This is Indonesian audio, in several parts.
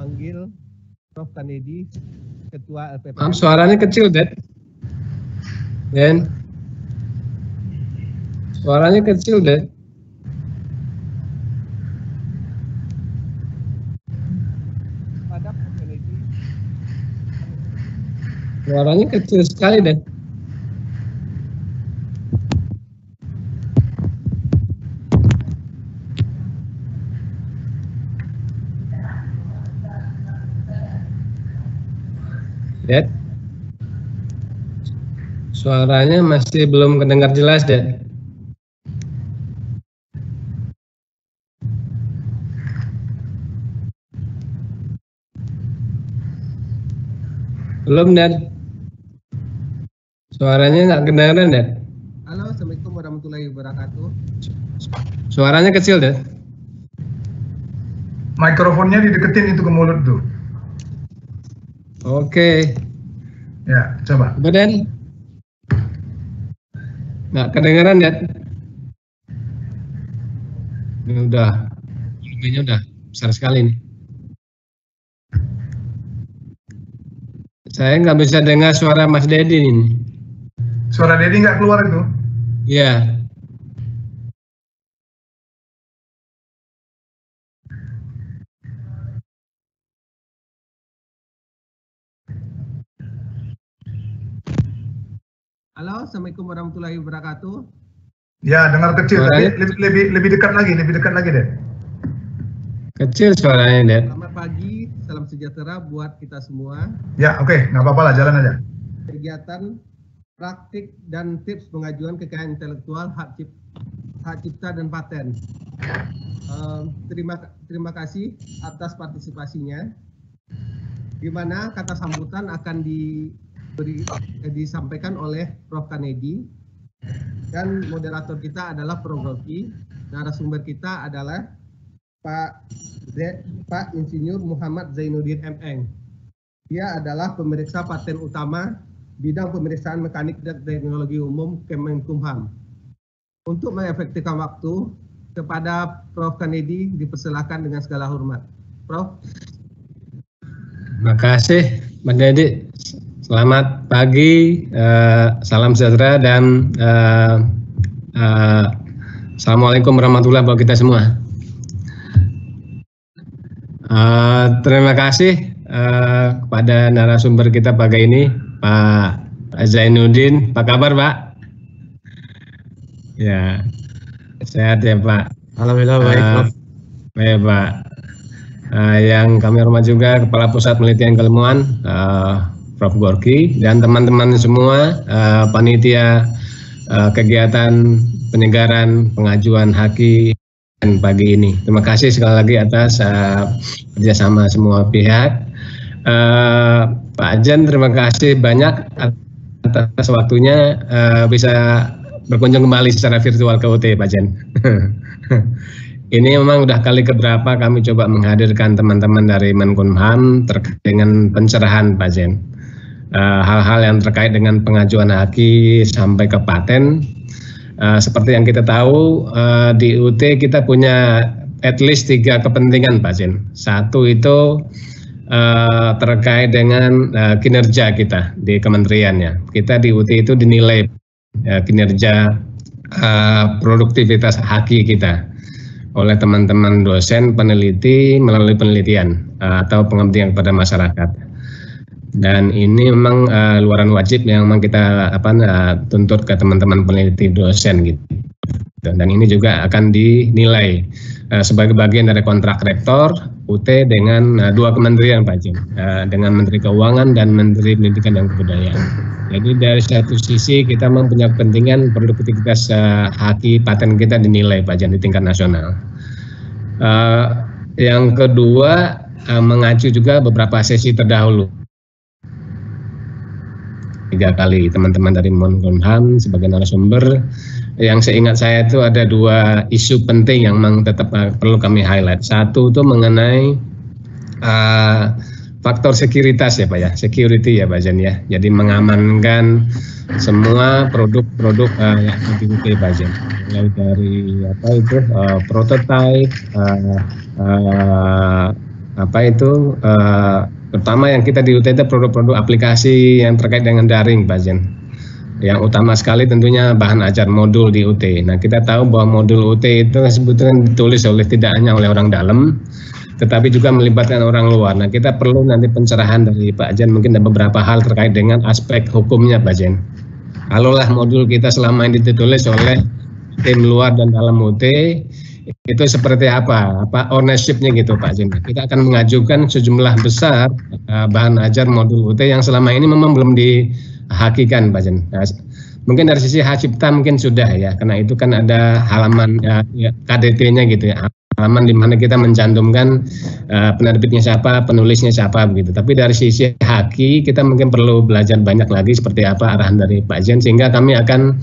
manggil Prof. Kanedi, Ketua LPPM. Maaf, suaranya kecil, Dad. Den. Suaranya kecil, Dad. Suaranya kecil sekali, Dad. Dad. Suaranya masih belum kedengar jelas, Dad. Belum, Dad. Suaranya nggak kedengaran, Dad. Halo, Assalamualaikum warahmatullahi wabarakatuh. Suaranya kecil, Dad. Mikrofonnya dideketin itu ke mulut tuh. Oke. Ya, coba. Coba, Dan. Nggak kedengaran, Dad. Ini udah, volumenya udah besar sekali nih. Saya nggak bisa dengar suara Mas Dedi ini. Suara Dedi nggak keluar itu. Iya. Halo, Assalamualaikum warahmatullahi wabarakatuh. Ya, dengar kecil. Tapi Suaranya- lebih, lebih lebih dekat lagi, lebih dekat lagi deh. Kecil suaranya, Dad. Selamat pagi, salam sejahtera buat kita semua. Ya, oke, nggak apa-apa lah, jalan aja. Kegiatan praktik dan tips pengajuan kekayaan intelektual hak, cip- hak cipta dan paten. Em, terima terima kasih atas partisipasinya. Di mana kata sambutan akan diberi eh, disampaikan oleh Prof. Kanedi dan moderator kita adalah Prof. Rocky. Narasumber kita adalah Pak Z, Pak Insinyur Muhammad Zainuddin MN. Dia adalah pemeriksa paten utama bidang pemeriksaan mekanik dan teknologi umum Kemenkumham. Untuk mengefektifkan waktu, kepada Prof. Kanedi dipersilakan dengan segala hormat. Prof. Terima kasih, Dedi. Selamat pagi, eh, salam sejahtera dan eh, eh, assalamualaikum warahmatullahi wabarakatuh kita semua. Eh, terima kasih eh, kepada narasumber kita pagi ini, Pak Zainuddin. Apa kabar, Pak? Ya, sehat ya, Pak. Alhamdulillah baik, Eh, Prof. Baik, Pak. Eh, yang kami hormat juga Kepala Pusat Penelitian Keilmuan, eh, Prof. Gorki, dan teman-teman semua, eh, panitia eh, kegiatan penyegaran pengajuan haki pagi ini. Terima kasih sekali lagi atas eh, kerjasama semua pihak. Eh, Pak Jen, terima kasih banyak atas waktunya eh, bisa berkunjung kembali secara virtual ke UT, Pak Jen. Ini memang udah kali keberapa kami coba menghadirkan teman-teman dari Menkumham terkait dengan pencerahan Pak Jen. Eh, Hal-hal yang terkait dengan pengajuan haki sampai ke paten. Eh, seperti yang kita tahu eh, di UT kita punya at least tiga kepentingan Pak Jen. Satu itu eh, terkait dengan eh, kinerja kita di kementeriannya. Kita di UT itu dinilai eh, kinerja eh, produktivitas haki kita oleh teman-teman dosen peneliti melalui penelitian uh, atau pengabdian kepada masyarakat. Dan ini memang uh, luaran wajib yang memang kita apa uh, tuntut ke teman-teman peneliti dosen gitu. Dan, ini juga akan dinilai uh, sebagai bagian dari kontrak rektor UT dengan uh, dua kementerian Pak Jin, uh, dengan Menteri Keuangan dan Menteri Pendidikan dan Kebudayaan. Jadi dari satu sisi kita mempunyai kepentingan produktivitas uh, haki paten kita dinilai Pak Jan di tingkat nasional. Uh, yang kedua mengacu juga beberapa sesi terdahulu. Tiga kali teman-teman dari Menkumham sebagai narasumber. Yang seingat saya itu ada dua isu penting yang memang tetap uh, perlu kami highlight. Satu itu mengenai uh, faktor sekuritas ya Pak ya, security ya Pak Jan ya. Jadi mengamankan semua produk-produk uh, yang dimiliki Pak Jan. Mulai dari apa itu uh, prototype, uh, uh, apa itu uh, pertama yang kita di UT itu produk-produk aplikasi yang terkait dengan daring Pak Jen. Yang utama sekali tentunya bahan ajar modul di UT. Nah kita tahu bahwa modul UT itu sebetulnya ditulis oleh tidak hanya oleh orang dalam, tetapi juga melibatkan orang luar. Nah kita perlu nanti pencerahan dari Pak Jen mungkin ada beberapa hal terkait dengan aspek hukumnya Pak Jen. Kalaulah modul kita selama ini ditulis oleh tim luar dan dalam UT, itu seperti apa? Apa ownershipnya gitu Pak Jen? Kita akan mengajukan sejumlah besar uh, bahan ajar modul UT yang selama ini memang belum dihakikan Pak Jen. Nah, mungkin dari sisi hak cipta mungkin sudah ya, karena itu kan ada halaman uh, ya, KDT-nya gitu ya halaman di mana kita mencantumkan uh, penerbitnya siapa, penulisnya siapa begitu. Tapi dari sisi haki kita mungkin perlu belajar banyak lagi seperti apa arahan dari Pak Jen sehingga kami akan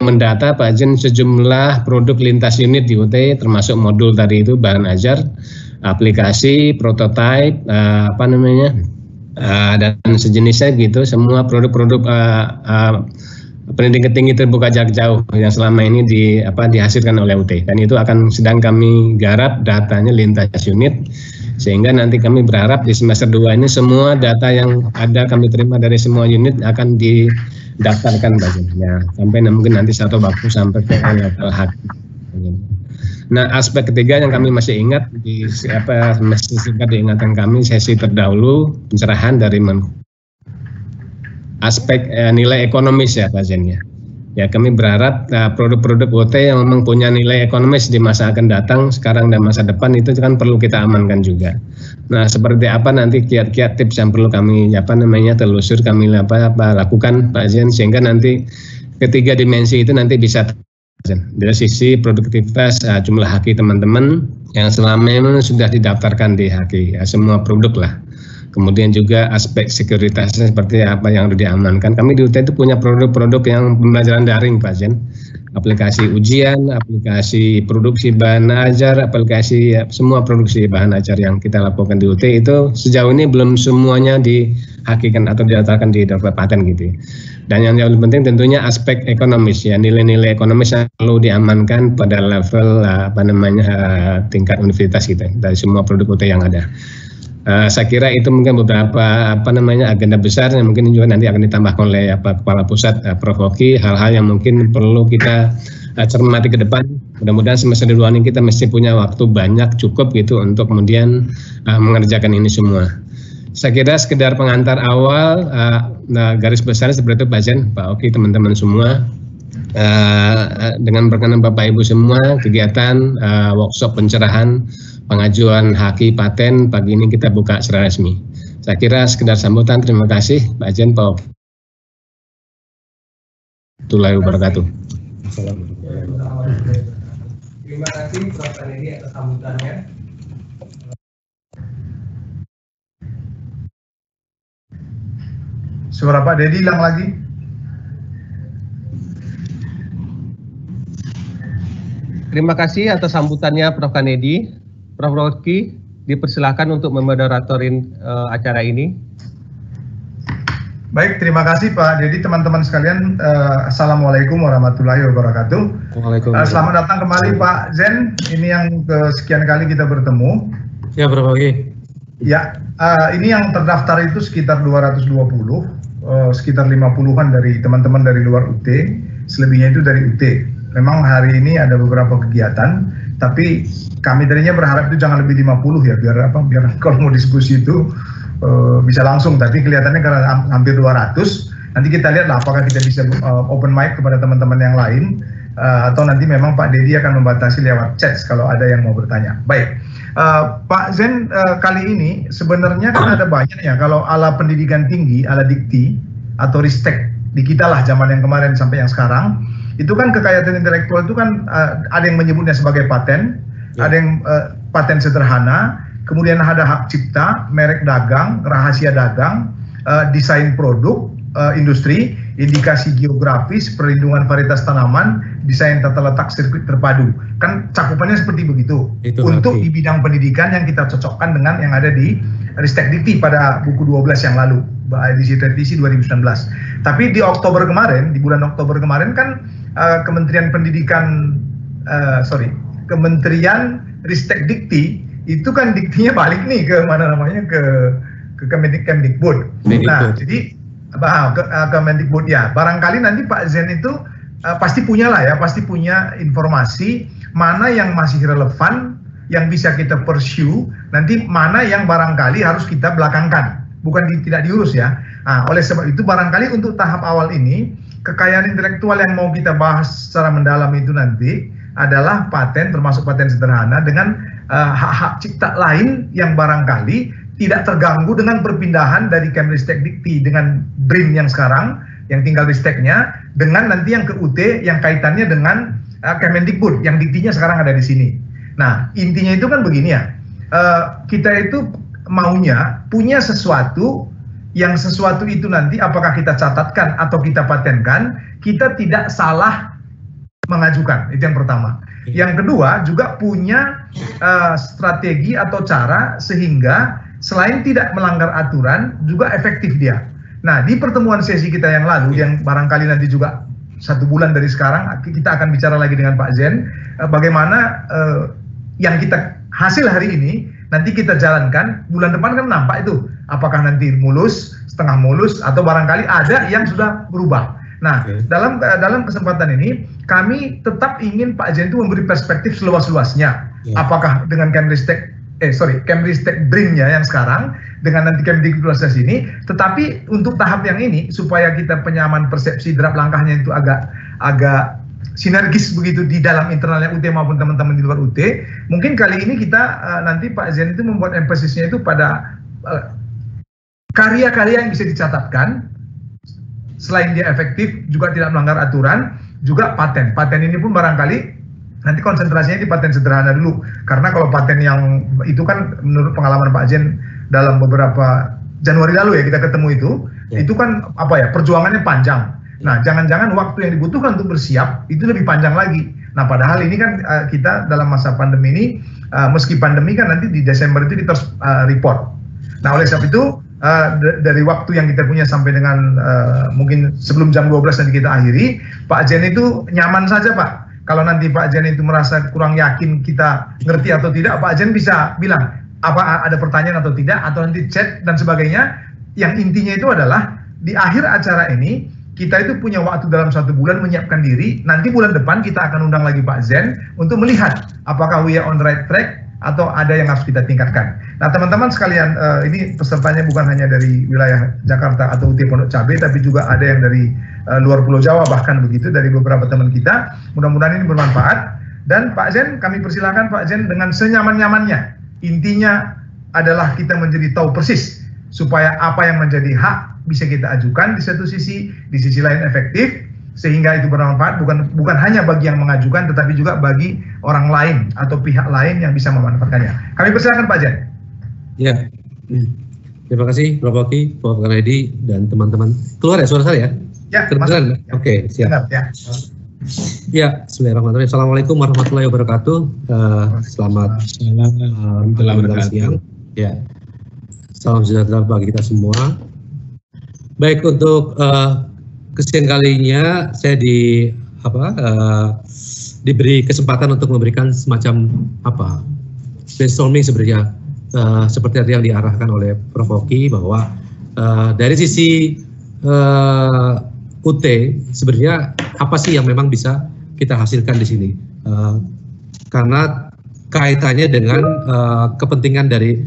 mendata Pak sejumlah produk lintas unit di UT termasuk modul tadi itu bahan ajar, aplikasi, prototipe, uh, apa namanya uh, dan sejenisnya gitu semua produk-produk uh, uh, pendidikan tinggi terbuka jarak jauh yang selama ini di apa dihasilkan oleh UT dan itu akan sedang kami garap datanya lintas unit sehingga nanti kami berharap di semester 2 ini semua data yang ada kami terima dari semua unit akan didaftarkan bagiannya sampai mungkin nanti satu waktu sampai ke level hakim. Nah, aspek ketiga yang kami masih ingat di apa masih singkat diingatan kami sesi terdahulu pencerahan dari Men aspek eh, nilai ekonomis ya Pak Zen ya. Ya kami berharap uh, produk-produk OT yang memang punya nilai ekonomis di masa akan datang, sekarang dan masa depan itu kan perlu kita amankan juga. Nah seperti apa nanti kiat-kiat tips yang perlu kami apa namanya telusur kami apa, apa lakukan Pak Zen sehingga nanti ketiga dimensi itu nanti bisa dari sisi produktivitas uh, jumlah haki teman-teman yang selama ini sudah didaftarkan di haki ya, semua produk lah kemudian juga aspek sekuritasnya seperti apa yang sudah diamankan. Kami di UT itu punya produk-produk yang pembelajaran daring, Pak Jen. Aplikasi ujian, aplikasi produksi bahan ajar, aplikasi ya, semua produksi bahan ajar yang kita lakukan di UT itu sejauh ini belum semuanya dihakikan atau didaftarkan di daftar paten gitu. Dan yang lebih penting tentunya aspek ekonomis ya nilai-nilai ekonomis yang perlu diamankan pada level apa namanya tingkat universitas gitu dari semua produk UT yang ada. Uh, saya kira itu mungkin beberapa apa namanya agenda besar yang mungkin juga nanti akan ditambahkan oleh apa kepala pusat uh, Prof Hoki hal-hal yang mungkin perlu kita uh, cermati ke depan. Mudah-mudahan semester dua ini kita mesti punya waktu banyak cukup gitu untuk kemudian uh, mengerjakan ini semua. Saya kira sekedar pengantar awal uh, nah, garis besar seperti itu Pak Jen, Pak Oki, teman-teman semua. Uh, dengan berkenan Bapak Ibu semua kegiatan uh, workshop pencerahan pengajuan haki paten pagi ini kita buka secara resmi. Saya kira sekedar sambutan. Terima kasih Pak Jen, Pak Tulai wabarakatuh. Terima kasih Prof. Tanedi atas sambutannya. Suara Pak Dedi hilang lagi. Terima kasih atas sambutannya Prof. Kanedi. Prof. Rocky dipersilakan untuk memoderatorin uh, acara ini. Baik, terima kasih Pak. Jadi teman-teman sekalian, uh, Assalamualaikum warahmatullahi wabarakatuh. Uh, selamat datang kembali Pak Zen. Ini yang kesekian kali kita bertemu. Ya, Prof. Rocky. Ya, uh, ini yang terdaftar itu sekitar 220, uh, sekitar 50-an dari teman-teman dari luar UT, selebihnya itu dari UT. Memang hari ini ada beberapa kegiatan, tapi kami tadinya berharap itu jangan lebih 50 ya biar apa biar kalau mau diskusi itu uh, bisa langsung tapi kelihatannya karena hampir 200 nanti kita lihat lah apakah kita bisa uh, open mic kepada teman-teman yang lain uh, atau nanti memang Pak Dedi akan membatasi lewat chat kalau ada yang mau bertanya. Baik. Uh, Pak Zen uh, kali ini sebenarnya kan ada banyak ya kalau ala pendidikan tinggi, ala dikti atau ristek di kita lah zaman yang kemarin sampai yang sekarang itu kan kekayaan intelektual itu kan uh, ada yang menyebutnya sebagai paten, Ya. Ada yang uh, paten sederhana, kemudian ada hak cipta, merek dagang, rahasia dagang, uh, desain produk, uh, industri, indikasi geografis, perlindungan varietas tanaman, desain tata letak sirkuit terpadu. Kan cakupannya seperti begitu. Itu Untuk di bidang pendidikan yang kita cocokkan dengan yang ada di Ristek Dikti pada buku 12 yang lalu, edisi revisi 2019. Tapi di Oktober kemarin, di bulan Oktober kemarin kan uh, Kementerian Pendidikan, uh, sorry, Kementerian Ristek Dikti itu kan diktinya balik nih ke mana namanya ke ke Kemdikbud. Nah, jadi ah, ke, uh, Kemdikbud ya. Barangkali nanti Pak Zen itu uh, pasti punya lah ya, pasti punya informasi mana yang masih relevan, yang bisa kita pursue, nanti mana yang barangkali harus kita belakangkan, bukan di, tidak diurus ya. Nah, oleh sebab itu barangkali untuk tahap awal ini kekayaan intelektual yang mau kita bahas secara mendalam itu nanti adalah paten termasuk paten sederhana dengan uh, hak-hak cipta lain yang barangkali tidak terganggu dengan perpindahan dari Kemristek Dikti dengan BRIN yang sekarang yang tinggal risteknya dengan nanti yang ke UT yang kaitannya dengan uh, Kemendikbud yang diktinya sekarang ada di sini. Nah intinya itu kan begini ya uh, kita itu maunya punya sesuatu yang sesuatu itu nanti apakah kita catatkan atau kita patenkan kita tidak salah mengajukan itu yang pertama. Yang kedua juga punya uh, strategi atau cara sehingga selain tidak melanggar aturan juga efektif dia. Nah di pertemuan sesi kita yang lalu yang barangkali nanti juga satu bulan dari sekarang kita akan bicara lagi dengan Pak Zen uh, bagaimana uh, yang kita hasil hari ini nanti kita jalankan bulan depan kan nampak itu apakah nanti mulus setengah mulus atau barangkali ada yang sudah berubah Nah, okay. dalam dalam kesempatan ini kami tetap ingin Pak Jen itu memberi perspektif seluas-luasnya. Yeah. Apakah dengan Kemristek eh sorry Kemristek Bringnya yang sekarang dengan nanti Kemdikbud ini, tetapi untuk tahap yang ini supaya kita penyaman persepsi draft langkahnya itu agak agak sinergis begitu di dalam internalnya UT maupun teman-teman di luar UT. Mungkin kali ini kita uh, nanti Pak Zen itu membuat empasisnya itu pada eh, karya-karya uh, yang bisa dicatatkan selain dia efektif juga tidak melanggar aturan juga paten paten ini pun barangkali nanti konsentrasinya di paten sederhana dulu karena kalau paten yang itu kan menurut pengalaman Pak Jen dalam beberapa Januari lalu ya kita ketemu itu ya. itu kan apa ya perjuangannya panjang nah jangan-jangan waktu yang dibutuhkan untuk bersiap itu lebih panjang lagi nah padahal ini kan uh, kita dalam masa pandemi ini uh, meski pandemi kan nanti di Desember itu kita uh, report nah oleh sebab itu uh, dari waktu yang kita punya sampai dengan uh, mungkin sebelum jam 12 nanti kita akhiri, Pak Jen itu nyaman saja Pak. Kalau nanti Pak Jen itu merasa kurang yakin kita ngerti atau tidak, Pak Jen bisa bilang apa ada pertanyaan atau tidak, atau nanti chat dan sebagainya. Yang intinya itu adalah di akhir acara ini kita itu punya waktu dalam satu bulan menyiapkan diri. Nanti bulan depan kita akan undang lagi Pak Zen untuk melihat apakah we are on the right track atau ada yang harus kita tingkatkan. Nah, teman-teman sekalian, uh, ini pesertanya bukan hanya dari wilayah Jakarta atau UT Pondok Cabe, tapi juga ada yang dari uh, luar Pulau Jawa bahkan begitu dari beberapa teman kita. Mudah-mudahan ini bermanfaat. Dan Pak Zen, kami persilahkan Pak Zen dengan senyaman-nyamannya. Intinya adalah kita menjadi tahu persis supaya apa yang menjadi hak bisa kita ajukan di satu sisi, di sisi lain efektif, sehingga itu bermanfaat bukan bukan hanya bagi yang mengajukan tetapi juga bagi orang lain atau pihak lain yang bisa memanfaatkannya. Kami persilakan Pak Jan. Ya. Terima kasih Prof. Oki, Prof. Kanedi dan teman-teman. Keluar ya suara saya? Ya, Kedengaran? Ya. Oke, siap. Dengar, ya. Ya, Bismillahirrahmanirrahim. Assalamualaikum warahmatullahi wabarakatuh. Uh, selamat uh, siang. Ya, salam sejahtera bagi kita semua. Baik untuk uh, kesekian kalinya saya di apa uh, diberi kesempatan untuk memberikan semacam apa brainstorming sebenarnya uh, seperti yang diarahkan oleh Prof. Oki bahwa uh, dari sisi uh, UT sebenarnya apa sih yang memang bisa kita hasilkan di sini? Uh, karena kaitannya dengan uh, kepentingan dari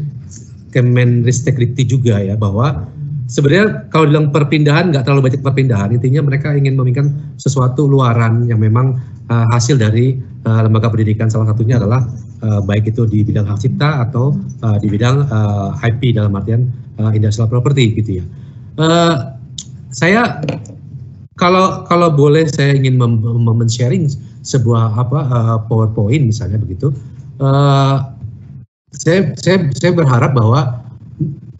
Kemenristek juga ya bahwa sebenarnya kalau bilang perpindahan nggak terlalu banyak perpindahan. Intinya mereka ingin meminkan sesuatu luaran yang memang uh, hasil dari uh, lembaga pendidikan. Salah satunya adalah uh, baik itu di bidang hak cipta atau uh, di bidang uh, IP dalam artian uh, industrial property gitu ya. Uh, saya kalau kalau boleh saya ingin mem-sharing sebuah apa uh, PowerPoint misalnya begitu uh, saya saya saya berharap bahwa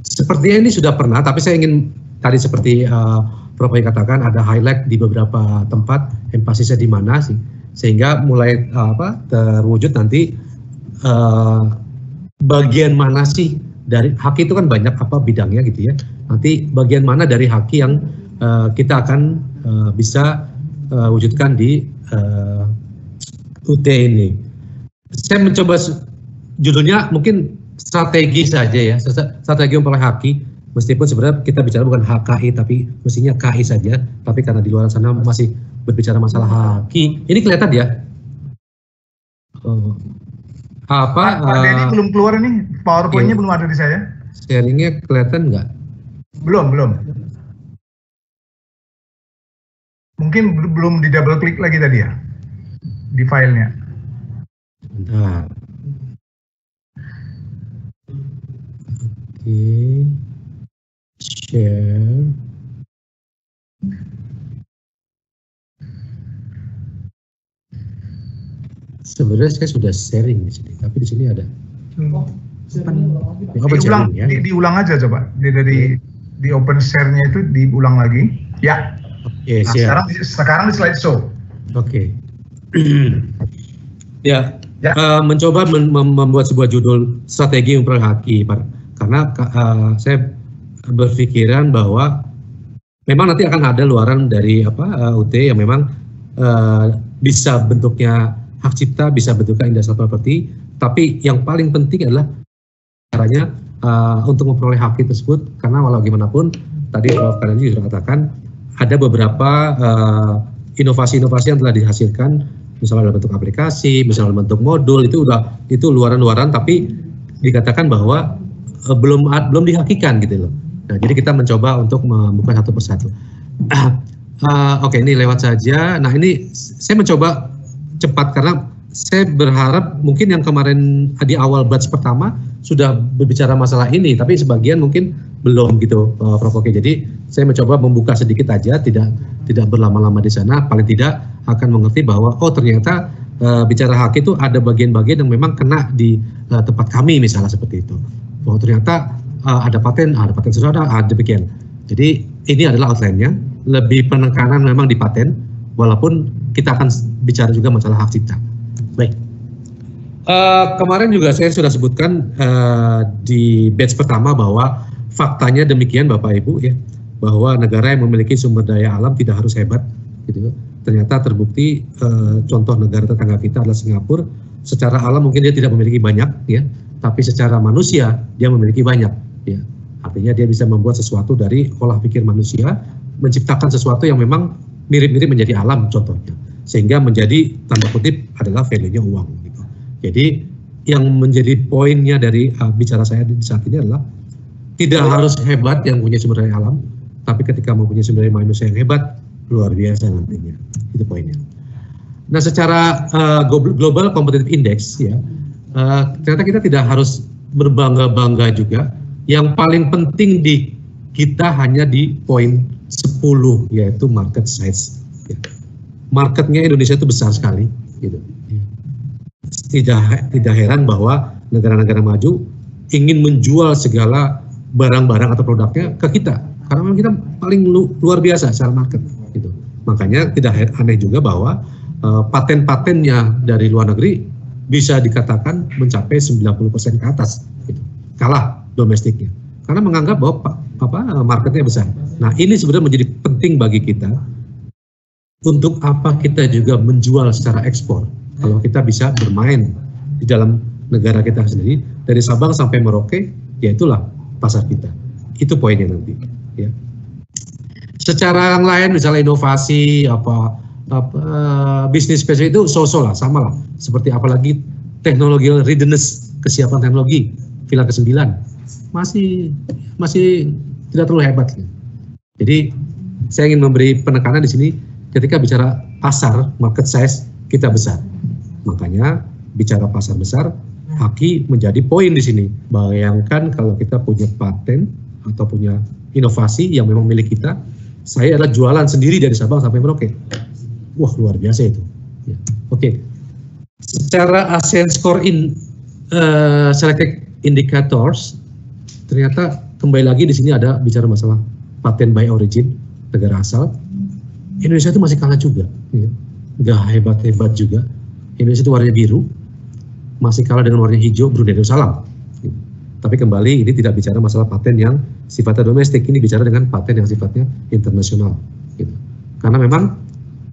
Sepertinya ini sudah pernah, tapi saya ingin tadi seperti uh, Prof. katakan ada highlight di beberapa tempat, empasisnya di mana sih, sehingga mulai uh, apa terwujud nanti uh, bagian mana sih dari haki itu kan banyak apa bidangnya gitu ya. Nanti bagian mana dari haki yang uh, kita akan uh, bisa uh, wujudkan di uh, UT ini. Saya mencoba judulnya mungkin strategi saja ya, strategi memperoleh haki. Meskipun sebenarnya kita bicara bukan HKI tapi mestinya KI saja, tapi karena di luar sana masih berbicara masalah haki. Ini kelihatan ya. Oh. Apa? Pak, Pak Denny uh, belum keluar nih, PowerPoint-nya iya. belum ada di saya. Sharingnya kelihatan nggak? Belum, belum. Mungkin belum di double klik lagi tadi ya di filenya. Bentar. Oke. Share. Sebenarnya saya sudah sharing di sini, tapi di sini ada. Oh, diulang, ya? di, diulang aja coba. Di, dari di open share-nya itu diulang lagi. Ya. Oke, okay, nah, sekarang sekarang di slide show. Oke. Okay. ya, ya. Uh, mencoba mem membuat sebuah judul strategi memperhaki, Pak karena uh, saya berpikiran bahwa memang nanti akan ada luaran dari apa uh, UT yang memang uh, bisa bentuknya hak cipta, bisa bentuknya industrial property, tapi yang paling penting adalah caranya uh, untuk memperoleh hak tersebut. Karena walau gimana pun tadi Prof. Kanadi sudah katakan ada beberapa inovasi-inovasi uh, yang telah dihasilkan. Misalnya dalam bentuk aplikasi, misalnya dalam bentuk modul itu udah itu luaran-luaran. Tapi dikatakan bahwa belum belum dihakikan gitu loh. Nah, jadi kita mencoba untuk membuka satu persatu. Uh, Oke, okay, ini lewat saja. Nah, ini saya mencoba cepat karena saya berharap mungkin yang kemarin di awal batch pertama sudah berbicara masalah ini, tapi sebagian mungkin belum gitu, uh, Prof. Oke. Jadi saya mencoba membuka sedikit aja, tidak tidak berlama-lama di sana. Paling tidak akan mengerti bahwa oh ternyata uh, bicara hak itu ada bagian-bagian yang memang kena di uh, tempat kami misalnya seperti itu bahwa ternyata uh, ada paten, ada paten sudah ada, ada demikian. Jadi ini adalah outline-nya, lebih penekanan memang di paten, walaupun kita akan bicara juga masalah hak cipta. Baik. Uh, kemarin juga saya sudah sebutkan uh, di batch pertama bahwa faktanya demikian Bapak Ibu ya, bahwa negara yang memiliki sumber daya alam tidak harus hebat, gitu. Ternyata terbukti uh, contoh negara tetangga kita adalah Singapura, secara alam mungkin dia tidak memiliki banyak ya, tapi secara manusia dia memiliki banyak. Ya. Artinya dia bisa membuat sesuatu dari olah pikir manusia menciptakan sesuatu yang memang mirip-mirip menjadi alam contohnya. Sehingga menjadi tanda kutip adalah value-nya uang gitu. jadi yang menjadi poinnya dari uh, bicara saya di saat ini adalah tidak harus hebat yang punya sumber daya alam tapi ketika mempunyai sumber daya manusia yang hebat luar biasa nantinya. Itu poinnya. Nah secara uh, global competitive index ya uh, ternyata kita tidak harus berbangga-bangga juga. Yang paling penting di kita hanya di poin 10 yaitu market size. Ya. Marketnya Indonesia itu besar sekali. Gitu. Tidak tidak heran bahwa negara-negara maju ingin menjual segala barang-barang atau produknya ke kita karena kita paling luar biasa secara market. Gitu. Makanya tidak aneh juga bahwa uh, paten-patennya dari luar negeri bisa dikatakan mencapai 90% ke atas. Gitu. Kalah domestiknya. Karena menganggap bahwa apa marketnya besar. Nah ini sebenarnya menjadi penting bagi kita untuk apa kita juga menjual secara ekspor. Kalau kita bisa bermain di dalam negara kita sendiri dari Sabang sampai Merauke, ya itulah pasar kita. Itu poinnya nanti. Ya. Secara yang lain misalnya inovasi apa bisnis spesial itu so-so lah, sama lah. Seperti apalagi teknologi readiness, kesiapan teknologi, villa ke-9, masih masih tidak terlalu hebat. Jadi saya ingin memberi penekanan di sini ketika bicara pasar, market size, kita besar. Makanya bicara pasar besar, Haki menjadi poin di sini. Bayangkan kalau kita punya paten atau punya inovasi yang memang milik kita, saya adalah jualan sendiri dari Sabang sampai Merauke wah luar biasa itu. Ya. Oke, okay. secara ASEAN Score in uh, Selected Indicators, ternyata kembali lagi di sini ada bicara masalah patent by origin negara asal. Indonesia itu masih kalah juga, ya. nggak hebat-hebat juga. Indonesia itu warnanya biru, masih kalah dengan warna hijau Brunei Darussalam. Ya. Tapi kembali ini tidak bicara masalah paten yang sifatnya domestik, ini bicara dengan paten yang sifatnya internasional. Gitu. Karena memang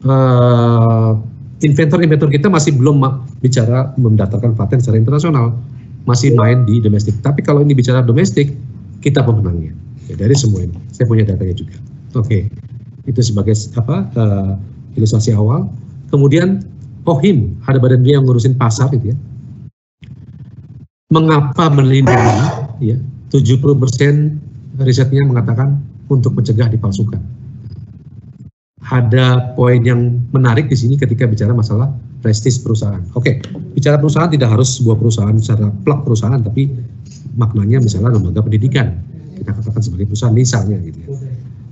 uh, inventor-inventor kita masih belum bicara mendaftarkan paten secara internasional. masih main di domestik. Tapi kalau ini bicara domestik, kita pemenangnya. Ya, dari semua ini, saya punya datanya juga. Oke, okay. itu sebagai apa uh, ilustrasi awal. Kemudian OHIM, ada badan dia yang ngurusin pasar itu ya. Mengapa melindungi? Ya, 70% risetnya mengatakan untuk mencegah dipalsukan. Ada poin yang menarik di sini ketika bicara masalah prestis perusahaan. Oke, bicara perusahaan tidak harus sebuah perusahaan secara plak perusahaan, tapi maknanya misalnya lembaga pendidikan. Kita katakan sebagai perusahaan misalnya gitu ya.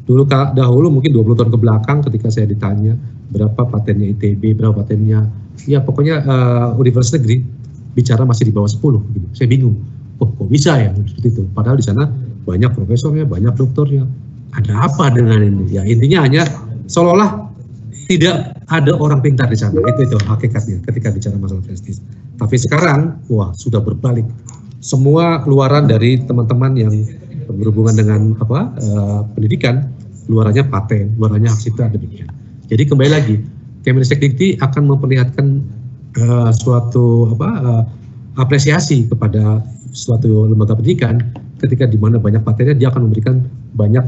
Dulu dahulu mungkin 20 tahun ke belakang ketika saya ditanya berapa patennya ITB, berapa patennya, ya pokoknya uh, universitas negeri bicara masih di bawah 10 gitu. Saya bingung. Oh, kok bisa ya seperti itu? Padahal di sana banyak profesornya, banyak doktornya. Ada apa dengan ini? Ya intinya hanya seolah-olah tidak ada orang pintar di sana. Itu itu hakikatnya ketika bicara masalah prestis. Tapi sekarang, wah sudah berbalik. Semua keluaran dari teman-teman yang berhubungan dengan apa uh, pendidikan, luarannya paten, luarannya hak cipta demikian. Jadi kembali lagi, Kemenristek Dikti akan memperlihatkan uh, suatu apa uh, apresiasi kepada suatu lembaga pendidikan ketika di mana banyak patennya dia akan memberikan banyak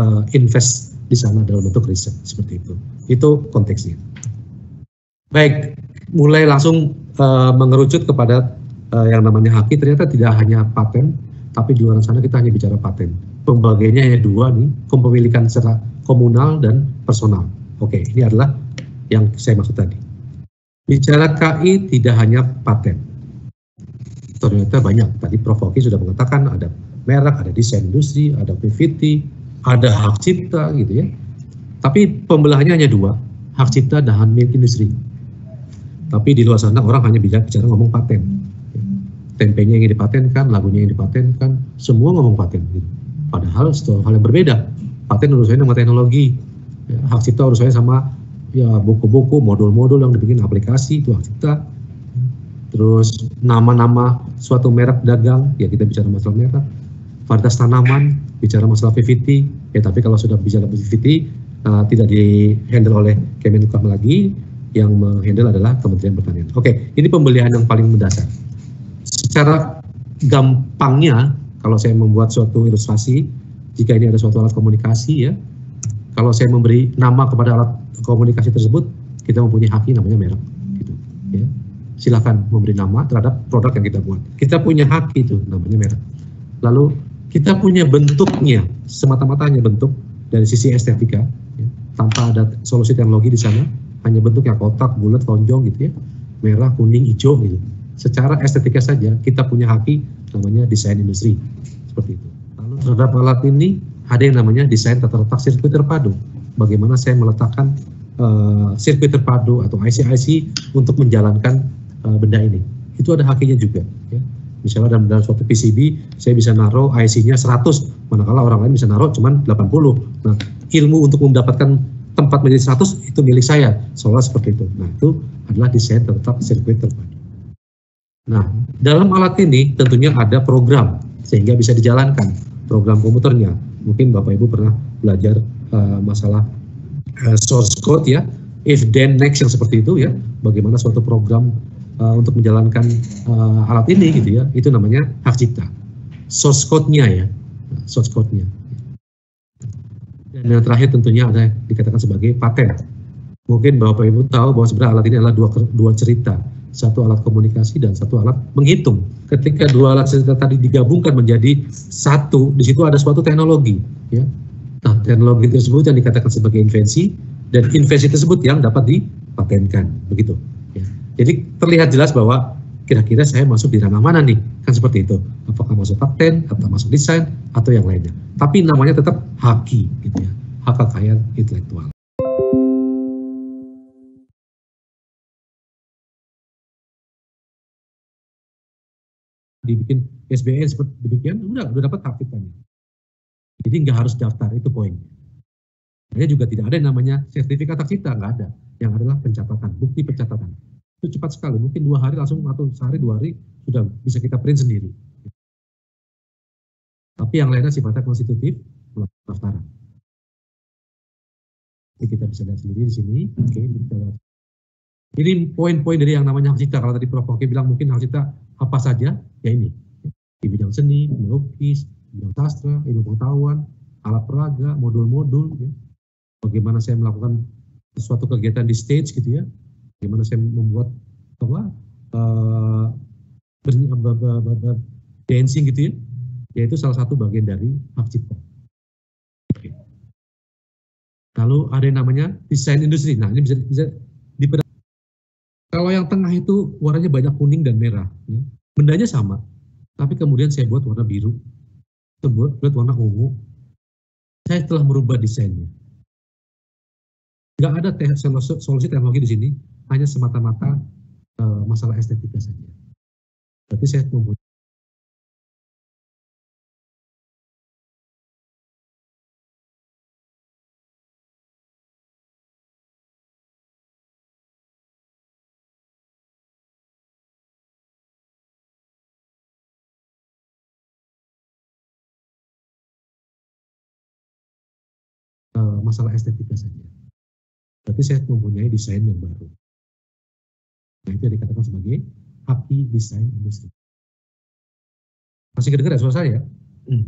uh, invest di sana dalam bentuk riset seperti itu. Itu konteksnya. Baik, mulai langsung uh, mengerucut kepada uh, yang namanya haki ternyata tidak hanya paten, tapi di luar sana kita hanya bicara paten. Pembagiannya hanya dua nih, kepemilikan secara komunal dan personal. Oke, ini adalah yang saya maksud tadi. Bicara KI tidak hanya paten. Ternyata banyak. Tadi Prof. Oki sudah mengatakan ada merek, ada desain industri, ada PVT, ada hak cipta gitu ya. Tapi pembelahannya hanya dua, hak cipta dan hak milik industri. Tapi di luar sana orang hanya bicara, bicara ngomong paten. Tempenya yang dipatenkan, lagunya yang dipatenkan, semua ngomong paten. Gitu. Padahal itu hal yang berbeda. Paten urusannya sama teknologi, ya, hak cipta urusannya sama ya buku-buku, modul-modul yang dibikin aplikasi itu hak cipta. Terus nama-nama suatu merek dagang, ya kita bicara masalah merek varietas tanaman, bicara masalah PVT, ya tapi kalau sudah bicara PVT uh, tidak di handle oleh Kemenkumham lagi, yang menghandle adalah Kementerian Pertanian. Oke, ini pembelian yang paling mendasar. Secara gampangnya, kalau saya membuat suatu ilustrasi, jika ini ada suatu alat komunikasi ya, kalau saya memberi nama kepada alat komunikasi tersebut, kita mempunyai haki namanya merek. Gitu, ya. Silahkan memberi nama terhadap produk yang kita buat. Kita punya hak itu namanya merek. Lalu kita punya bentuknya, semata-mata hanya bentuk dari sisi estetika, ya, tanpa ada solusi teknologi di sana, hanya bentuk yang kotak, bulat, lonjong gitu ya, merah, kuning, hijau gitu. Secara estetika saja kita punya haki namanya desain industri seperti itu. Lalu terhadap alat ini ada yang namanya desain tata letak sirkuit terpadu. Bagaimana saya meletakkan uh, sirkuit terpadu atau IC-IC untuk menjalankan uh, benda ini. Itu ada hakinya juga. Ya misalnya dalam, dalam suatu PCB saya bisa naruh IC-nya 100 manakala orang lain bisa naruh cuma 80 nah ilmu untuk mendapatkan tempat menjadi 100 itu milik saya. Seolah seperti itu. Nah itu adalah desain tetap sirkuit terpadu nah dalam alat ini tentunya ada program sehingga bisa dijalankan program komputernya mungkin Bapak Ibu pernah belajar uh, masalah uh, source code ya. If then next yang seperti itu ya. Bagaimana suatu program uh, untuk menjalankan uh, alat ini gitu ya, itu namanya hak cipta. Source code-nya ya, source code-nya. Dan yang terakhir tentunya ada dikatakan sebagai paten. Mungkin Bapak Ibu tahu bahwa sebenarnya alat ini adalah dua, dua cerita. Satu alat komunikasi dan satu alat menghitung. Ketika dua alat cerita tadi digabungkan menjadi satu, di situ ada suatu teknologi. Ya. Nah, teknologi tersebut yang dikatakan sebagai invensi, dan invensi tersebut yang dapat dipatenkan. Begitu. Jadi terlihat jelas bahwa kira-kira saya masuk di ranah mana nih? Kan seperti itu. Apakah masuk paten, atau masuk desain, atau yang lainnya. Tapi namanya tetap haki, gitu ya. Hak kekayaan intelektual. dibikin SBN seperti demikian, udah udah dapat hak. Jadi nggak harus daftar, itu poinnya. Dia juga tidak ada yang namanya sertifikat hak cipta, nggak ada. Yang adalah pencatatan, bukti pencatatan itu cepat sekali. Mungkin dua hari langsung atau sehari dua hari sudah bisa kita print sendiri. Tapi yang lainnya sifatnya konstitutif pendaftaran. Jadi kita bisa lihat sendiri di sini. Oke, kita lihat Ini poin-poin dari yang namanya hak cipta. Kalau tadi Prof. Oke bilang mungkin hak cipta apa saja, ya ini. Di bidang seni, melukis, bidang sastra, ilmu pengetahuan, alat peraga, modul-modul. Ya. Bagaimana saya melakukan suatu kegiatan di stage gitu ya. Bagaimana saya membuat apa uh, dancing gitu ya. Yaitu salah satu bagian dari hak cipta. Lalu ada yang namanya desain industri. Nah ini bisa, bisa dibedakan. Kalau yang tengah itu warnanya banyak kuning dan merah. Ya. Bendanya sama, tapi kemudian saya buat warna biru. Saya buat, warna ungu. Saya telah merubah desainnya. Nggak ada te solusi teknologi di sini, hanya semata-mata uh, masalah estetika saja. Berarti saya membuat masalah estetika saja. Berarti saya mempunyai desain yang baru. Nah, itu yang dikatakan sebagai happy design industry. Masih kedengar ya suara saya? Hmm.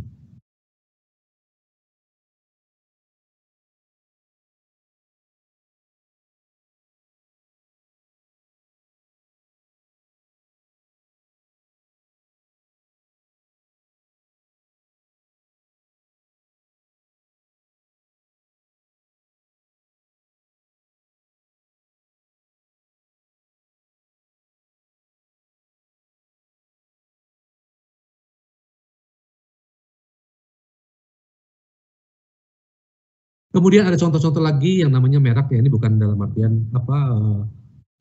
Kemudian ada contoh-contoh lagi yang namanya merek ya ini bukan dalam artian apa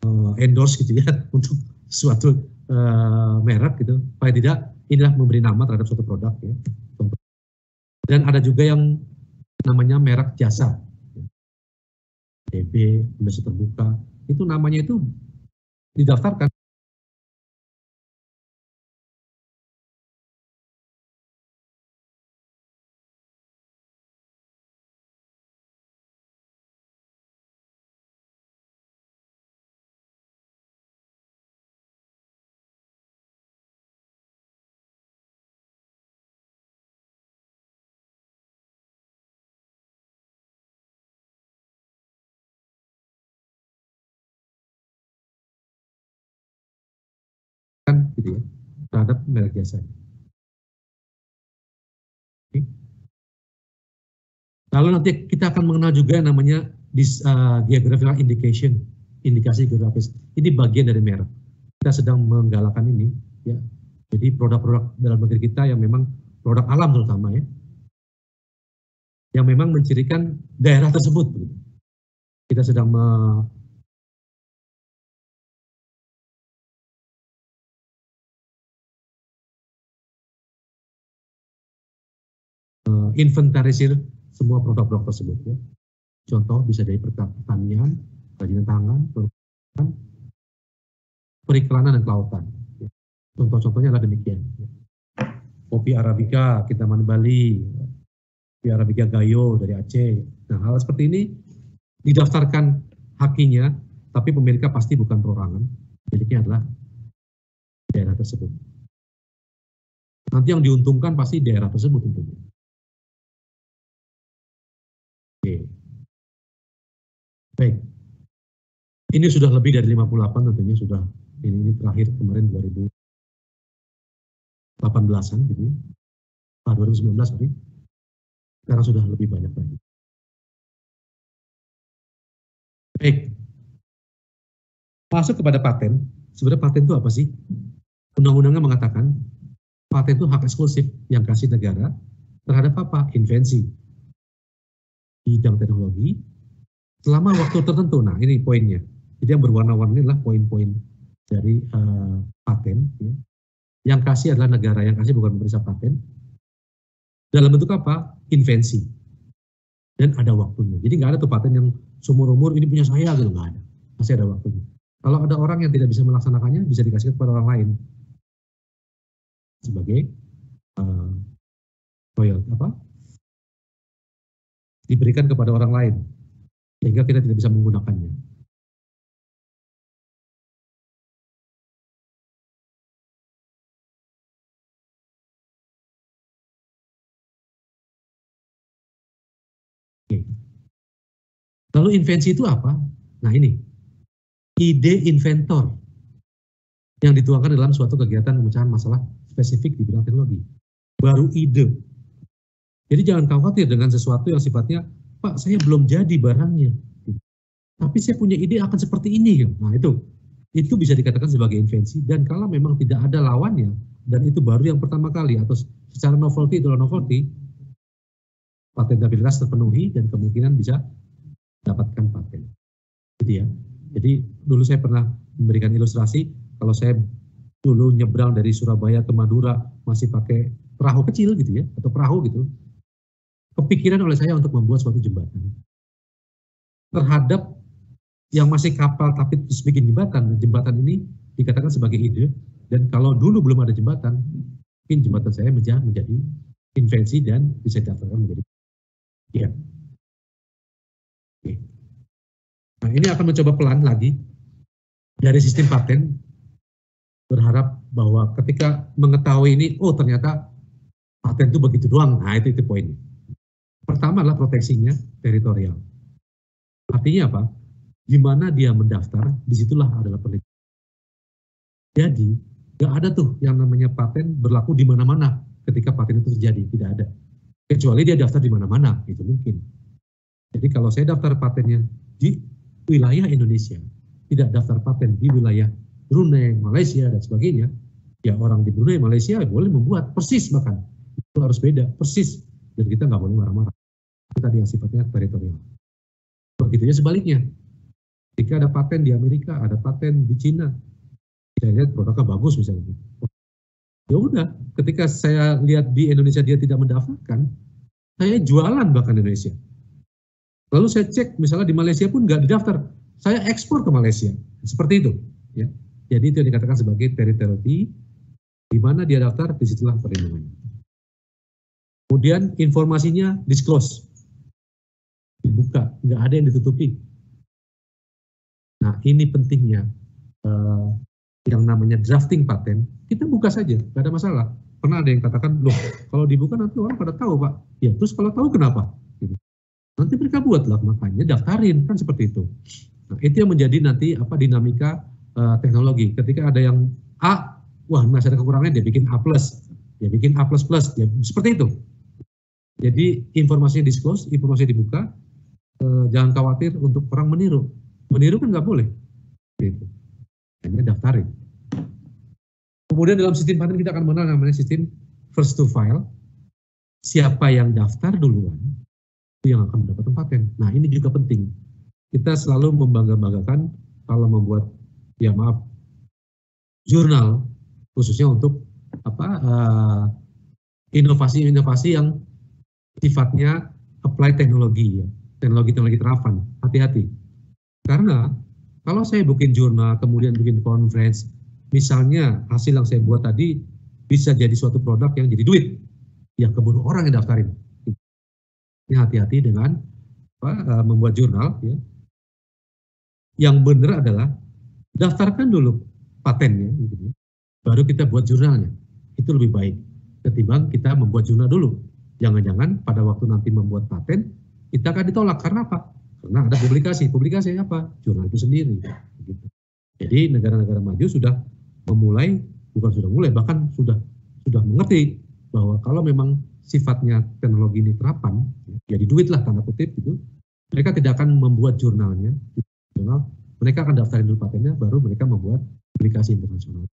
uh, endorse gitu ya untuk suatu uh, merek gitu. Supaya tidak inilah memberi nama terhadap suatu produk ya. Dan ada juga yang namanya merek jasa. DB, Indonesia Terbuka, itu namanya itu didaftarkan gitu ya terhadap merek jasa. Lalu nanti kita akan mengenal juga yang namanya dis, uh, geographical indication, indikasi geografis. Ini bagian dari merek. Kita sedang menggalakkan ini, ya. Jadi produk-produk dalam negeri kita yang memang produk alam terutama ya, yang memang mencirikan daerah tersebut. Kita sedang inventarisir semua produk-produk tersebut. Ya. Contoh bisa dari pertanian, kerajinan tangan, periklanan dan kelautan. Ya. Contoh-contohnya adalah demikian. Ya. Kopi Arabica, kita mana Bali, kopi Arabica Gayo dari Aceh. Nah, hal seperti ini didaftarkan hakinya, tapi pemiliknya pasti bukan perorangan. Miliknya adalah daerah tersebut. Nanti yang diuntungkan pasti daerah tersebut tentunya. Oke. Baik. Ini sudah lebih dari 58 tentunya sudah ini, ini terakhir kemarin 2018-an gitu ya. Ah, 2019 sorry. Sekarang sudah lebih banyak lagi. Baik. Masuk kepada paten. Sebenarnya paten itu apa sih? Undang-undangnya mengatakan paten itu hak eksklusif yang kasih negara terhadap apa? Invensi, bidang teknologi selama waktu tertentu. Nah, ini poinnya. Jadi yang berwarna-warni adalah poin-poin dari uh, paten. Ya. Yang kasih adalah negara, yang kasih bukan pemerintah paten. Dalam bentuk apa? Invensi. Dan ada waktunya. Jadi nggak ada tuh paten yang seumur-umur ini punya saya gitu, nggak ada. Masih ada waktunya. Kalau ada orang yang tidak bisa melaksanakannya, bisa dikasih kepada orang lain. Sebagai uh, royal, apa diberikan kepada orang lain sehingga kita tidak bisa menggunakannya. Lalu invensi itu apa? Nah ini, ide inventor yang dituangkan dalam suatu kegiatan pemecahan masalah spesifik di bidang teknologi. Baru ide, jadi jangan khawatir dengan sesuatu yang sifatnya, Pak saya belum jadi barangnya. Tapi saya punya ide akan seperti ini. Nah itu, itu bisa dikatakan sebagai invensi dan kalau memang tidak ada lawannya dan itu baru yang pertama kali atau secara novelty itu novelty patentabilitas terpenuhi dan kemungkinan bisa dapatkan paten. Gitu ya. Jadi dulu saya pernah memberikan ilustrasi kalau saya dulu nyebrang dari Surabaya ke Madura masih pakai perahu kecil gitu ya atau perahu gitu. Kepikiran oleh saya untuk membuat suatu jembatan terhadap yang masih kapal tapi terus bikin jembatan. Jembatan ini dikatakan sebagai ide dan kalau dulu belum ada jembatan, mungkin jembatan saya menjadi, menjadi invensi dan bisa didaftarkan menjadi ya. Nah ini akan mencoba pelan lagi dari sistem paten berharap bahwa ketika mengetahui ini, oh ternyata paten itu begitu doang. Nah itu itu poinnya. Pertama adalah proteksinya teritorial. Artinya apa? di mana dia mendaftar, di situlah adalah penelitian. Jadi, nggak ada tuh yang namanya paten berlaku di mana-mana ketika paten itu terjadi, tidak ada. Kecuali dia daftar di mana-mana, itu mungkin. Jadi kalau saya daftar patennya di wilayah Indonesia, tidak daftar paten di wilayah Brunei, Malaysia, dan sebagainya, ya orang di Brunei, Malaysia boleh membuat persis bahkan. Itu harus beda, persis. Dan kita nggak boleh marah-marah. Kita yang sifatnya teritorial. Begitunya sebaliknya. Jika ada paten di Amerika, ada paten di Cina, saya lihat produknya bagus misalnya. Ya udah, ketika saya lihat di Indonesia dia tidak mendaftarkan, saya jualan bahkan di Indonesia. Lalu saya cek misalnya di Malaysia pun nggak didaftar, saya ekspor ke Malaysia. Seperti itu. Ya. Jadi itu yang dikatakan sebagai territory, di mana dia daftar, di situlah perlindungan. Kemudian informasinya disclose, dibuka, nggak ada yang ditutupi. Nah ini pentingnya uh, yang namanya drafting paten, kita buka saja, nggak ada masalah. Pernah ada yang katakan, loh kalau dibuka nanti orang pada tahu pak. Ya terus kalau tahu kenapa? Gitu. Nanti mereka buatlah makanya daftarin kan seperti itu. Nah, itu yang menjadi nanti apa dinamika uh, teknologi. Ketika ada yang A, wah masih ada kekurangannya dia bikin A dia bikin A ya seperti itu. Jadi informasinya disclose, informasi dibuka, uh, jangan khawatir untuk orang meniru Meniru kan nggak boleh. Gitu. Hanya daftarin. Kemudian dalam sistem paten kita akan mengenal namanya sistem first to file. Siapa yang daftar duluan, itu yang akan mendapatkan paten. Nah ini juga penting. Kita selalu membangga-banggakan kalau membuat, ya maaf, jurnal khususnya untuk apa eh, inovasi-inovasi uh, yang sifatnya apply teknologi ya, teknologi-teknologi terapan. Hati-hati karena kalau saya bikin jurnal, kemudian bikin conference, misalnya hasil yang saya buat tadi bisa jadi suatu produk yang jadi duit, yang keburu orang yang daftarin. Ini hati-hati dengan apa, uh, membuat jurnal. Ya. Yang benar adalah daftarkan dulu patennya, gitu, ya. baru kita buat jurnalnya. Itu lebih baik ketimbang kita membuat jurnal dulu. Jangan-jangan pada waktu nanti membuat paten, kita akan ditolak. Karena apa? Karena ada publikasi. Publikasi apa? Jurnal itu sendiri. Jadi negara-negara maju sudah memulai, bukan sudah mulai, bahkan sudah sudah mengerti bahwa kalau memang sifatnya teknologi ini terapan, jadi duit lah tanda kutip gitu, mereka tidak akan membuat jurnalnya, jurnal, mereka akan daftarin dulu patennya, baru mereka membuat publikasi internasional.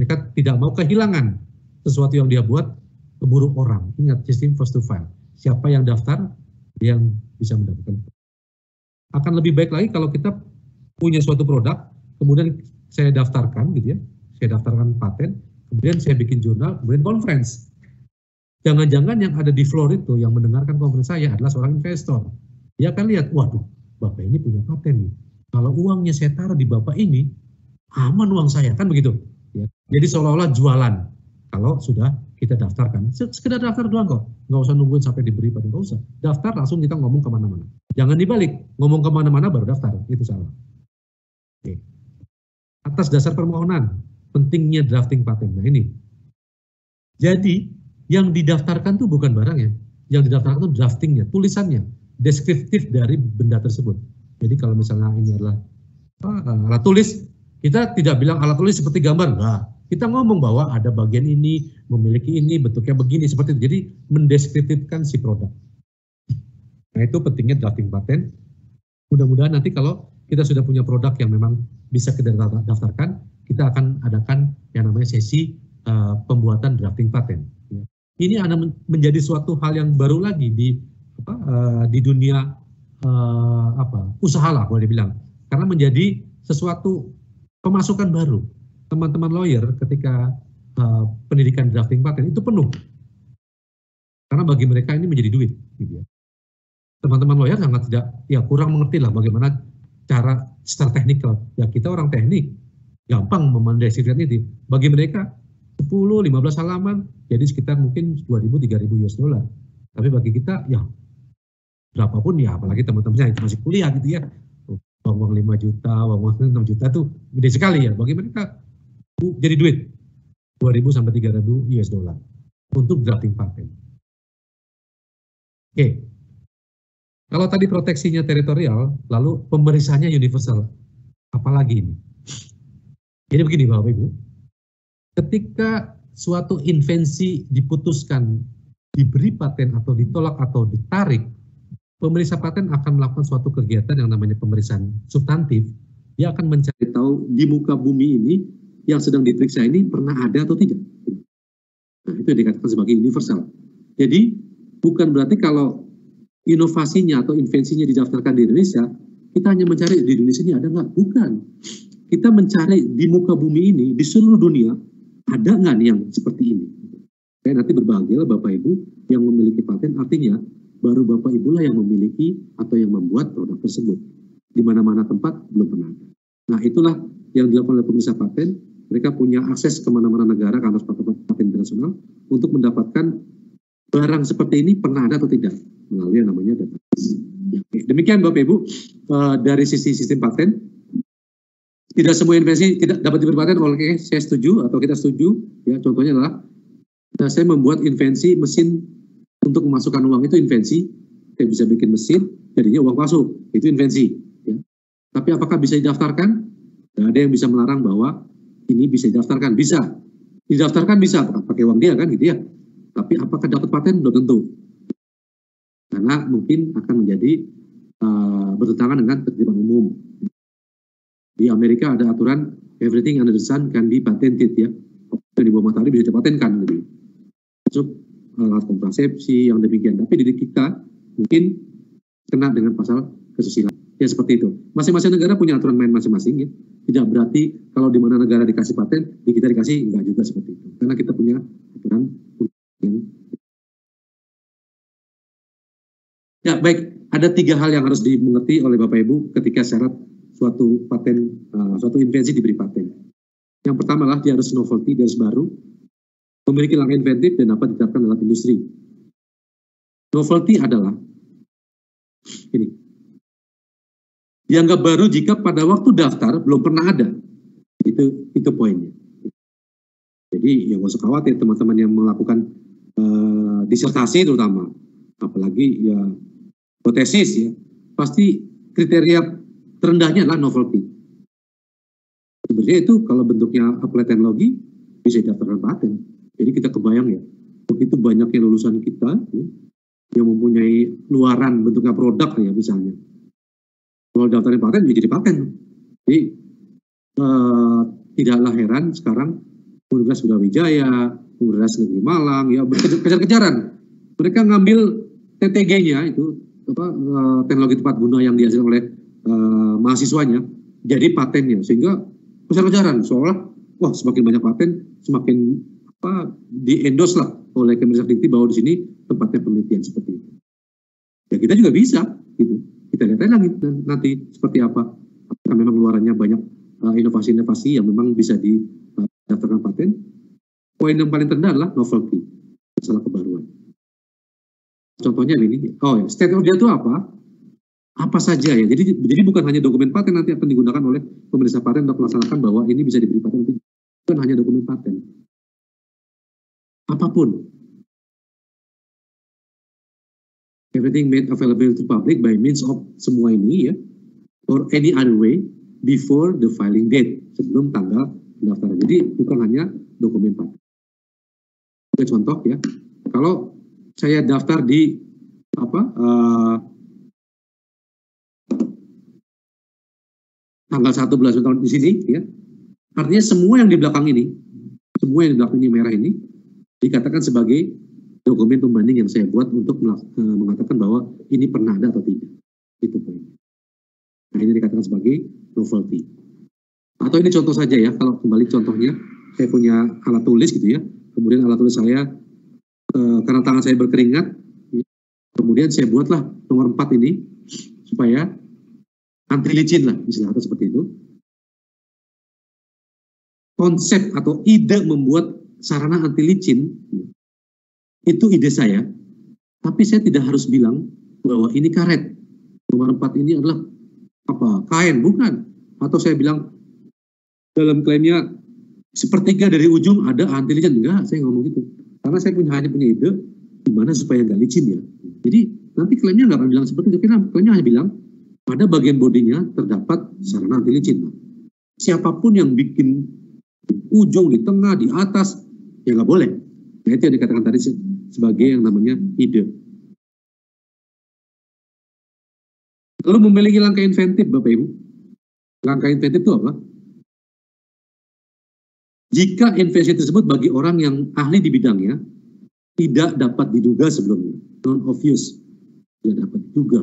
Mereka tidak mau kehilangan sesuatu yang dia buat keburu orang. Ingat sistem first to file. Siapa yang daftar, yang bisa mendapatkan. Akan lebih baik lagi kalau kita punya suatu produk, kemudian saya daftarkan gitu ya, saya daftarkan paten, kemudian saya bikin jurnal, kemudian conference. Jangan-jangan yang ada di floor itu yang mendengarkan conference saya adalah seorang investor. Dia akan lihat, waduh, bapak ini punya paten nih. Kalau uangnya saya taruh di bapak ini, aman uang saya kan begitu. Ya. Jadi seolah-olah jualan. Kalau sudah kita daftarkan. Sekedar daftar doang kok. Nggak usah nungguin sampai diberi pada nggak usah. Daftar langsung kita ngomong ke mana-mana. Jangan dibalik. Ngomong ke mana-mana baru daftar. Itu salah. Oke. Atas dasar permohonan, pentingnya drafting paten. Nah ini. Jadi, yang didaftarkan tuh bukan barangnya. Yang didaftarkan tuh draftingnya, tulisannya. deskriptif dari benda tersebut. Jadi kalau misalnya ini adalah alat tulis, kita tidak bilang alat tulis seperti gambar, nah, kita ngomong bahwa ada bagian ini, memiliki ini, bentuknya begini, seperti itu. Jadi mendeskriptifkan si produk. Nah itu pentingnya drafting paten. Mudah-mudahan nanti kalau kita sudah punya produk yang memang bisa kita daftarkan, kita akan adakan yang namanya sesi uh, pembuatan drafting paten. Ya. Ini akan menjadi suatu hal yang baru lagi di apa, uh, di dunia uh, apa usaha lah boleh dibilang, karena menjadi sesuatu pemasukan baru. Teman-teman lawyer ketika uh, pendidikan drafting paten itu penuh, karena bagi mereka ini menjadi duit. Gitu ya. Teman-teman lawyer sangat tidak ya kurang mengerti lah bagaimana cara secara teknikal. Ya kita orang teknik, gampang memandesikan itu. Bagi mereka 10, 15 halaman, jadi sekitar mungkin 2.000, 3.000 US dollar. Tapi bagi kita, ya berapapun ya, apalagi teman-temannya itu masih kuliah gitu ya. Uang, uang 5 juta, uang, uang 6 juta itu gede sekali ya. Bagi mereka jadi duit 2.000 sampai 3.000 US dollar untuk drafting patent. Oke, kalau tadi proteksinya teritorial, lalu pemeriksaannya universal. Apalagi ini? Jadi begini Bapak Ibu, ketika suatu invensi diputuskan, diberi paten atau ditolak atau ditarik, pemeriksa paten akan melakukan suatu kegiatan yang namanya pemeriksaan substantif. Dia akan mencari tahu di muka bumi ini yang sedang diperiksa ini pernah ada atau tidak. Nah, itu dikatakan sebagai universal. Jadi bukan berarti kalau inovasinya atau invensinya didaftarkan di Indonesia, kita hanya mencari di Indonesia ini ada nggak? Bukan. Kita mencari di muka bumi ini, di seluruh dunia, ada nggak yang seperti ini? Kayak nanti berbahagialah Bapak Ibu yang memiliki paten, artinya baru Bapak Ibu lah yang memiliki atau yang membuat produk tersebut. Di mana-mana tempat belum pernah. Nah itulah yang dilakukan oleh pemirsa paten. Mereka punya akses ke mana-mana negara, kantor paten internasional, untuk mendapatkan barang seperti ini pernah ada atau tidak melalui yang namanya database. Demikian Bapak Ibu uh, dari sisi sistem paten. Tidak semua invensi tidak dapat diberi paten. Oke, saya setuju atau kita setuju. Ya, contohnya adalah nah, saya membuat invensi mesin untuk memasukkan uang itu invensi. Saya bisa bikin mesin, jadinya uang masuk. Itu invensi. Ya. Tapi apakah bisa didaftarkan? Tidak ada yang bisa melarang bahwa ini bisa didaftarkan. Bisa. Didaftarkan bisa, pakai uang dia kan gitu ya. Tapi apakah dapat paten? Belum tentu karena mungkin akan menjadi uh, bertentangan dengan ketertiban umum. Di Amerika ada aturan everything under the sun can be patented ya. Yang di bawah matahari bisa dipatenkan gitu. Masuk eh, alat kontrasepsi yang demikian. Tapi di kita mungkin kena dengan pasal kesusilaan. Ya seperti itu. Masing-masing negara punya aturan main masing-masing ya. Tidak berarti kalau di mana negara dikasih paten, di kita dikasih enggak juga seperti itu. Karena kita punya aturan Ya, baik. Ada tiga hal yang harus dimengerti oleh Bapak Ibu ketika syarat suatu paten, uh, suatu invensi diberi paten. Yang pertama adalah dia harus novelty, dia harus baru, memiliki langkah inventif dan dapat diterapkan dalam industri. Novelty adalah ini. Dianggap baru jika pada waktu daftar belum pernah ada. Itu itu poinnya. Jadi ya nggak usah khawatir teman-teman yang melakukan uh, disertasi terutama, apalagi ya hipotesis ya, pasti kriteria terendahnya adalah novelty. Sebenarnya itu kalau bentuknya apply teknologi bisa didaftarkan paten. Jadi kita kebayang ya, begitu banyaknya lulusan kita ya, yang mempunyai luaran bentuknya produk ya misalnya. Kalau daftarin paten jadi paten. Jadi eh, tidaklah heran sekarang Universitas Wijaya, Universitas Negeri Malang ya berkejar-kejaran. Mereka ngambil TTG-nya itu apa, uh, teknologi tempat guna yang dihasilkan oleh uh, mahasiswanya jadi patennya sehingga besar-besaran seolah wah semakin banyak paten semakin apa di endorse lah oleh Kementerian Dikti bahwa di sini tempatnya penelitian seperti itu. Ya kita juga bisa gitu. Kita lihat lagi nanti seperti apa. Apakah memang luarannya banyak eh, inovasi-inovasi yang memang bisa didaftarkan paten. Poin yang paling rendah adalah novelty, masalah kebaruan. Contohnya ini, oh ya, state of the itu apa? Apa saja ya. Jadi jadi bukan hanya dokumen paten nanti akan digunakan oleh pemerintah paten untuk melaksanakan bahwa ini bisa diberi paten bukan hanya dokumen paten. Apa pun. Everything made available to public by means of semua ini ya or any other way before the filing date sebelum tanggal pendaftaran. Jadi bukan hanya dokumen paten. Oke contoh ya, kalau saya daftar di apa uh, tanggal satu bulan tahun di sini ya, artinya semua yang di belakang ini, semua yang di belakang ini merah ini dikatakan sebagai dokumen pembanding yang saya buat untuk uh, mengatakan bahwa ini pernah ada atau tidak. Itu poinnya. Nah ini dikatakan sebagai novelty. Atau ini contoh saja ya, kalau kembali contohnya, saya punya alat tulis gitu ya, kemudian alat tulis saya, uh, karena tangan saya berkeringat, kemudian saya buatlah nomor 4 ini, supaya anti licin lah, misalnya seperti itu. Konsep atau ide membuat sarana anti licin itu ide saya, tapi saya tidak harus bilang bahwa ini karet. Nomor empat ini adalah apa? Kain, bukan. Atau saya bilang dalam klaimnya sepertiga dari ujung ada anti licin. Enggak, saya ngomong gitu. Karena saya punya hanya punya ide gimana supaya nggak licin ya. Jadi nanti klaimnya nggak akan bilang seperti itu. Karena klaimnya hanya bilang pada bagian bodinya terdapat sarana anti licin. Siapa pun yang bikin ujung, di tengah, di atas, ya nggak boleh. Nah itu yang dikatakan tadi sebagai yang namanya ide. Lalu memiliki langkah inventif Bapak Ibu. Langkah inventif itu apa? Jika invensi tersebut bagi orang yang ahli di bidangnya tidak dapat diduga sebelumnya, non obvious, tidak dapat diduga.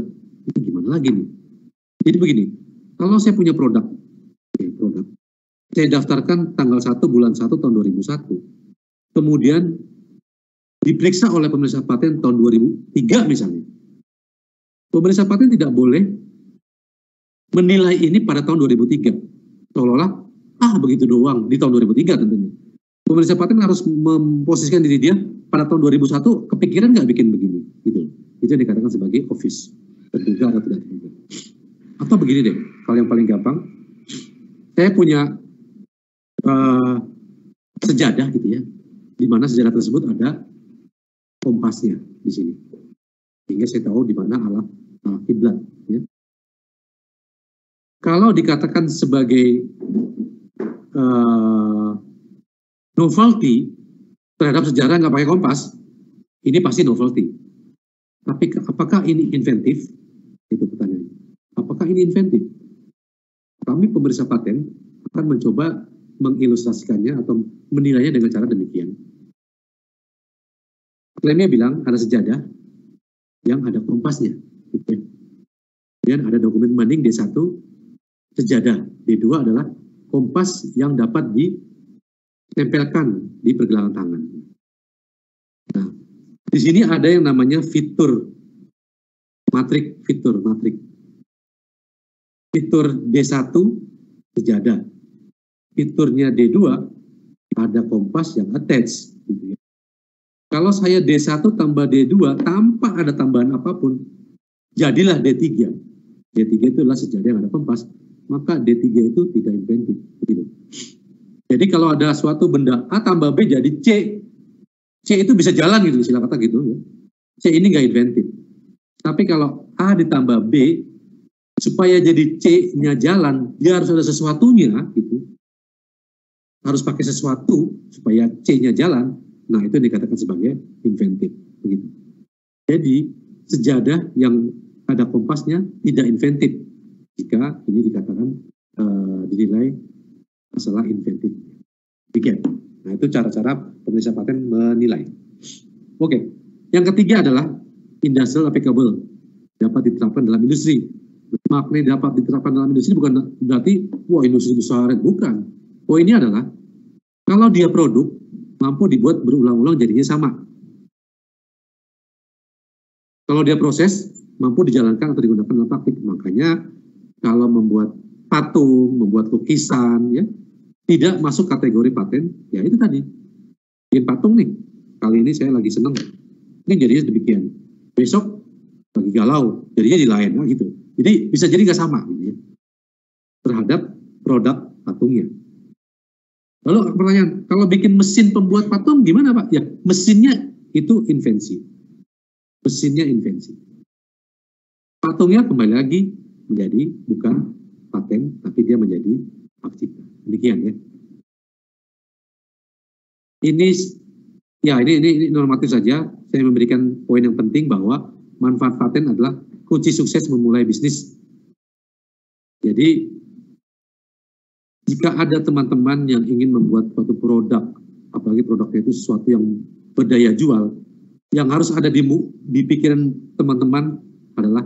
Ini gimana lagi nih? Jadi begini, kalau saya punya produk, saya daftarkan tanggal 1 bulan 1 tahun 2001, kemudian diperiksa oleh pemeriksa paten tahun 2003 misalnya. Pemeriksa paten tidak boleh menilai ini pada tahun 2003. Seolah-olah, ah begitu doang, di tahun 2003 tentunya. Pemeriksa paten harus memposisikan diri dia pada tahun 2001, kepikiran nggak bikin begini. Gitu. Itu yang dikatakan sebagai office. Terduga atau tidak terduga. Atau begini deh, kalau yang paling gampang, saya punya uh, sejadah gitu ya, di mana sejadah tersebut ada kompasnya di sini. Sehingga saya tahu di mana alat uh, kiblat. Ya. Kalau dikatakan sebagai uh, novelty terhadap sejarah nggak pakai kompas, ini pasti novelty. Tapi apakah ini inventif? Itu pertanyaannya. Apakah ini inventif? Kami pemeriksa paten akan mencoba mengilustrasikannya atau menilainya dengan cara demikian. Klaimnya bilang ada sejadah yang ada kompasnya. Gitu. Dan ada dokumen banding D1 sejadah. D2 adalah kompas yang dapat ditempelkan di pergelangan tangan. Nah, di sini ada yang namanya fitur matrik, fitur matrik. Fitur D1 sejadah. Fiturnya D2 ada kompas yang attach. Gitu ya. Kalau saya D1 tambah D2 tanpa ada tambahan apa pun, jadilah D3. D3 itu adalah sejadah yang ada kompas, maka D3 itu tidak inventif. Begitu. Jadi kalau ada suatu benda A tambah B jadi C, C itu bisa jalan gitu, sila kata gitu ya. C ini nggak inventif. Tapi kalau A ditambah B, supaya jadi C-nya jalan, dia harus ada sesuatunya gitu. Harus pakai sesuatu supaya C-nya jalan, Nah, itu dikatakan sebagai inventif. Begitu. Jadi, sejadah yang ada kompasnya tidak inventif jika ini dikatakan uh, dinilai masalah inventif. Demikian. Nah, itu cara-cara pemeriksa paten menilai. Oke. Yang ketiga adalah industrial applicable. Dapat diterapkan dalam industri. Makna dapat diterapkan dalam industri bukan berarti, wah industri besar, bukan. Oh ini adalah, kalau dia produk, mampu dibuat berulang-ulang jadinya sama. Kalau dia proses, mampu dijalankan atau digunakan dalam praktik. Makanya kalau membuat patung, membuat lukisan, ya tidak masuk kategori paten, ya itu tadi. Bikin patung nih, kali ini saya lagi seneng. Ini jadinya demikian. Besok lagi galau, jadinya di lain, nah gitu. Jadi bisa jadi nggak sama gitu ya, terhadap produk patungnya. Lalu pertanyaan, kalau bikin mesin pembuat patung gimana Pak? Ya mesinnya itu invensi. Mesinnya invensi. Patungnya kembali lagi menjadi bukan paten, tapi dia menjadi hak cipta. Demikian ya. Ini ya ini, ini ini normatif saja. Saya memberikan poin yang penting bahwa manfaat paten adalah kunci sukses memulai bisnis. Jadi jika ada teman-teman yang ingin membuat suatu produk, apalagi produknya itu sesuatu yang berdaya jual, yang harus ada di, di pikiran teman-teman adalah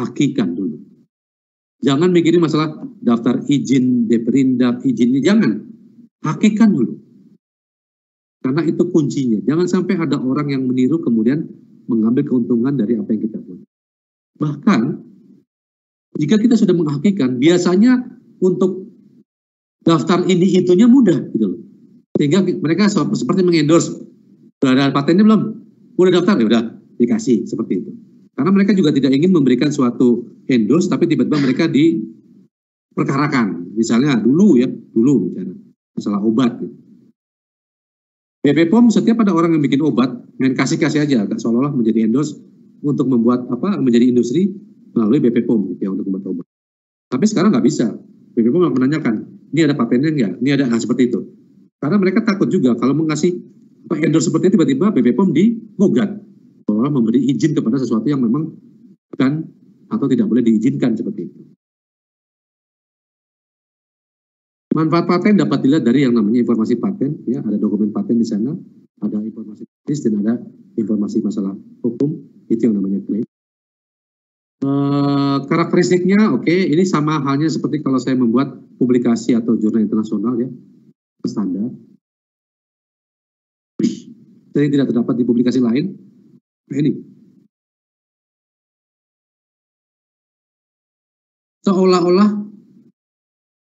hakikan dulu. Jangan mikirin masalah daftar izin, deperindak, izin ini, jangan. Hakikan dulu. Karena itu kuncinya. Jangan sampai ada orang yang meniru kemudian mengambil keuntungan dari apa yang kita buat. Bahkan, jika kita sudah menghakikan, biasanya untuk daftar ini itunya mudah gitu loh. Sehingga mereka seperti mengendorse, udah ada patennya belum? Udah daftar? Ya udah, dikasih seperti itu. Karena mereka juga tidak ingin memberikan suatu endorse, tapi tiba-tiba mereka diperkarakan. Misalnya dulu ya, dulu bicara masalah obat. Gitu. BP POM setiap ada orang yang bikin obat, main kasih-kasih aja, agak seolah-olah menjadi endorse untuk membuat apa menjadi industri melalui BP POM gitu ya untuk membuat obat. Tapi sekarang nggak bisa. BP POM menanyakan, ini ada patennya nggak? Ini ada nah, seperti itu. Karena mereka takut juga kalau mengasih endorse seperti itu tiba-tiba BP POM digugat seolah memberi izin kepada sesuatu yang memang bukan atau tidak boleh diizinkan seperti itu. Manfaat paten dapat dilihat dari yang namanya informasi paten, ya ada dokumen paten di sana, ada informasi teknis dan ada informasi masalah hukum, itu yang namanya klaim. E, karakteristiknya, oke, okay, ini sama halnya seperti kalau saya membuat publikasi atau jurnal internasional ya, standar. Jadi tidak terdapat di publikasi lain, ini. Seolah-olah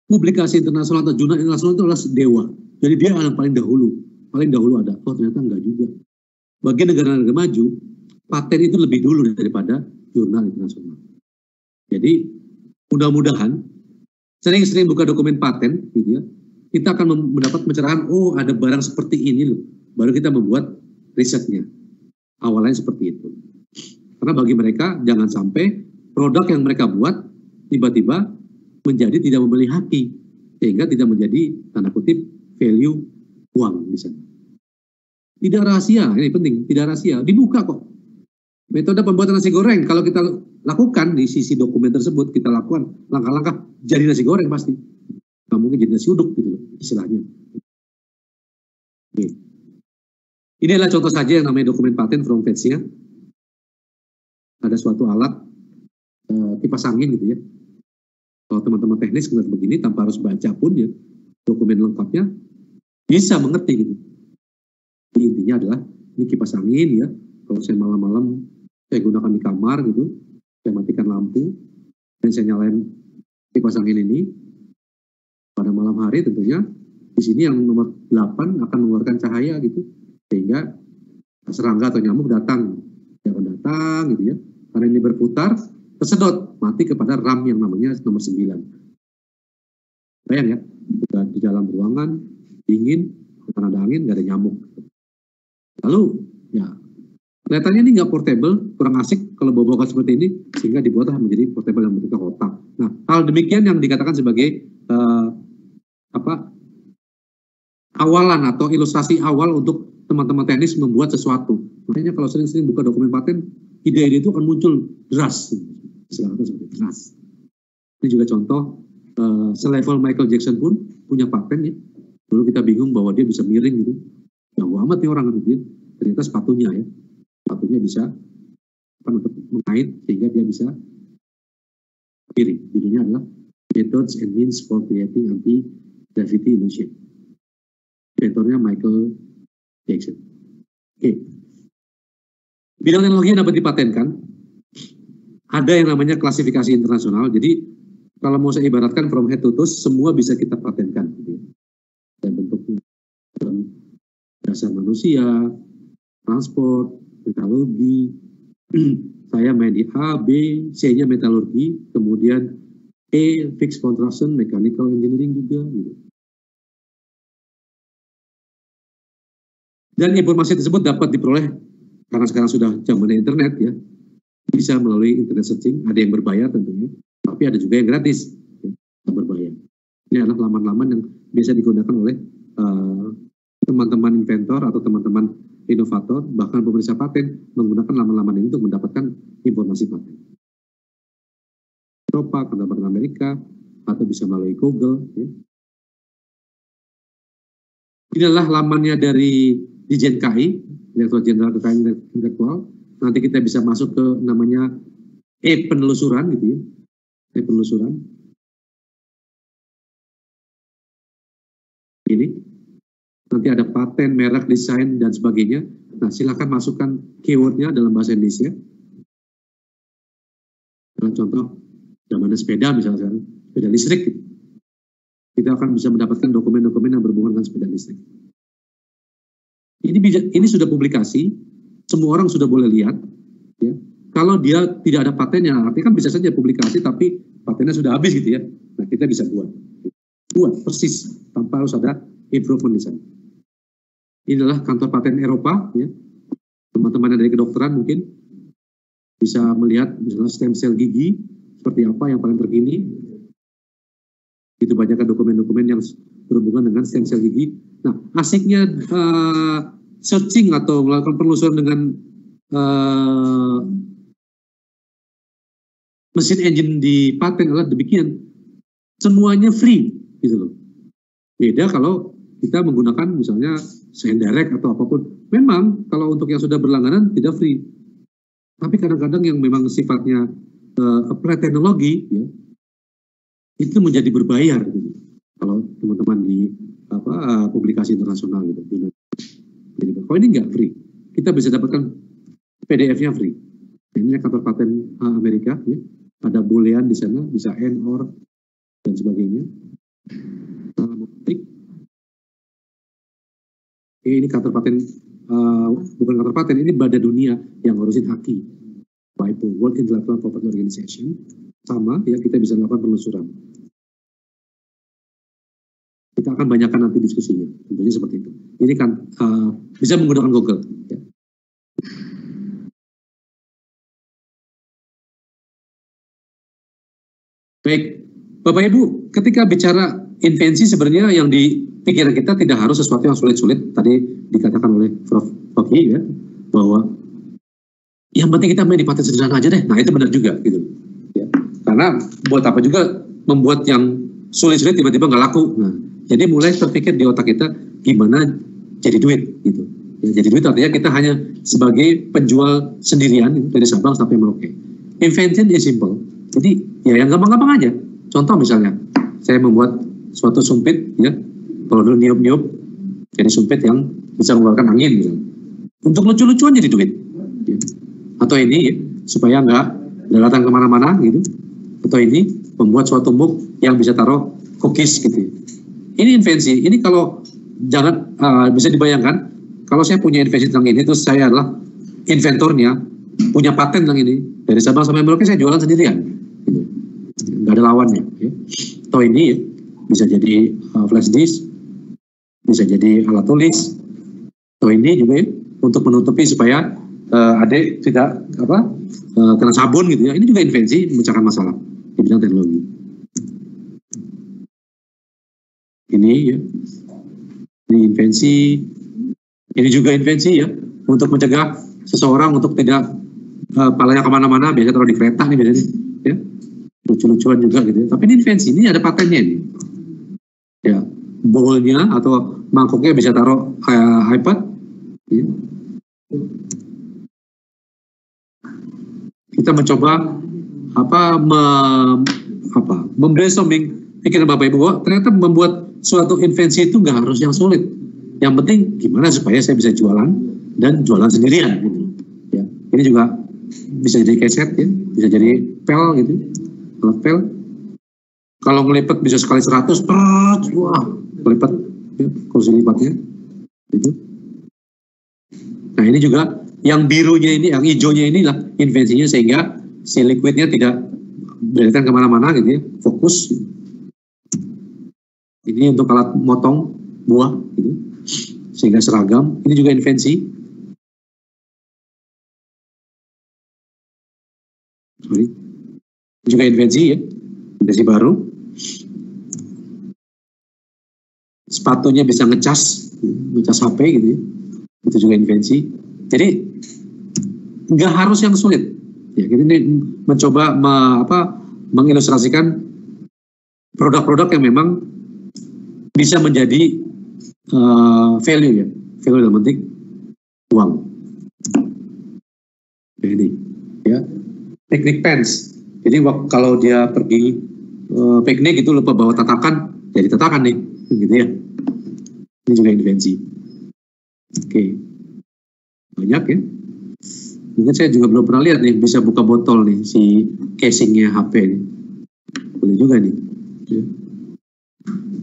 publikasi internasional atau jurnal internasional itu adalah dewa. Jadi dia yang paling dahulu, paling dahulu ada. Oh ternyata enggak juga. Bagi negara-negara maju, paten itu lebih dulu daripada jurnal internasional. Jadi mudah-mudahan sering-sering buka dokumen paten, gitu ya, kita akan mendapat pencerahan. Oh ada barang seperti ini loh, baru kita membuat risetnya awalnya seperti itu. Karena bagi mereka jangan sampai produk yang mereka buat tiba-tiba menjadi tidak membeli haki sehingga tidak menjadi tanda kutip value uang di. Tidak rahasia, ini penting, tidak rahasia, dibuka kok. Metode pembuatan nasi goreng kalau kita lakukan di sisi dokumen tersebut kita lakukan langkah-langkah jadi nasi goreng pasti. Nggak mungkin jadi nasi uduk gitu loh istilahnya. Oke. Ini adalah contoh saja yang namanya dokumen paten from Vetsia. Ada suatu alat e, kipas angin gitu ya. Kalau teman-teman teknis melihat begini tanpa harus baca pun ya dokumen lengkapnya bisa mengerti gitu. Jadi, intinya adalah ini kipas angin ya. Kalau saya malam-malam saya gunakan di kamar gitu, saya matikan lampu. Dan saya nyalain kipas angin ini. Pada malam hari tentunya di sini yang nomor 8 akan mengeluarkan cahaya gitu. Sehingga serangga atau nyamuk datang. Dia akan datang gitu ya. Karena ini berputar tersedot mati kepada ram yang namanya nomor 9 bayang ya sudah di dalam ruangan dingin karena ada angin nggak ada nyamuk. Lalu ya kelihatannya ini nggak portable kurang asik kalau bawa-bawa seperti ini sehingga dibuatlah menjadi portable yang bentuknya kotak nah hal demikian yang dikatakan sebagai uh, apa awalan atau ilustrasi awal untuk teman-teman teknis membuat sesuatu. Makanya kalau sering-sering buka dokumen paten, ide-ide itu akan muncul deras. Seperti deras. Ini juga contoh, uh, selevel Michael Jackson pun punya paten ya. Dulu kita bingung bahwa dia bisa miring gitu. Ya amat nih orang gitu ya. Ternyata sepatunya ya. Sepatunya bisa untuk mengait sehingga dia bisa miring. Judulnya adalah Methods and Means for Creating Anti-Gravity Illusion. Mentornya Michael Jackson. Oke. Bidang teknologi dapat dipatenkan, ada yang namanya klasifikasi internasional. Jadi kalau mau saya ibaratkan from head to toe, semua bisa kita patenkan. Gitu ya. Dan bentuknya dasar manusia, transport, metalurgi. saya main di A, B, C-nya metalurgi, kemudian E, fixed construction, mechanical engineering juga. Gitu. Dan informasi tersebut dapat diperoleh karena sekarang sudah zaman internet ya. bisa melalui internet searching, ada yang berbayar tentunya, tapi ada juga yang gratis, ya, berbayar. Ini adalah laman-laman yang biasa digunakan oleh eh, teman-teman uh, inventor atau teman-teman inovator, bahkan pemeriksa paten menggunakan laman-laman ini untuk mendapatkan informasi paten. Eropa, kantor Amerika, atau bisa melalui Google. Ya. Inilah lamannya dari Dijen KI, Direktur Jenderal Kekayaan Intelektual. Nanti kita bisa masuk ke namanya e-penelusuran gitu ya, e-penelusuran. Ini nanti ada paten, merek, desain, dan sebagainya. Nah, silakan masukkan keywordnya dalam bahasa Indonesia. Nah, contoh, zaman sepeda misalnya sepeda listrik. Kita akan bisa mendapatkan dokumen-dokumen yang berhubungan dengan sepeda listrik. Ini, ini sudah publikasi, semua orang sudah boleh lihat. Ya. Kalau dia tidak ada patennya, artinya kan bisa saja publikasi, tapi patennya sudah habis gitu ya. Nah, kita bisa buat. Buat persis, tanpa harus ada improvement di sana. Ini adalah kantor paten Eropa, ya. teman-teman dari kedokteran mungkin bisa melihat misalnya stem cell gigi seperti apa yang paling terkini. Itu banyak dokumen-dokumen yang berhubungan dengan stem cell gigi. Nah, asiknya uh, searching atau melakukan penelusuran dengan uh, mesin engine di paten adalah demikian. Semuanya free, gitu loh. Beda kalau kita menggunakan misalnya send atau apa pun. Memang kalau untuk yang sudah berlangganan tidak free. Tapi kadang-kadang yang memang sifatnya uh, apply teknologi ya, itu menjadi berbayar gitu. Kalau teman-teman di apa uh, publikasi internasional gitu. Jadi kalau ini nggak free, kita bisa dapatkan PDF-nya free. Ini kantor paten uh, Amerika ya. Ada boolean di sana, bisa and or dan sebagainya. Ini kantor paten uh, bukan kantor paten ini badan dunia yang ngurusin haki. WIPO World Intellectual Property Organization sama ya kita bisa melakukan penelusuran. Kita akan banyakkan nanti diskusinya tentunya seperti itu. Ini kan uh, bisa menggunakan Google ya. baik Bapak Ibu ketika bicara invensi sebenarnya yang di pikiran kita tidak harus sesuatu yang sulit-sulit. Tadi dikatakan oleh Prof. Foki ya, bahwa yang penting kita main di paten sederhana aja deh. Nah itu benar juga gitu. Ya. Karena buat apa juga membuat yang sulit-sulit tiba-tiba nggak laku. Nah, jadi mulai terpikir di otak kita gimana jadi duit gitu. Ya, jadi duit artinya kita hanya sebagai penjual sendirian dari Sabang sampai Merauke. Invention is simple. Jadi ya yang gampang-gampang aja. Contoh misalnya, saya membuat suatu sumpit ya dulu niup-niup jadi sumpit yang bisa mengeluarkan angin gitu. Untuk lucu-lucuan jadi duit. Gitu. Atau ini ya, supaya nggak datang ke mana-mana gitu. Atau ini membuat suatu mug yang bisa taruh cookies gitu. Ini invensi. Ini kalau jangan uh, bisa dibayangkan kalau saya punya invensi tentang ini terus saya adalah inventornya punya paten tentang ini dari Sabang sampai Merauke saya jualan sendirian gitu. nggak ada lawannya ya. atau ini ya, bisa jadi uh, flash disk bisa jadi alat tulis. Atau ini juga ya, untuk menutupi supaya uh, adik tidak apa uh, kena sabun gitu ya. Ini juga invensi memecahkan masalah di bidang teknologi. Ini ya. Ini invensi. Ini juga invensi ya untuk mencegah seseorang untuk tidak uh, palanya ke mana-mana. Biasanya kalau di kereta nih biasanya ya. Lucu-lucuan juga gitu ya. tapi ini invensi ini ada patennya nih ya bowlnya atau mangkoknya bisa taruh uh, iPad. Ya. Kita mencoba apa me, apa membrainstorming pikiran Bapak Ibu bahwa ternyata membuat suatu invensi itu nggak harus yang sulit. Yang penting gimana supaya saya bisa jualan dan jualan sendirian gitu. Ya. Ini juga bisa jadi keset ya, bisa jadi pel gitu. Pel kalau ngelipet bisa sekali 100 per wah, melipat ya, kursi lipatnya itu nah ini juga yang birunya ini yang hijaunya inilah invensinya sehingga si liquidnya tidak beririkan ke mana-mana gitu ya fokus. Ini untuk alat motong buah gitu. Sehingga seragam. Ini juga invensi. Sorry, juga invensi ya, invensi baru. Sepatunya bisa ngecas, ngecas HP gitu ya. Itu juga invensi. Jadi nggak harus yang sulit. Ya, kita ini mencoba me, apa, mengilustrasikan produk-produk yang memang bisa menjadi uh, value ya, value dalam penting uang. Ini ya, teknik pens. Jadi kalau dia pergi uh, piknik itu lupa bawa tatakan, jadi tatakan nih, gitu ya. Ini juga invensi. Oke, banyak ya. Mungkin saya juga belum pernah lihat nih bisa buka botol nih si casingnya HP nih. Boleh juga nih. Ya.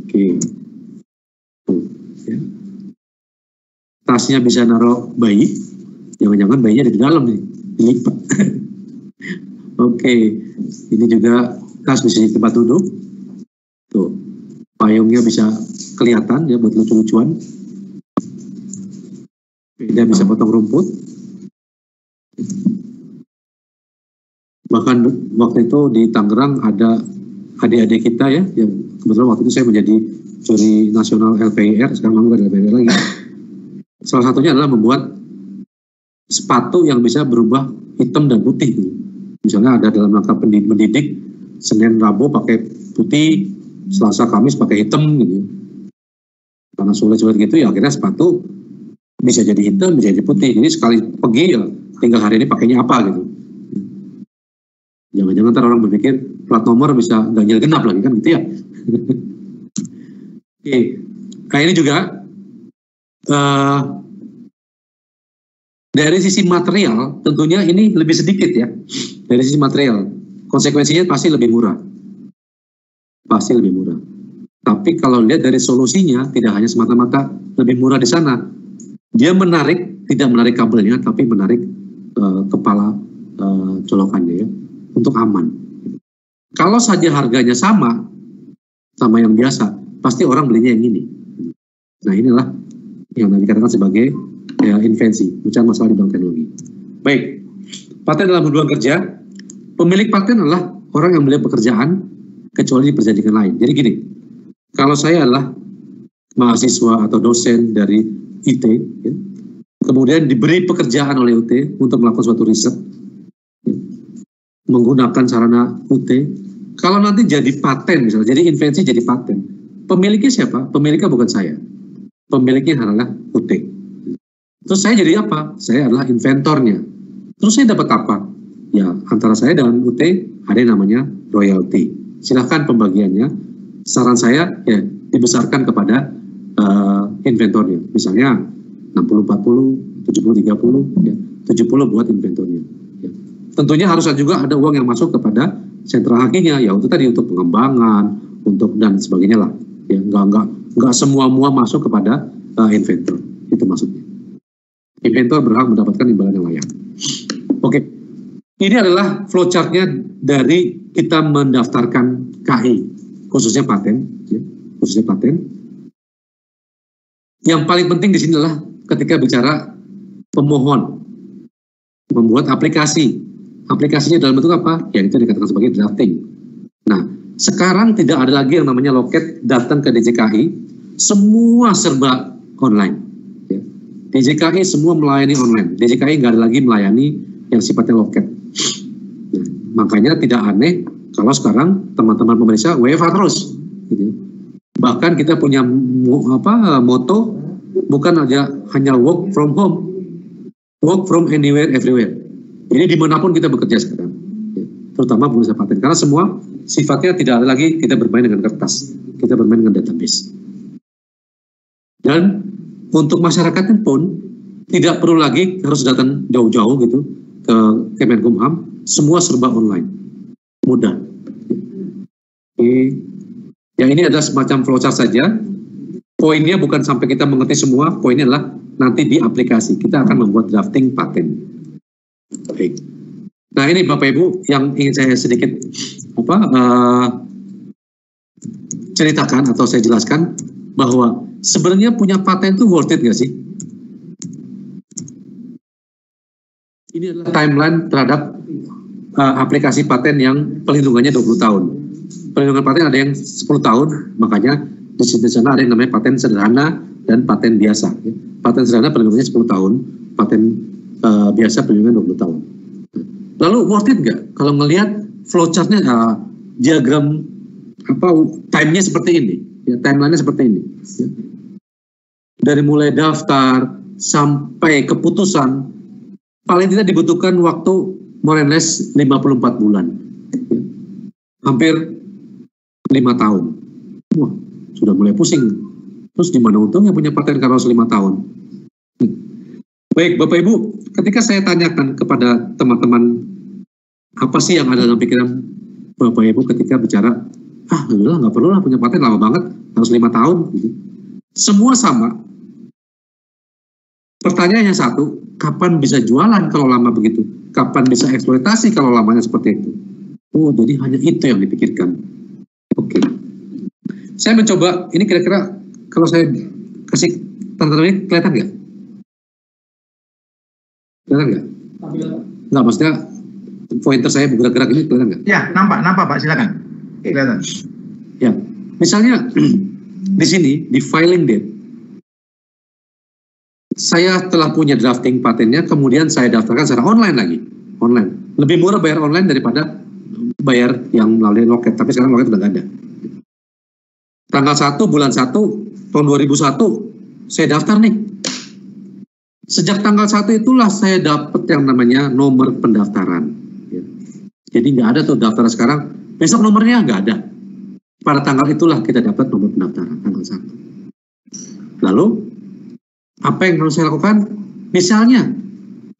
Oke. ya. Tasnya bisa naruh bayi. Jangan-jangan bayinya di dalam nih. Dilipat. Oke. Ini juga tas bisa di tempat duduk. Payungnya bisa kelihatan ya buat lucu-lucuan. Beda bisa potong rumput. Bahkan waktu itu di Tangerang ada adik-adik kita ya, yang kebetulan waktu itu saya menjadi juri nasional LPIR, sekarang bukan LPIR lagi. Salah satunya adalah membuat sepatu yang bisa berubah hitam dan putih. Misalnya ada dalam rangka mendidik, Senin Rabu pakai putih, Selasa Kamis pakai hitam gitu. Karena sulit-sulit gitu ya akhirnya sepatu bisa jadi hitam, bisa jadi putih. Jadi sekali pergi ya tinggal hari ini pakainya apa gitu. Jangan-jangan ntar orang berpikir plat nomor bisa ganjil genap lagi kan gitu ya. Oke, kayak ini juga uh, dari sisi material tentunya ini lebih sedikit ya. Dari sisi material konsekuensinya pasti lebih murah. Pasti lebih murah. Tapi kalau lihat dari solusinya tidak hanya semata-mata lebih murah di sana. Dia menarik, tidak menarik kabelnya tapi menarik uh, kepala uh, colokannya ya untuk aman. Kalau saja harganya sama, sama yang biasa, pasti orang belinya yang ini. Nah inilah yang dikatakan sebagai ya, invensi, bicara masalah di teknologi. Baik, paten dalam hubungan kerja, pemilik paten adalah orang yang melihat pekerjaan kecuali diperjanjikan lain. Jadi gini, kalau saya adalah mahasiswa atau dosen dari IT, ya, kemudian diberi pekerjaan oleh UT untuk melakukan suatu riset, menggunakan sarana UT, kalau nanti jadi paten misalnya, jadi invensi jadi paten, pemiliknya siapa? Pemiliknya bukan saya. Pemiliknya adalah UT. Terus saya jadi apa? Saya adalah inventornya. Terus saya dapat apa? Ya, antara saya dengan UT ada yang namanya royalty. Silahkan pembagiannya. Saran saya ya dibesarkan kepada uh, inventornya. Misalnya 60-40, 70-30, ya. 70 buat inventornya. Tentunya harus juga ada uang yang masuk kepada sentra hakinya, ya itu tadi untuk pengembangan, untuk dan sebagainya lah. Ya, nggak nggak nggak semua mua masuk kepada uh, inventor, itu maksudnya. Inventor berhak mendapatkan imbalan yang layak. Oke, ini adalah flowchartnya dari kita mendaftarkan KI, khususnya paten, ya, khususnya paten. Yang paling penting di sini adalah ketika bicara pemohon membuat aplikasi aplikasinya dalam bentuk apa? Ya itu dikatakan sebagai drafting. Nah, sekarang tidak ada lagi yang namanya loket datang ke DJKI, semua serba online. Ya. DJKI semua melayani online. DJKI nggak ada lagi melayani yang sifatnya loket. Makanya tidak aneh kalau sekarang teman-teman pemerintah WFH terus. Gitu. Bahkan kita punya apa moto bukan aja hanya work from home, work from anywhere everywhere. Jadi di mana pun kita bekerja sekarang, ya, terutama pengusaha paten, karena semua sifatnya tidak ada lagi kita bermain dengan kertas, kita bermain dengan database. Dan untuk masyarakatnya pun tidak perlu lagi harus datang jauh-jauh gitu Kemenkumham, semua serba online, mudah. Oke. Yang ini adalah semacam flowchart saja. Poinnya bukan sampai kita mengerti semua, poinnya adalah nanti di aplikasi kita akan membuat drafting paten. Baik. Nah ini Bapak Ibu yang ingin saya sedikit apa uh, ceritakan atau saya jelaskan bahwa sebenarnya punya paten itu worth it nggak sih? Ini adalah timeline terhadap uh, aplikasi paten yang pelindungannya 20 tahun. Pelindungan paten ada yang 10 tahun, makanya di sini sana ada yang namanya paten sederhana dan paten biasa. Paten sederhana pelindungannya 10 tahun, paten uh, biasa pelindungannya 20 tahun. Lalu worth it nggak kalau ngelihat flowchartnya uh, diagram apa time-nya seperti ini, ya, timeline-nya seperti ini. Ya. Dari mulai daftar sampai keputusan, paling tidak dibutuhkan waktu more or less 54 bulan. Hampir lima tahun. Wah, sudah mulai pusing. Terus di mana untungnya punya paten kalau lima tahun? Baik, Bapak Ibu, ketika saya tanyakan kepada teman-teman apa sih yang ada dalam pikiran Bapak Ibu ketika bicara, ah lah nggak perlu lah punya paten lama banget, harus lima tahun. Semua sama. Pertanyaannya satu, kapan bisa jualan kalau lama begitu? Kapan bisa eksploitasi kalau lamanya seperti itu? Oh, jadi hanya itu yang dipikirkan. Oke. Okay. Saya mencoba, ini kira-kira kalau saya kasih tanda-tanda ini kelihatan nggak? Kelihatan nggak? Nggak, maksudnya pointer saya bergerak-gerak ini kelihatan nggak? Ya, nampak, nampak Pak, silakan. Kelihatan. Ya, misalnya di sini, di filing date, saya telah punya drafting patennya, kemudian saya daftarkan secara online lagi, online. Lebih murah bayar online daripada bayar yang melalui loket, tapi sekarang loket sudah nggak ada. Tanggal 1 bulan 1 tahun 2001 saya daftar nih. Sejak tanggal 1 itulah saya dapat yang namanya nomor pendaftaran. Ya. Jadi nggak ada tuh daftar sekarang, besok nomornya nggak ada. Pada tanggal itulah kita dapat nomor pendaftaran, tanggal 1. Lalu apa yang harus saya lakukan? Misalnya,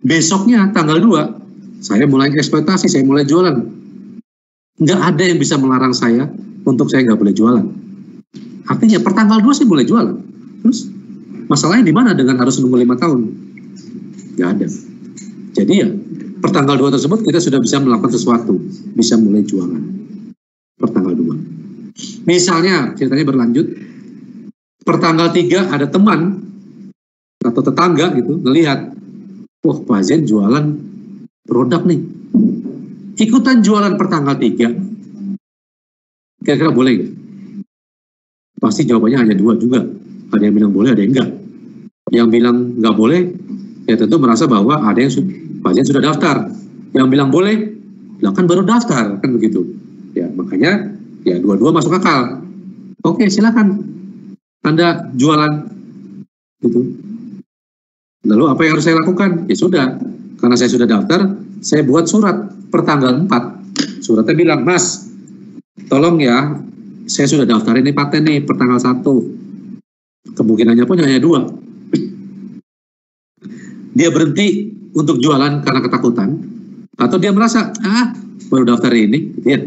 besoknya tanggal 2, saya mulai eksploitasi, saya mulai jualan. Nggak ada yang bisa melarang saya untuk saya nggak boleh jualan. Artinya, per tanggal 2 saya boleh jualan. Terus, masalahnya di mana dengan harus nunggu lima tahun? Nggak ada. Jadi ya, per tanggal 2 tersebut kita sudah bisa melakukan sesuatu, bisa mulai jualan. Per tanggal 2. Misalnya, ceritanya berlanjut, per tanggal 3 ada teman atau tetangga gitu ngelihat wah Pak Zen jualan produk nih. Ikutan jualan per tanggal 3 kira-kira boleh gak? pasti jawabannya hanya dua juga. Ada yang bilang boleh ada yang enggak yang bilang nggak boleh ya tentu merasa bahwa ada yang Pak Zen sudah daftar. Yang bilang boleh lah kan baru daftar kan begitu. Ya makanya ya dua-dua masuk akal. Oke silakan. Anda jualan gitu Lalu apa yang harus saya lakukan? Ya sudah, karena saya sudah daftar, saya buat surat per tanggal 4. Suratnya bilang, Mas, tolong ya, saya sudah daftar ini paten nih per tanggal 1. Kemungkinannya pun hanya dua. Dia berhenti untuk jualan karena ketakutan, atau dia merasa, ah, baru daftar ini, ya.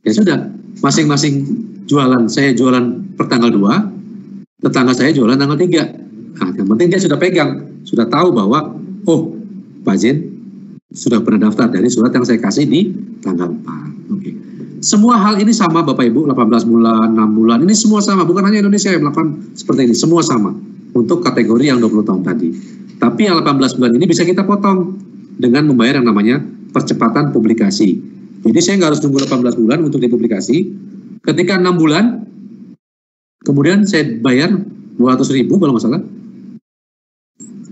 Ya sudah, masing-masing jualan, saya jualan per tanggal 2, tetangga saya jualan tanggal 3. Nah, yang penting dia sudah pegang sudah tahu bahwa oh Pak Jen sudah pernah daftar dari surat yang saya kasih di tanggal 4. Oke. Semua hal ini sama Bapak Ibu, 18 bulan, 6 bulan, ini semua sama, bukan hanya Indonesia yang melakukan seperti ini, semua sama untuk kategori yang 20 tahun tadi. Tapi yang 18 bulan ini bisa kita potong dengan membayar yang namanya percepatan publikasi. Jadi saya nggak harus tunggu 18 bulan untuk dipublikasi. Ketika 6 bulan, kemudian saya bayar 200 ribu kalau nggak salah,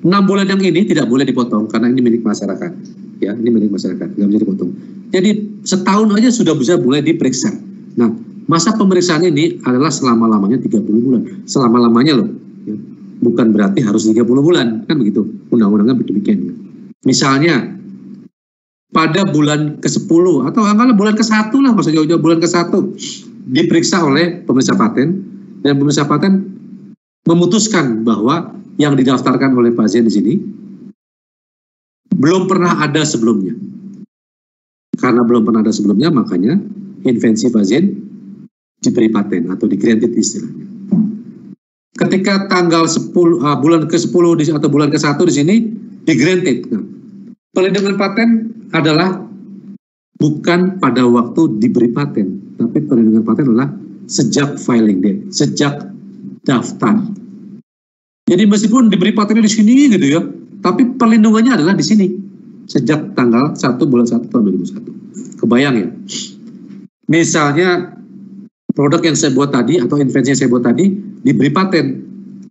enam bulan yang ini tidak boleh dipotong karena ini milik masyarakat. Ya ini milik masyarakat nggak bisa dipotong. Jadi setahun aja sudah bisa mulai diperiksa. Nah masa pemeriksaan ini adalah selama lamanya 30 bulan. Selama lamanya loh ya. bukan berarti harus 30 bulan kan begitu? Undang-undangnya demikian. Misalnya pada bulan ke-10 atau anggaplah bulan ke-1 lah maksudnya jauh-jauh bulan ke-1 diperiksa oleh pemeriksa paten dan pemeriksa paten memutuskan bahwa yang didaftarkan oleh pasien di sini belum pernah ada sebelumnya. Karena belum pernah ada sebelumnya, makanya invensi pasien diberi paten atau di granted istilahnya. Ketika tanggal 10 uh, ah, bulan ke-10 atau bulan ke-1 di sini di granted. Nah, pelindungan paten adalah bukan pada waktu diberi paten, tapi perlindungan paten adalah sejak filing date, sejak daftar. Jadi meskipun diberi patennya di sini gitu ya, tapi perlindungannya adalah di sini. sejak tanggal 1 bulan 1 tahun 2001. Kebayang ya? Misalnya produk yang saya buat tadi atau invensi yang saya buat tadi diberi paten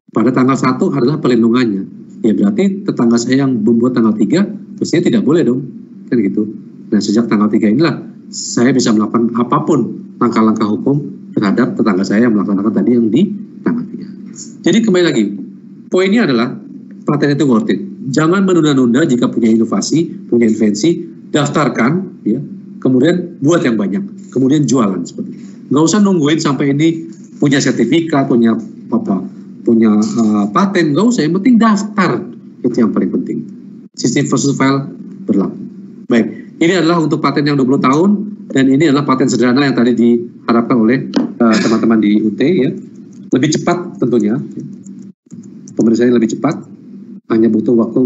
pada tanggal 1 adalah pelindungannya. Ya berarti tetangga saya yang membuat tanggal 3 mestinya tidak boleh dong. Kan gitu. Nah sejak tanggal 3 inilah saya bisa melakukan apa pun langkah-langkah hukum terhadap tetangga saya yang melaksanakan tadi yang di tanggal 3. Jadi kembali lagi, poinnya adalah paten itu worth it. Jangan menunda-nunda jika punya inovasi, punya invensi, daftarkan, ya, kemudian buat yang banyak, kemudian jualan seperti itu. Usah nungguin sampai ini punya sertifikat, punya apa, punya uh, paten, nggak usah. Yang penting daftar itu yang paling penting. Sistem versus file berlaku. Baik, ini adalah untuk paten yang 20 tahun dan ini adalah paten sederhana yang tadi diharapkan oleh eh, teman-teman uh, di UT ya. Lebih cepat tentunya. Pemeriksaannya lebih cepat, hanya butuh waktu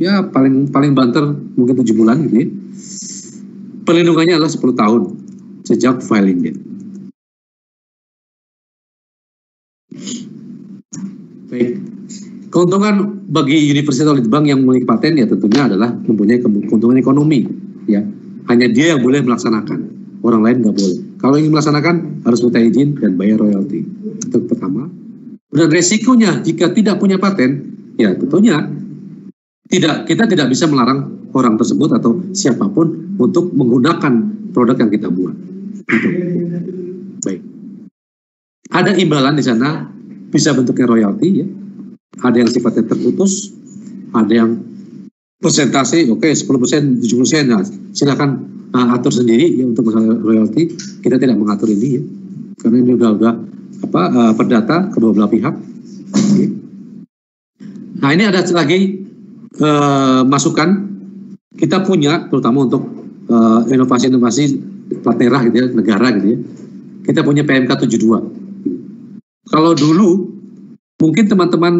ya paling paling banter mungkin tujuh bulan gitu ya. Perlindungannya adalah 10 tahun sejak filing date. Baik. Keuntungan bagi universitas bank yang memiliki paten ya tentunya adalah mempunyai keuntungan ekonomi ya. Hanya dia yang boleh melaksanakan, orang lain nggak boleh. Kalau ingin melaksanakan harus minta izin dan bayar royalti. Itu pertama. Dan resikonya jika tidak punya paten, ya tentunya tidak kita tidak bisa melarang orang tersebut atau siapa pun untuk menggunakan produk yang kita buat. Gitu. Baik. Ada imbalan di sana bisa bentuknya royalti ya. Ada yang sifatnya terputus, ada yang persentase oke okay, 10% 70% nah, silakan uh, atur sendiri ya untuk masalah royalti kita tidak mengatur ini ya karena ini udah udah apa uh, perdata kedua belah pihak okay. nah ini ada lagi uh, masukan kita punya terutama untuk inovasi-inovasi uh, plat merah gitu ya negara gitu ya kita punya PMK 72 kalau dulu mungkin teman-teman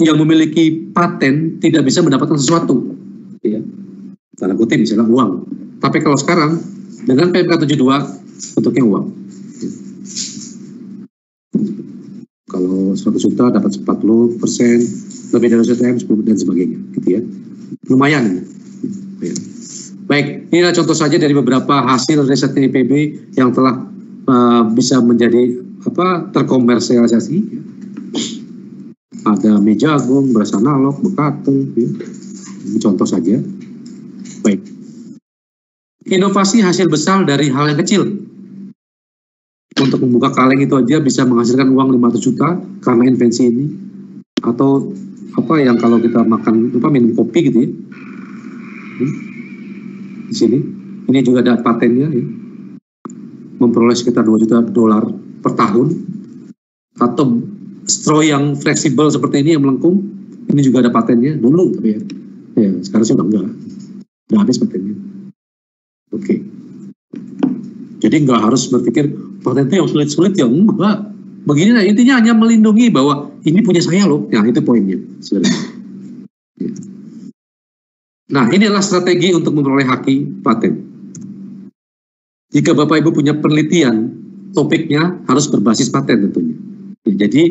yang memiliki paten tidak bisa mendapatkan sesuatu. Ya. Tanda kutip misalnya uang. Tapi kalau sekarang dengan PMK 72 bentuknya uang. Kalau 100 juta dapat 40 persen, lebih dari STM 10 dan sebagainya, gitu ya. Lumayan. Ya. Baik, inilah contoh saja dari beberapa hasil riset TIPB yang telah uh, bisa menjadi apa terkomersialisasi ada meja agung, beras analog, bekatung, ya. ini contoh saja. Baik. Inovasi hasil besar dari hal yang kecil. Untuk membuka kaleng itu aja bisa menghasilkan uang 500 juta karena invensi ini. Atau apa yang kalau kita makan apa minum kopi gitu ya. Hmm. Di sini. Ini juga ada patennya ya. Memperoleh sekitar 2 juta dolar per tahun atau straw yang fleksibel seperti ini yang melengkung ini juga ada patennya dulu tapi ya, ya sekarang sih udah enggak udah habis patennya oke okay. Jadi nggak harus berpikir patennya yang sulit-sulit. Ya enggak. Begini nah intinya hanya melindungi bahwa ini punya saya loh. Ya itu poinnya ya. nah ini adalah strategi untuk memperoleh haki paten. Jika bapak ibu punya penelitian topiknya harus berbasis paten tentunya. Jadi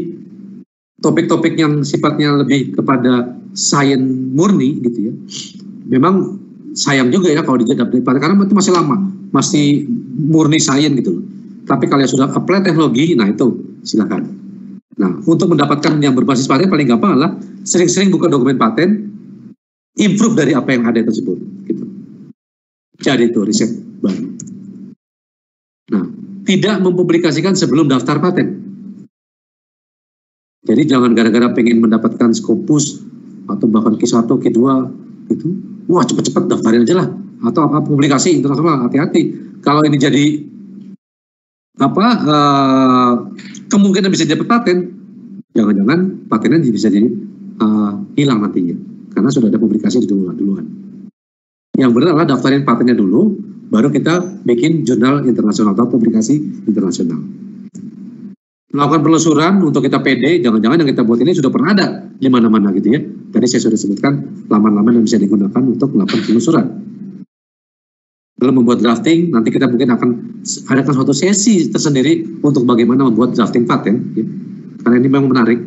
topik-topik yang sifatnya lebih kepada sains murni gitu ya. Memang sayang juga ya kalau dijadikan karena itu masih lama, masih murni sains gitu Tapi kalau sudah apply teknologi, nah itu silakan. Nah, untuk mendapatkan yang berbasis paten paling gampang adalah sering-sering buka dokumen paten, improve dari apa yang ada tersebut. Gitu. Jadi itu riset baru. Nah, tidak mempublikasikan sebelum daftar paten. Jadi jangan gara-gara pengen mendapatkan Scopus atau bahkan Q1, Q2 itu, wah cepat-cepat daftarin aja lah. Atau apa publikasi internasional, hati-hati. Kalau ini jadi apa uh, kemungkinan bisa dapat paten, jangan-jangan patennya bisa jadi uh, hilang nantinya karena sudah ada publikasi di duluan. duluan. Yang benar adalah daftarin patennya dulu, baru kita bikin jurnal internasional atau publikasi internasional melakukan penelusuran untuk kita PD, jangan-jangan yang kita buat ini sudah pernah ada di mana-mana gitu ya. Tadi saya sudah sebutkan laman-laman yang bisa digunakan untuk melakukan penelusuran. Dalam membuat drafting, nanti kita mungkin akan adakan suatu sesi tersendiri untuk bagaimana membuat drafting paten, ya. karena ini memang menarik.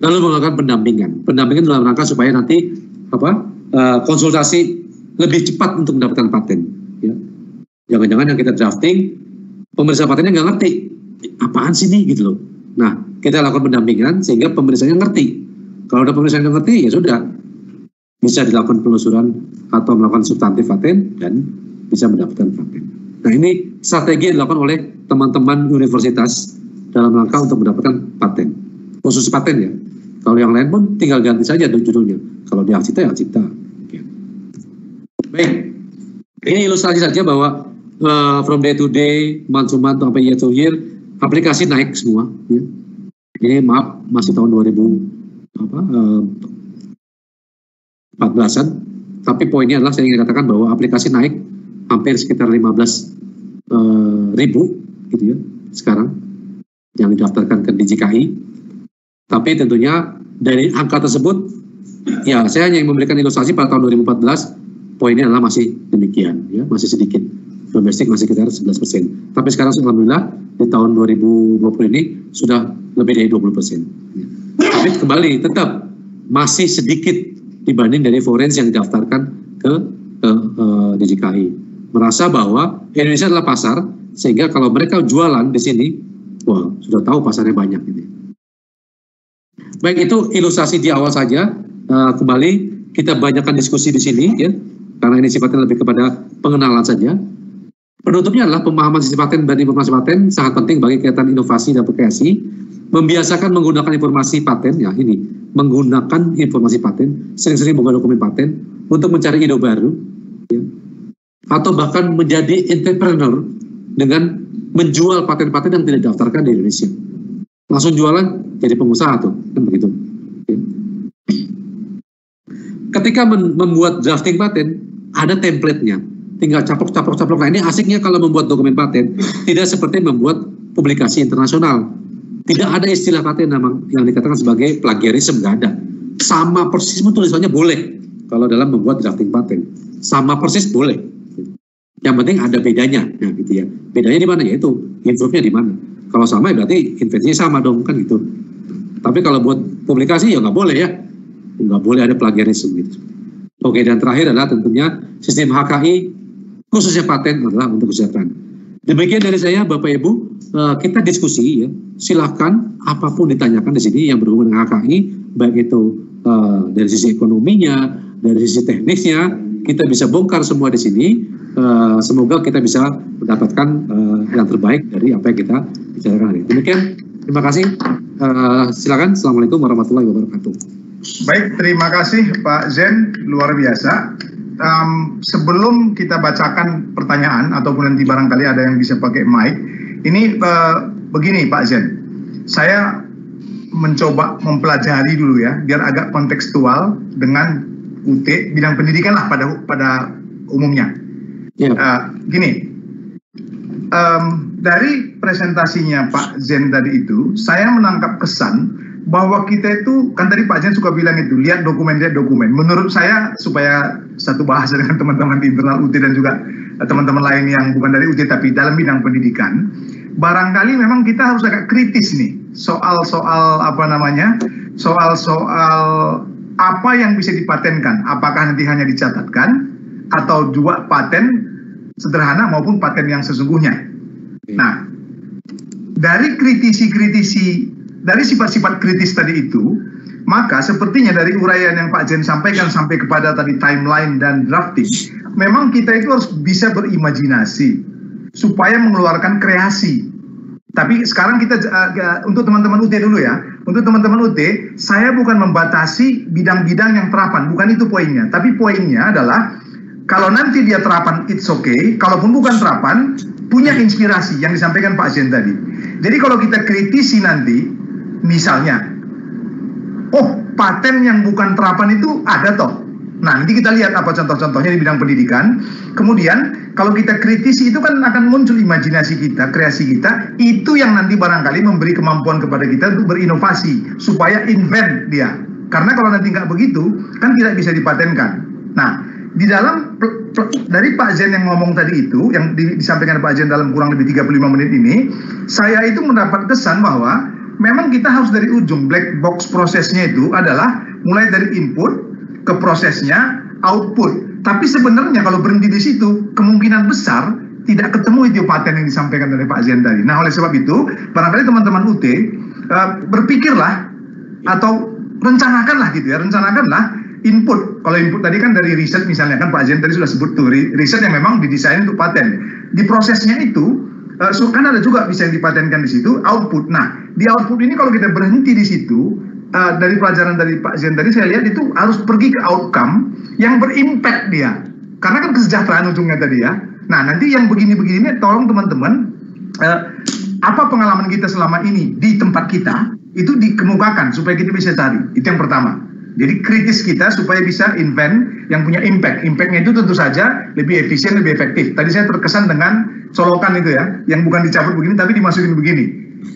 Lalu melakukan pendampingan. Pendampingan dalam rangka supaya nanti apa uh, konsultasi lebih cepat untuk mendapatkan paten. Ya. Jangan-jangan yang kita drafting pemeriksa patennya nggak ngerti apaan sih nih gitu loh. Nah kita lakukan pendampingan sehingga pemeriksanya ngerti. Kalau ada pemeriksaan yang ngerti ya sudah bisa dilakukan penelusuran atau melakukan substantif paten dan bisa mendapatkan paten. Nah ini strategi yang dilakukan oleh teman-teman universitas dalam rangka untuk mendapatkan paten. Khusus paten ya. Kalau yang lain pun tinggal ganti saja judulnya. Kalau di Alcita ya Alcita. Baik, ini ilustrasi saja bahwa uh, from day to day, month to month, sampai year to year, aplikasi naik semua. Ya. Ini maaf masih tahun 2000 apa uh, 14-an, tapi poinnya adalah saya ingin katakan bahwa aplikasi naik hampir sekitar 15 uh, ribu gitu ya sekarang yang didaftarkan ke DJKI. Tapi tentunya dari angka tersebut, ya saya hanya memberikan ilustrasi pada tahun 2014, poinnya adalah masih demikian, ya masih sedikit. Domestik masih sekitar 11 persen. Tapi sekarang alhamdulillah di tahun 2020 ini sudah lebih dari 20 persen. Ya. Tapi kembali tetap masih sedikit dibanding dari forens yang didaftarkan ke, ke uh, DJKI. Merasa bahwa Indonesia adalah pasar, sehingga kalau mereka jualan di sini, wah sudah tahu pasarnya banyak gitu. Baik itu ilustrasi di awal saja. Uh, kembali kita banyakkan diskusi di sini ya, karena ini sifatnya lebih kepada pengenalan saja. Penutupnya adalah pemahaman sisi paten dan informasi paten sangat penting bagi kegiatan inovasi dan kreasi. Membiasakan menggunakan informasi paten ya ini, menggunakan informasi paten, sering-sering membuat dokumen paten untuk mencari ide baru, ya. atau bahkan menjadi entrepreneur dengan menjual paten-paten yang tidak didaftarkan di Indonesia. Langsung jualan jadi pengusaha tuh, kan begitu. Ya. Ketika membuat drafting paten, ada template-nya. Tinggal caplok-caplok-caplok. Nah ini asiknya kalau membuat dokumen paten, tidak seperti membuat publikasi internasional. Tidak ada istilah paten yang dikatakan sebagai plagiarisme, nggak ada. Sama persis tulisannya boleh kalau dalam membuat drafting paten. Sama persis boleh yang penting ada bedanya, nah gitu ya. Bedanya di mana ya itu improve-nya di mana. Kalau sama ya berarti investasinya sama dong kan gitu. Tapi kalau buat publikasi ya nggak boleh ya, nggak boleh ada plagiarisme gitu. Oke dan terakhir adalah tentunya sistem HKI khususnya paten adalah untuk kesehatan. Demikian dari saya Bapak Ibu, eh, kita diskusi ya. Silahkan apa pun ditanyakan di sini yang berhubungan dengan HKI, baik itu eh, dari sisi ekonominya, dari sisi teknisnya, kita bisa bongkar semua di sini uh, semoga kita bisa mendapatkan yang terbaik dari apa yang kita bicarakan hari ini. Demikian, terima kasih. Silakan. Assalamualaikum warahmatullahi wabarakatuh. Baik, terima kasih Pak Zen, luar biasa. Um, sebelum kita bacakan pertanyaan ataupun nanti barangkali ada yang bisa pakai mic, ini uh, begini Pak Zen, saya mencoba mempelajari dulu ya, biar agak kontekstual dengan UT bidang pendidikan lah pada pada umumnya. Yeah. Ya. Uh, gini, um, dari presentasinya Pak Zen tadi itu, saya menangkap kesan bahwa kita itu kan tadi Pak Zen suka bilang itu lihat dokumen lihat dokumen. Menurut saya supaya satu bahasa dengan teman-teman di internal UT dan juga eh, teman-teman lain yang bukan dari UT tapi dalam bidang pendidikan, barangkali memang kita harus agak kritis nih soal-soal apa namanya, soal-soal apa yang bisa dipatenkan. Apakah nanti hanya dicatatkan atau juga paten sederhana maupun paten yang sesungguhnya. Nah, dari kritisi-kritisi, dari sifat-sifat kritis tadi itu, maka sepertinya dari uraian yang Pak Jen sampaikan sampai kepada tadi timeline dan drafting, memang kita itu harus bisa berimajinasi supaya mengeluarkan kreasi. Tapi sekarang kita uh, untuk teman-teman UT dulu ya. Untuk teman-teman UT, saya bukan membatasi bidang-bidang yang terapan, bukan itu poinnya. Tapi poinnya adalah kalau nanti dia terapan, it's okay. Kalaupun bukan terapan, punya inspirasi yang disampaikan Pak Zen tadi. Jadi kalau kita kritisi nanti, misalnya, oh paten yang bukan terapan itu ada toh. Nah, nanti kita lihat apa contoh-contohnya di bidang pendidikan. Kemudian, kalau kita kritisi itu kan akan muncul imajinasi kita, kreasi kita. Itu yang nanti barangkali memberi kemampuan kepada kita untuk berinovasi, supaya invent dia. Karena kalau nanti nggak begitu, kan tidak bisa dipatenkan. Nah, di dalam dari Pak Zen yang ngomong tadi itu yang disampaikan Pak Zen dalam kurang lebih 35 menit ini saya itu mendapat kesan bahwa memang kita harus dari ujung black box prosesnya itu adalah mulai dari input ke prosesnya, output. Tapi sebenarnya kalau berhenti di situ, kemungkinan besar tidak ketemu itu paten yang disampaikan oleh Pak Zian tadi. Nah, oleh sebab itu, barangkali teman-teman UT uh, eh, berpikirlah atau rencanakanlah gitu ya, rencanakanlah input. Kalau input tadi kan dari riset misalnya kan Pak Zen tadi sudah sebut tuh riset yang memang didesain untuk paten. Di prosesnya itu uh, kan ada juga bisa yang dipatenkan di situ output. Nah di output ini kalau kita berhenti di situ uh, dari pelajaran dari Pak Zen tadi saya lihat itu harus pergi ke outcome yang berimpact dia. Karena kan kesejahteraan ujungnya tadi ya. Nah nanti yang begini-begini tolong teman-teman uh, apa pengalaman kita selama ini di tempat kita itu dikemukakan supaya kita bisa cari. Itu yang pertama. Jadi kritis kita supaya bisa invent yang punya impact. Impactnya itu tentu saja lebih efisien, lebih efektif. Tadi saya terkesan dengan solokan itu ya, yang bukan dicabut begini tapi dimasukin begini.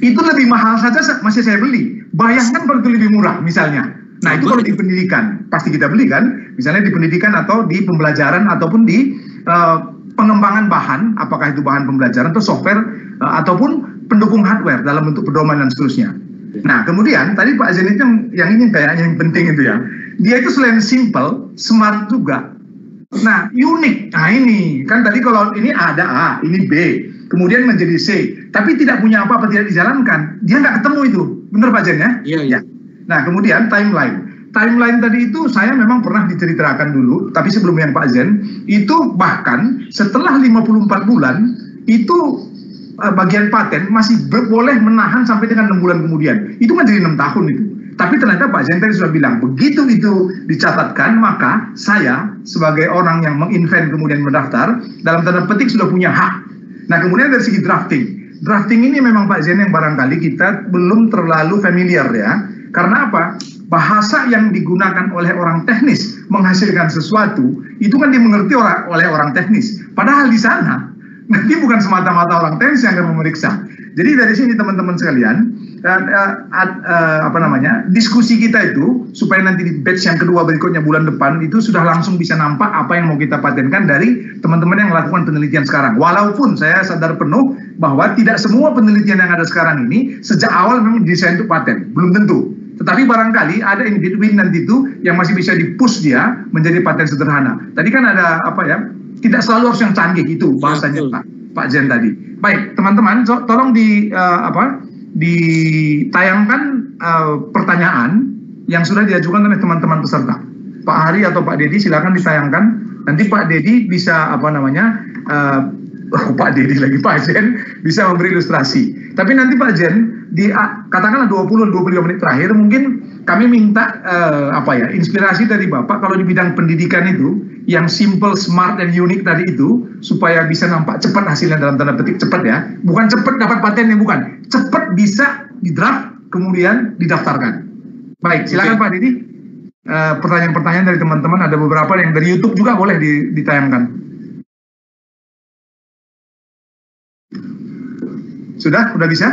Itu lebih mahal saja masih saya beli. Bayangkan kalau itu lebih murah misalnya. Nah itu kalau di pendidikan pasti kita beli kan, misalnya di pendidikan atau di pembelajaran ataupun di uh, pengembangan bahan, apakah itu bahan pembelajaran atau software uh, ataupun pendukung hardware dalam bentuk pedoman dan seterusnya. Nah, kemudian tadi Pak Zen itu yang, ini kayaknya yang penting itu ya. Dia itu selain simple, smart juga. Nah, unik. Nah, ini kan tadi kalau ini ada A, ini B, kemudian menjadi C, tapi tidak punya apa-apa tidak dijalankan. Dia nggak ketemu itu. Benar Pak Zen ya? Iya, iya. Ya. Nah, kemudian timeline. Timeline tadi itu saya memang pernah diceritakan dulu, tapi sebelum yang Pak Zen, itu bahkan setelah 54 bulan, itu bagian paten masih boleh menahan sampai dengan enam bulan kemudian. Itu kan jadi enam tahun itu. Tapi ternyata Pak Zen tadi sudah bilang, begitu itu dicatatkan, maka saya sebagai orang yang menginvent kemudian mendaftar, dalam tanda petik sudah punya hak. Nah kemudian dari segi drafting, drafting ini memang Pak Zen yang barangkali kita belum terlalu familiar ya. Karena apa? Bahasa yang digunakan oleh orang teknis menghasilkan sesuatu, itu kan dimengerti oleh orang teknis. Padahal di sana Nanti bukan semata-mata orang teknis yang akan memeriksa. Jadi dari sini teman-teman sekalian, uh, uh, uh, apa namanya, diskusi kita itu supaya nanti di batch yang kedua berikutnya bulan depan itu sudah langsung bisa nampak apa yang mau kita patenkan dari teman-teman yang melakukan penelitian sekarang. Walaupun saya sadar penuh bahwa tidak semua penelitian yang ada sekarang ini sejak awal memang desain untuk paten, belum tentu. Tetapi barangkali ada in between nanti itu yang masih bisa dipush dia menjadi paten sederhana. Tadi kan ada apa ya tidak selalu harus yang canggih itu bahasanya ya, Pak Pak Jen tadi. Baik, teman-teman, so, tolong di uh, apa ditayangkan uh, pertanyaan yang sudah diajukan oleh teman-teman peserta. Pak Hari atau Pak Dedi silakan ditayangkan. Nanti Pak Dedi bisa apa namanya uh, oh, Pak Dedi lagi Pak Jen bisa memberi ilustrasi. Tapi nanti Pak Jen di katakanlah 20 25 menit terakhir mungkin kami minta uh, apa ya inspirasi dari Bapak kalau di bidang pendidikan itu yang simple, smart dan unik tadi itu supaya bisa nampak cepat hasilnya dalam tanda petik cepat ya. Bukan cepat dapat patennya bukan. Cepat bisa di draft kemudian didaftarkan. Baik, silakan Pak Didi. Uh, pertanyaan-pertanyaan dari teman-teman ada beberapa yang dari YouTube juga boleh ditayangkan. Sudah? Sudah bisa?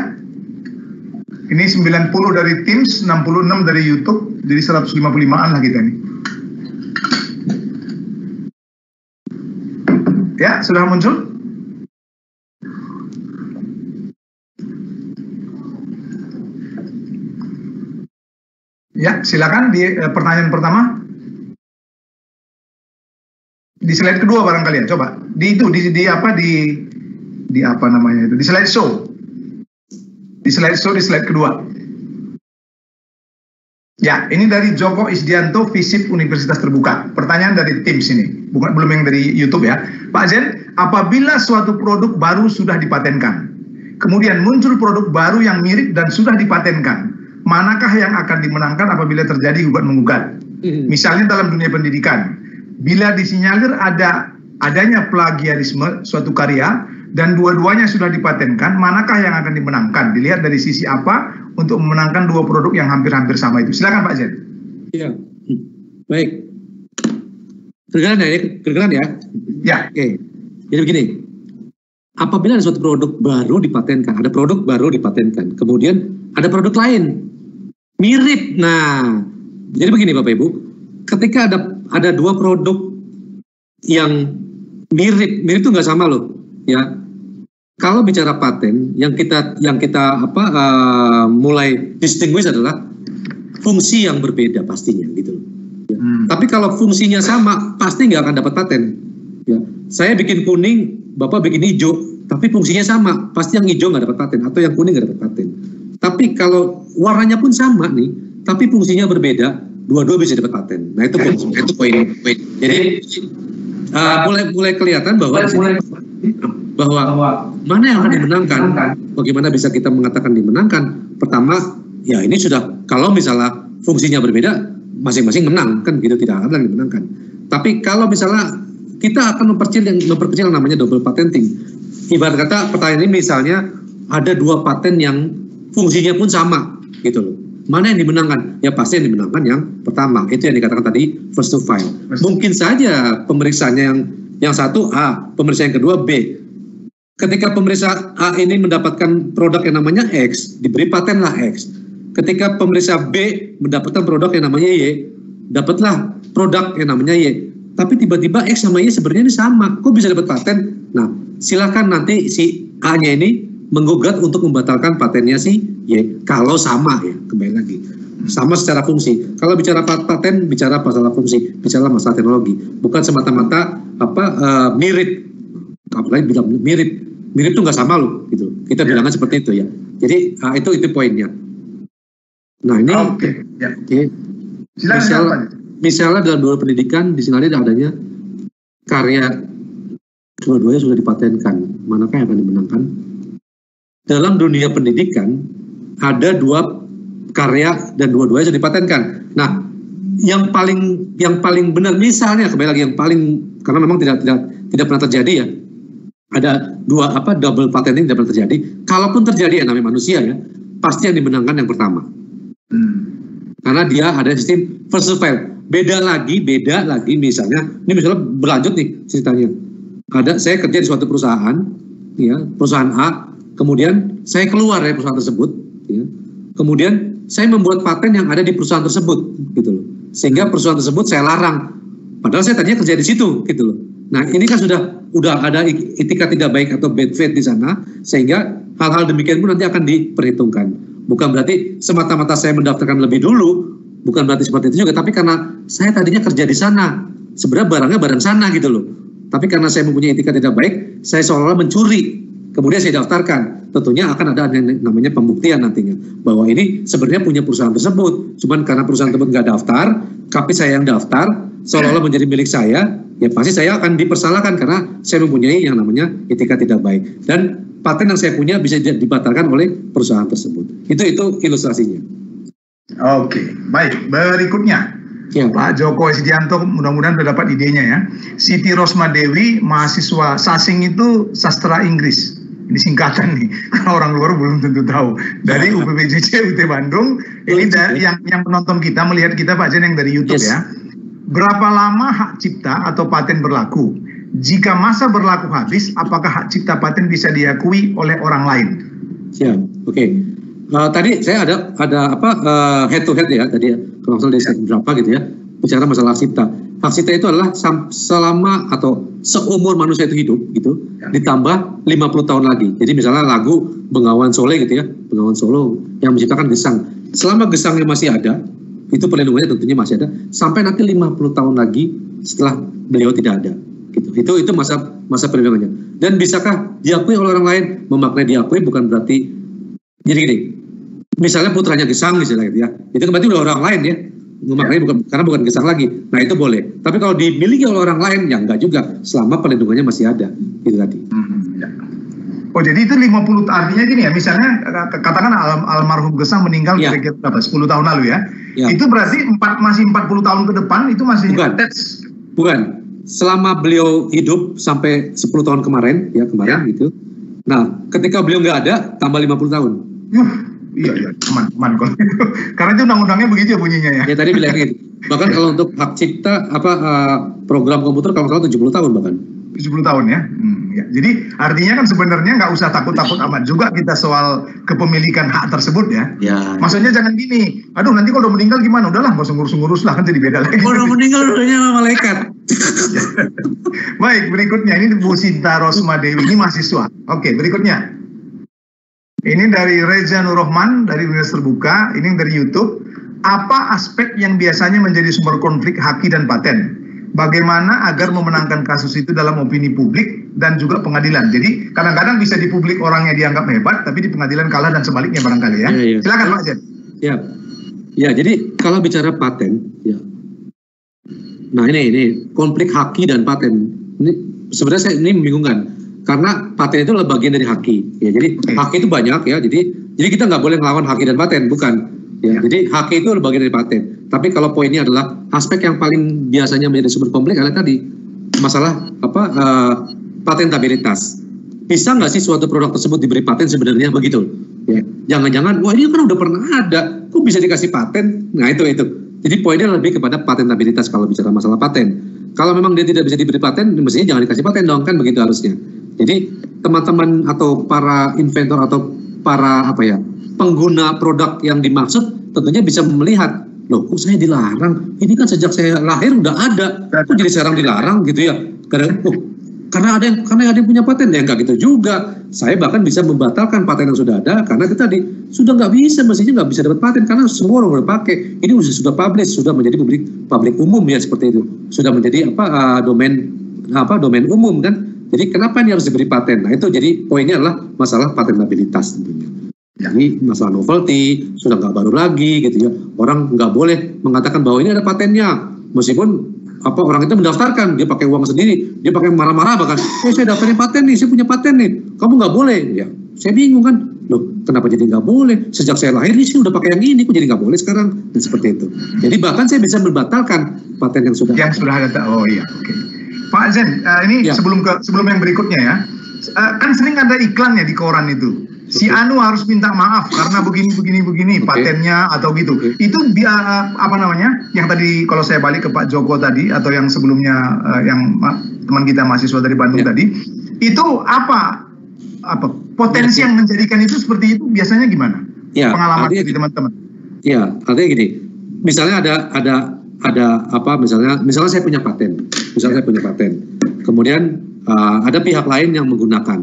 Ini 90 dari Teams, 66 dari YouTube, jadi 155-an lah kita nih. Ya, sudah muncul? Ya, silakan di eh, pertanyaan pertama. Di slide kedua barangkali ya, coba. Di itu di, di apa di di apa namanya itu? Di slide show. Di slide show di slide kedua. Ya, ini dari Joko Isdianto, Visip Universitas Terbuka. Pertanyaan dari tim sini, bukan belum yang dari YouTube ya. Pak Zen, apabila suatu produk baru sudah dipatenkan, kemudian muncul produk baru yang mirip dan sudah dipatenkan, manakah yang akan dimenangkan apabila terjadi gugat menggugat? Hmm. Misalnya dalam dunia pendidikan, bila disinyalir ada adanya plagiarisme suatu karya, dan dua-duanya sudah dipatenkan, manakah yang akan dimenangkan? Dilihat dari sisi apa untuk memenangkan dua produk yang hampir-hampir sama itu. Silakan Pak Zen. Iya, baik. Kedengaran ya, ini kedengaran ya? Ya. Oke. Jadi begini, apabila ada suatu produk baru dipatenkan, ada produk baru dipatenkan, kemudian ada produk lain mirip. Nah, jadi begini Bapak Ibu, ketika ada ada dua produk yang mirip, mirip itu nggak sama loh, ya kalau bicara paten yang kita yang kita apa uh, mulai distinguish adalah fungsi yang berbeda pastinya gitu Hmm. Tapi kalau fungsinya sama, pasti nggak akan dapat paten. Ya, saya bikin kuning, bapak bikin hijau, tapi fungsinya sama, pasti yang hijau nggak dapat paten atau yang kuning nggak dapat paten. Tapi kalau warnanya pun sama nih, tapi fungsinya berbeda, dua-dua bisa dapat paten. Nah itu poin, itu poin. poin. Jadi uh, mulai mulai kelihatan bahwa mulai, bahwa mana yang akan dimenangkan, bagaimana bisa kita mengatakan dimenangkan? Pertama, ya ini sudah kalau misalnya fungsinya berbeda, masing-masing menang kan gitu tidak ada yang dimenangkan. Tapi kalau misalnya kita akan memperkecil yang memperkecil namanya double patenting. Ibarat kata pertanyaan ini misalnya ada dua paten yang fungsinya pun sama gitu loh. Mana yang dimenangkan? Ya pasti yang dimenangkan yang pertama. Itu yang dikatakan tadi first to file. Mungkin saja pemeriksanya yang yang satu A, pemeriksa yang kedua B. Ketika pemeriksa A ini mendapatkan produk yang namanya X, diberi paten lah X. Ketika pemeriksa B mendapatkan produk yang namanya Y, dapatlah produk yang namanya Y. Tapi tiba-tiba X sama Y sebenarnya ini sama. Kok bisa dapat paten? Nah, silakan nanti si A-nya ini menggugat untuk membatalkan patennya si Y. Kalau sama ya, kembali lagi. Sama secara fungsi. Kalau bicara paten, bicara masalah fungsi, bicara masalah teknologi. Bukan semata-mata apa uh, mirip. Apalagi bilang mirip. Mirip itu nggak sama loh, gitu. Kita ya. bilangnya seperti itu ya. Jadi uh, itu itu poinnya. Nah ini, oke. Okay. Ya. Okay. Misalnya, misalnya dalam dunia pendidikan di sini ada adanya karya dua-duanya sudah dipatenkan. Manakah yang akan dimenangkan? Dalam dunia pendidikan ada dua karya dan dua-duanya sudah dipatenkan. Nah, yang paling yang paling benar misalnya kembali lagi yang paling karena memang tidak tidak tidak pernah terjadi ya. Ada dua apa double patenting tidak pernah terjadi. Kalaupun terjadi ya namanya manusia ya, pasti yang dimenangkan yang pertama. Hmm. Karena dia ada sistem first file. Beda lagi, beda lagi misalnya, ini misalnya berlanjut nih ceritanya. Ada saya kerja di suatu perusahaan, ya perusahaan A, kemudian saya keluar dari perusahaan tersebut, ya. kemudian saya membuat paten yang ada di perusahaan tersebut, gitu loh. Sehingga perusahaan tersebut saya larang, padahal saya tadinya kerja di situ, gitu loh. Nah ini kan sudah udah ada etika tidak baik atau bad faith di sana, sehingga hal-hal demikian pun nanti akan diperhitungkan. Bukan berarti semata-mata saya mendaftarkan lebih dulu, bukan berarti seperti itu juga, tapi karena saya tadinya kerja di sana, sebenarnya barangnya barang sana gitu loh. Tapi karena saya mempunyai etika tidak baik, saya seolah-olah mencuri, kemudian saya daftarkan. Tentunya akan ada yang namanya pembuktian nantinya bahwa ini sebenarnya punya perusahaan tersebut, cuman karena perusahaan tersebut nggak daftar, tapi saya yang daftar, seolah-olah menjadi milik saya, ya pasti saya akan dipersalahkan karena saya mempunyai yang namanya etika tidak baik dan paten yang saya punya bisa dibatalkan oleh perusahaan tersebut. Itu itu ilustrasinya. Oke, baik. Berikutnya, ya. Pak Joko Sidianto mudah-mudahan sudah dapat idenya ya. Siti Rosma Dewi, mahasiswa Sasing itu sastra Inggris. Ini singkatan nih, karena orang luar belum tentu tahu. Dari UPPJC UT Bandung, ini dari yang yang penonton kita melihat kita Pak Jen yang dari YouTube yes. ya. Berapa lama hak cipta atau paten berlaku? Jika masa berlaku habis, apakah hak cipta paten bisa diakui oleh orang lain? Siap, oke. Okay. Uh, tadi saya ada ada apa uh, head to head ya tadi ya kalau salah dari berapa gitu ya bicara masalah cipta. Hak cipta itu adalah selama atau seumur manusia itu hidup gitu ya. ditambah 50 tahun lagi. Jadi misalnya lagu Bengawan Solo gitu ya, Bengawan Solo yang menciptakan gesang. Selama gesangnya masih ada, itu perlindungannya tentunya masih ada sampai nanti 50 tahun lagi setelah beliau tidak ada gitu. Itu itu masa masa perlindungannya. Dan bisakah diakui oleh orang lain? Memaknai diakui bukan berarti jadi gini, misalnya putranya Gesang misalnya gitu ya, itu kan berarti udah orang lain ya, memaknai ya. bukan karena bukan Gesang lagi. Nah itu boleh. Tapi kalau dimiliki oleh orang lain, ya enggak juga, selama pelindungannya masih ada, itu tadi. Hmm, ya. Oh jadi itu 50 artinya gini ya, misalnya katakan al almarhum Gesang meninggal ya. kira-kira berapa? 10 tahun lalu ya. ya. Itu berarti empat masih 40 tahun ke depan itu masih bukan. attached. Bukan. Selama beliau hidup sampai 10 tahun kemarin ya kemarin ya. gitu. Nah, ketika beliau nggak ada tambah 50 tahun. Yuh, Iya, iya, aman, aman kok. Karena itu undang-undangnya begitu ya bunyinya ya. Ya tadi bilang gitu. Bahkan kalau untuk hak cipta apa uh, program komputer kalau salah 70 tahun bahkan. 70 tahun ya. Hmm, ya. Jadi artinya kan sebenarnya nggak usah takut-takut amat juga kita soal kepemilikan hak tersebut ya. Ya. Maksudnya jangan gini, aduh nanti kalau udah meninggal gimana? Udahlah, nggak usah ngurus-ngurus lah kan jadi beda lagi. Kalau meninggal udah malaikat. Baik, berikutnya ini Bu Sinta Rosma Dewi ini mahasiswa. Oke, berikutnya. Ini dari Reza Nur Rahman dari Universitas Terbuka, ini dari YouTube. apa aspek yang biasanya menjadi sumber konflik haki dan paten? Bagaimana agar memenangkan kasus itu dalam opini publik dan juga pengadilan. Jadi kadang-kadang bisa di publik orangnya dianggap hebat, tapi di pengadilan kalah dan sebaliknya barangkali ya. ya, ya. Silakan Pak Jen. Ya, ya. Jadi kalau bicara paten, ya. Nah ini ini konflik haki dan paten. Ini sebenarnya saya ini membingungkan karena paten itu adalah bagian dari haki. Ya, jadi okay. haki itu banyak ya. Jadi jadi kita nggak boleh melawan haki dan paten, bukan Ya, ya. Jadi HK itu adalah bagian dari paten. Tapi kalau poinnya adalah aspek yang paling biasanya menjadi sumber konflik adalah tadi masalah apa uh, patentabilitas. Bisa nggak sih suatu produk tersebut diberi paten sebenarnya begitu? Ya, jangan-jangan wah ini kan udah pernah ada, kok bisa dikasih paten? Nah itu itu. Jadi poinnya lebih kepada patentabilitas kalau bicara masalah paten. Kalau memang dia tidak bisa diberi paten, mestinya jangan dikasih paten dong kan begitu harusnya. Jadi teman-teman atau para inventor atau para apa ya pengguna produk yang dimaksud tentunya bisa melihat loh kok saya dilarang? Ini kan sejak saya lahir udah ada. Kok jadi sekarang dilarang? Gitu ya. Karena oh, karena ada yang karena ada yang punya paten. Ya enggak gitu juga. Saya bahkan bisa membatalkan paten yang sudah ada karena kita tadi sudah nggak bisa mestinya nggak bisa dapat paten karena semua orang udah pakai. Ini sudah publish sudah menjadi publik publik umum ya seperti itu. Sudah menjadi apa uh, domain apa domain umum kan jadi kenapa ini harus diberi paten nah itu jadi poinnya adalah masalah patentabilitas tentunya ini masalah novelty sudah nggak baru lagi gitu ya. Orang nggak boleh mengatakan bahwa ini ada patennya, meskipun apa orang itu mendaftarkan dia pakai uang sendiri, dia pakai marah-marah bahkan, eh saya daftarin paten nih, saya punya paten nih, kamu nggak boleh, ya saya bingung kan, loh kenapa jadi nggak boleh? Sejak saya lahir ini udah pakai yang ini, kok jadi nggak boleh sekarang? Dan seperti itu. Jadi bahkan saya bisa membatalkan paten yang sudah. Yang sudah ada. Oh iya, oke. Okay. Pak Zen, uh, ini ya. sebelum ke sebelum yang berikutnya ya, uh, kan sering ada iklannya di koran itu si Anu harus minta maaf karena begini begini begini okay. patennya atau gitu. Okay. Itu dia apa namanya? Yang tadi kalau saya balik ke Pak Joko tadi atau yang sebelumnya uh, yang teman kita mahasiswa dari Bandung yeah. tadi, itu apa apa potensi yeah. yang menjadikan itu seperti itu biasanya gimana? Yeah, Pengalaman dari teman-teman. Iya, artinya gini. Misalnya ada ada ada apa misalnya misalnya saya punya paten. Misalnya saya punya paten. Kemudian uh, ada pihak lain yang menggunakan.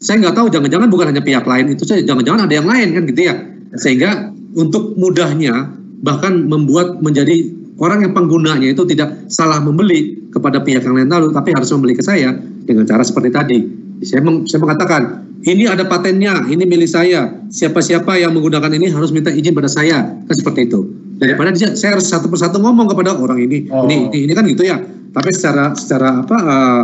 Saya nggak tahu jangan-jangan bukan hanya pihak lain itu saja jangan-jangan ada yang lain kan gitu ya. Sehingga untuk mudahnya bahkan membuat menjadi orang yang penggunanya itu tidak salah membeli kepada pihak yang lain lalu tapi harus membeli ke saya dengan cara seperti tadi. Saya, meng, saya mengatakan ini ada patennya ini milik saya. Siapa-siapa yang menggunakan ini harus minta izin pada saya. Kan seperti itu daripada dia, saya harus satu persatu ngomong kepada orang ini oh. ini, ini ini kan gitu ya tapi secara secara apa uh,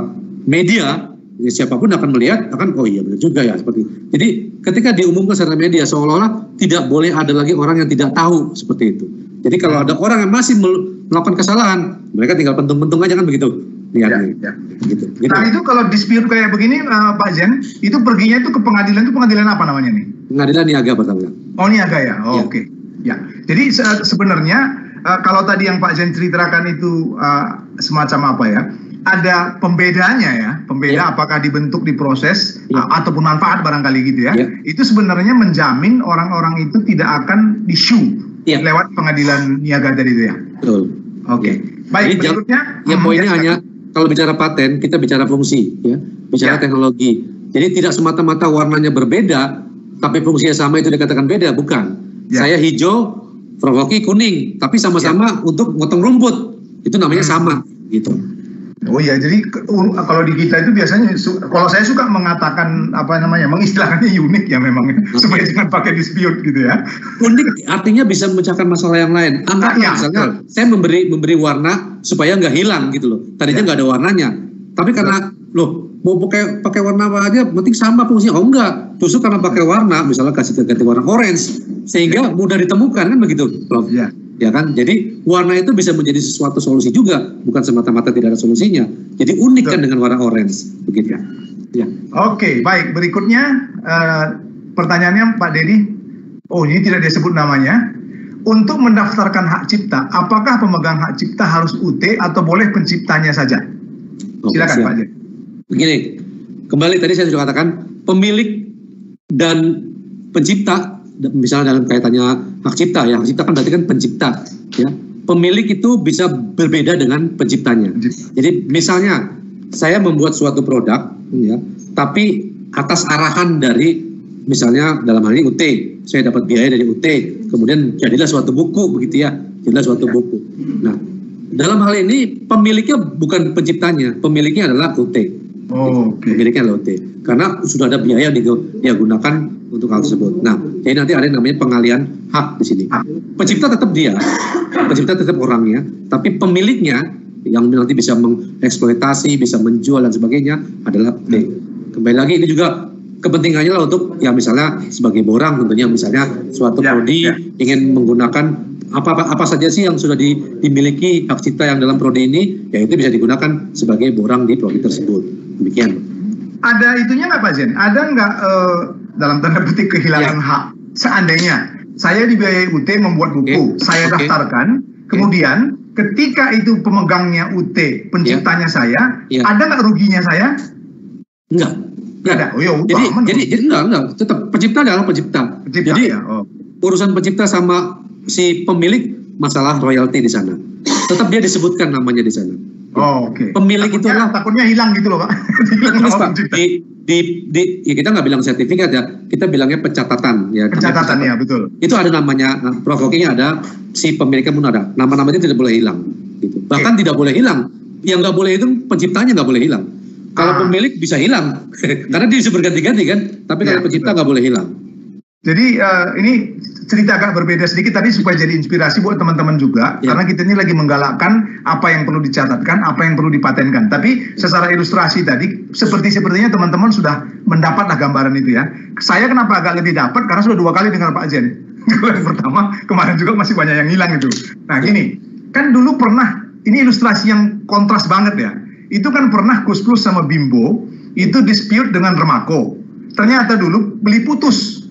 media ya siapa pun akan melihat akan oh iya benar juga ya seperti itu. Jadi ketika diumumkan secara media seolah-olah tidak boleh ada lagi orang yang tidak tahu seperti itu. Jadi kalau ada orang yang masih melakukan kesalahan, mereka tinggal pentung-pentung aja kan begitu. Lihat ya, nih. Ya. Gitu, gitu. Nah itu kalau dispute kayak begini uh, Pak Jen, itu perginya itu ke pengadilan itu pengadilan apa namanya nih? Pengadilan niaga pertama. Oh niaga ya, oh, ya. oke. Okay. Ya, jadi se sebenarnya uh, kalau tadi yang Pak Jen ceritakan itu uh, semacam apa ya? ada pembedanya ya, pembeda yeah. apakah dibentuk di proses yeah. ataupun manfaat barangkali gitu ya. Yeah. Itu sebenarnya menjamin orang-orang itu tidak akan disu yeah. lewat pengadilan niaga tadi itu ya. Betul. Oke. Okay. Yeah. Baik, Jadi, berikutnya ya hmm, poinnya ya, hanya kalau bicara paten kita bicara fungsi ya, bicara yeah. teknologi. Jadi tidak semata-mata warnanya berbeda tapi fungsinya sama itu dikatakan beda, bukan. Yeah. Saya hijau, Provoki kuning, tapi sama-sama yeah. untuk motong rumput. Itu namanya hmm. sama gitu. Oh iya, jadi kalau di kita itu biasanya, kalau saya suka mengatakan apa namanya, mengistilahkannya unik ya memang, okay. supaya jangan pakai dispute gitu ya. Unik artinya bisa memecahkan masalah yang lain. Anggap ya, misalnya, betul. saya memberi memberi warna supaya nggak hilang gitu loh. Tadinya ya. nggak ya. ada warnanya, tapi karena loh mau pakai pakai warna apa aja, penting sama fungsinya. Oh enggak, justru karena pakai warna, misalnya kasih ganti warna orange, sehingga mudah ditemukan kan begitu, Prof. Ya ya kan? Jadi warna itu bisa menjadi sesuatu solusi juga, bukan semata-mata tidak ada solusinya. Jadi unik kan dengan warna orange, begitu ya. ya. Oke, baik. Berikutnya uh, pertanyaannya Pak Dedi. Oh, ini tidak disebut namanya. Untuk mendaftarkan hak cipta, apakah pemegang hak cipta harus UT atau boleh penciptanya saja? Silakan Pak Dedi. Begini, kembali tadi saya sudah katakan pemilik dan pencipta misalnya dalam kaitannya hak cipta ya hak cipta kan berarti kan pencipta ya pemilik itu bisa berbeda dengan penciptanya jadi misalnya saya membuat suatu produk ya tapi atas arahan dari misalnya dalam hal ini UT, saya dapat biaya dari UT, kemudian jadilah suatu buku begitu ya, jadilah suatu buku. Nah, dalam hal ini pemiliknya bukan penciptanya, pemiliknya adalah UT. Oh, okay. Pemiliknya adalah UT. Karena sudah ada biaya dia gunakan untuk hal tersebut. Nah, jadi nanti ada yang namanya pengalian hak di sini. Pencipta tetap dia, pencipta tetap orangnya, tapi pemiliknya yang nanti bisa mengeksploitasi, bisa menjual dan sebagainya adalah UT. Kembali lagi ini juga kepentingannya lah untuk ya misalnya sebagai borang tentunya misalnya suatu ya, prodi ya. ingin menggunakan apa, apa saja sih yang sudah di, dimiliki hak cipta yang dalam prodi ini ya itu bisa digunakan sebagai borang di prodi tersebut demikian ada itunya nggak Pak Zen ada nggak uh, dalam tanda petik kehilangan ya. hak seandainya saya dibiayai UT membuat buku okay. saya okay. daftarkan kemudian ketika itu pemegangnya UT penciptanya ya. saya ya. ada nggak ruginya saya enggak Ya, oh, ya, jadi, jadi, jadi enggak, enggak, tetap pencipta adalah pencipta. pencipta jadi ya? oh. urusan pencipta sama si pemilik masalah royalti di sana. Tetap dia disebutkan namanya di sana. Oh, oke. Okay. Pemilik itu lah takutnya hilang gitu loh, Pak. Terus, Pak. Di, di, di, ya kita nggak bilang sertifikat ya, kita bilangnya pencatatan ya. Pencatatan ya, betul. Itu ada namanya, nah, provokinya ada, si pemiliknya pun ada. Nama-nama itu tidak boleh hilang. Gitu. Bahkan okay. tidak boleh hilang. Yang nggak boleh itu penciptanya nggak boleh hilang kalau ah. pemilik bisa hilang, karena dia bisa berganti-ganti kan. Tapi kalau ya, pencipta nggak boleh hilang. Jadi uh, ini cerita agak berbeda sedikit tapi supaya jadi inspirasi buat teman-teman juga ya. karena kita ini lagi menggalakkan apa yang perlu dicatatkan, apa yang perlu dipatenkan. Tapi secara ilustrasi tadi seperti sepertinya teman-teman sudah mendapatlah gambaran itu ya. Saya kenapa agak lebih dapat karena sudah dua kali dengar Pak Jen. yang pertama kemarin juga masih banyak yang hilang itu. Nah gini, kan dulu pernah ini ilustrasi yang kontras banget ya itu kan pernah Kus Plus sama Bimbo itu dispute dengan Remako. Ternyata dulu beli putus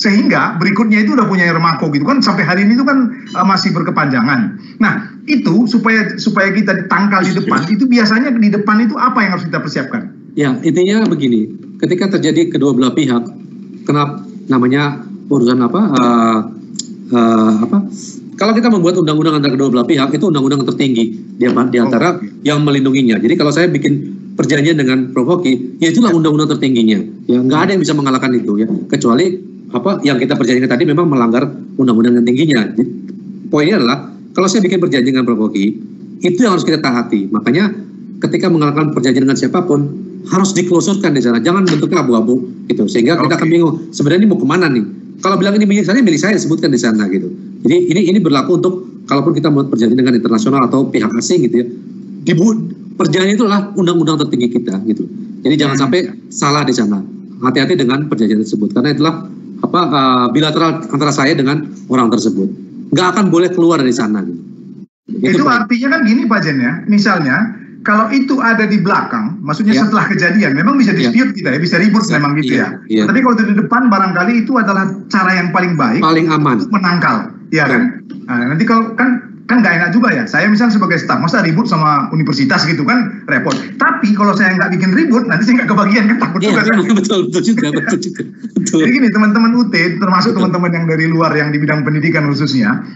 sehingga berikutnya itu udah punya Remako gitu kan sampai hari ini itu kan uh, masih berkepanjangan. Nah itu supaya supaya kita ditangkal di depan itu biasanya di depan itu apa yang harus kita persiapkan? Ya intinya begini, ketika terjadi kedua belah pihak, kenapa namanya urusan apa? Uh, uh, apa kalau kita membuat undang-undang antara kedua belah pihak itu undang-undang tertinggi di, di antara oh. yang melindunginya. Jadi kalau saya bikin perjanjian dengan Provoki, ya itulah undang-undang tertingginya. Ya nggak ada yang bisa mengalahkan itu ya, kecuali apa yang kita perjanjian tadi memang melanggar undang-undang yang tingginya. Poinnya adalah kalau saya bikin perjanjian dengan Provoki, itu yang harus kita taati. Makanya ketika mengalahkan perjanjian dengan siapa pun harus diklosurkan di sana, jangan bentuknya abu-abu gitu. Sehingga kita akan bingung sebenarnya ini mau ke mana nih? Kalau bilang ini milik saya, milik saya sebutkan di sana gitu. Jadi ini ini berlaku untuk kalaupun kita mau perjanjian dengan internasional atau pihak asing gitu ya. Dibu perjanjian itu adalah undang-undang tertinggi kita gitu. Jadi jangan hmm. sampai salah di sana. Hati-hati dengan perjanjian tersebut karena itulah apa uh, bilateral antara saya dengan orang tersebut. Nggak akan boleh keluar dari sana. Gitu. Itu, itu artinya kan gini Pak Jen ya. Misalnya kalau itu ada di belakang, maksudnya ya. setelah kejadian, memang bisa ya. dispute ya. kita ya, bisa ribut bisa, memang gitu ya. ya. Tapi kalau di depan, barangkali itu adalah cara yang paling baik, paling aman, untuk menangkal, ya kan? Nah, nanti kalau kan kan nggak enak juga ya. Saya misalnya sebagai staf, masa ribut sama universitas gitu kan repot. Tapi kalau saya nggak bikin ribut, nanti saya nggak kebagian kan takut ya, juga. Kan? betul, betul juga, betul juga. Betul. Jadi gini teman-teman UT, termasuk teman-teman yang dari luar yang di bidang pendidikan khususnya,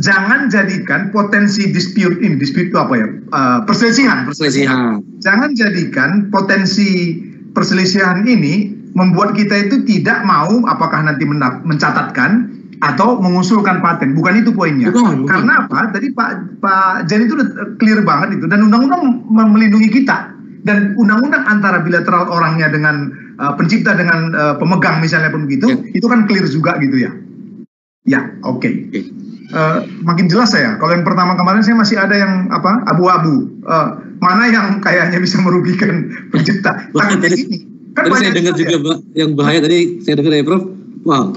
jangan jadikan potensi dispute ini, dispute itu apa ya? Uh, perselisihan. Perselisihan. Jangan jadikan potensi perselisihan ini membuat kita itu tidak mau apakah nanti mencatatkan atau mengusulkan paten. Bukan itu poinnya. Bukan, bukan. Karena apa? Tadi Pak Pak Jan itu udah clear banget itu dan undang-undang melindungi kita dan undang-undang antara bilateral orangnya dengan uh, pencipta dengan uh, pemegang misalnya pun begitu, ya. itu kan clear juga gitu ya. Ya, oke. Okay. Okay uh, makin jelas saya. Kalau yang pertama kemarin saya masih ada yang apa abu-abu. Uh, mana yang kayaknya bisa merugikan pencipta? Tadi, ini. Kan tadi saya dengar juga ya. yang bahaya tadi saya dengar ya Prof. Wow,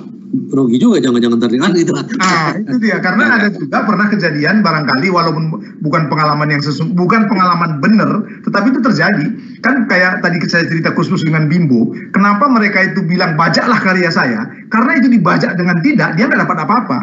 rugi juga jangan-jangan terlihat itu. Ah, itu dia karena ada juga pernah kejadian barangkali walaupun bukan pengalaman yang sesu, bukan pengalaman benar, tetapi itu terjadi. Kan kayak tadi saya cerita khusus dengan Bimbo, kenapa mereka itu bilang bajaklah karya saya? Karena itu dibajak dengan tidak, dia nggak dapat apa-apa.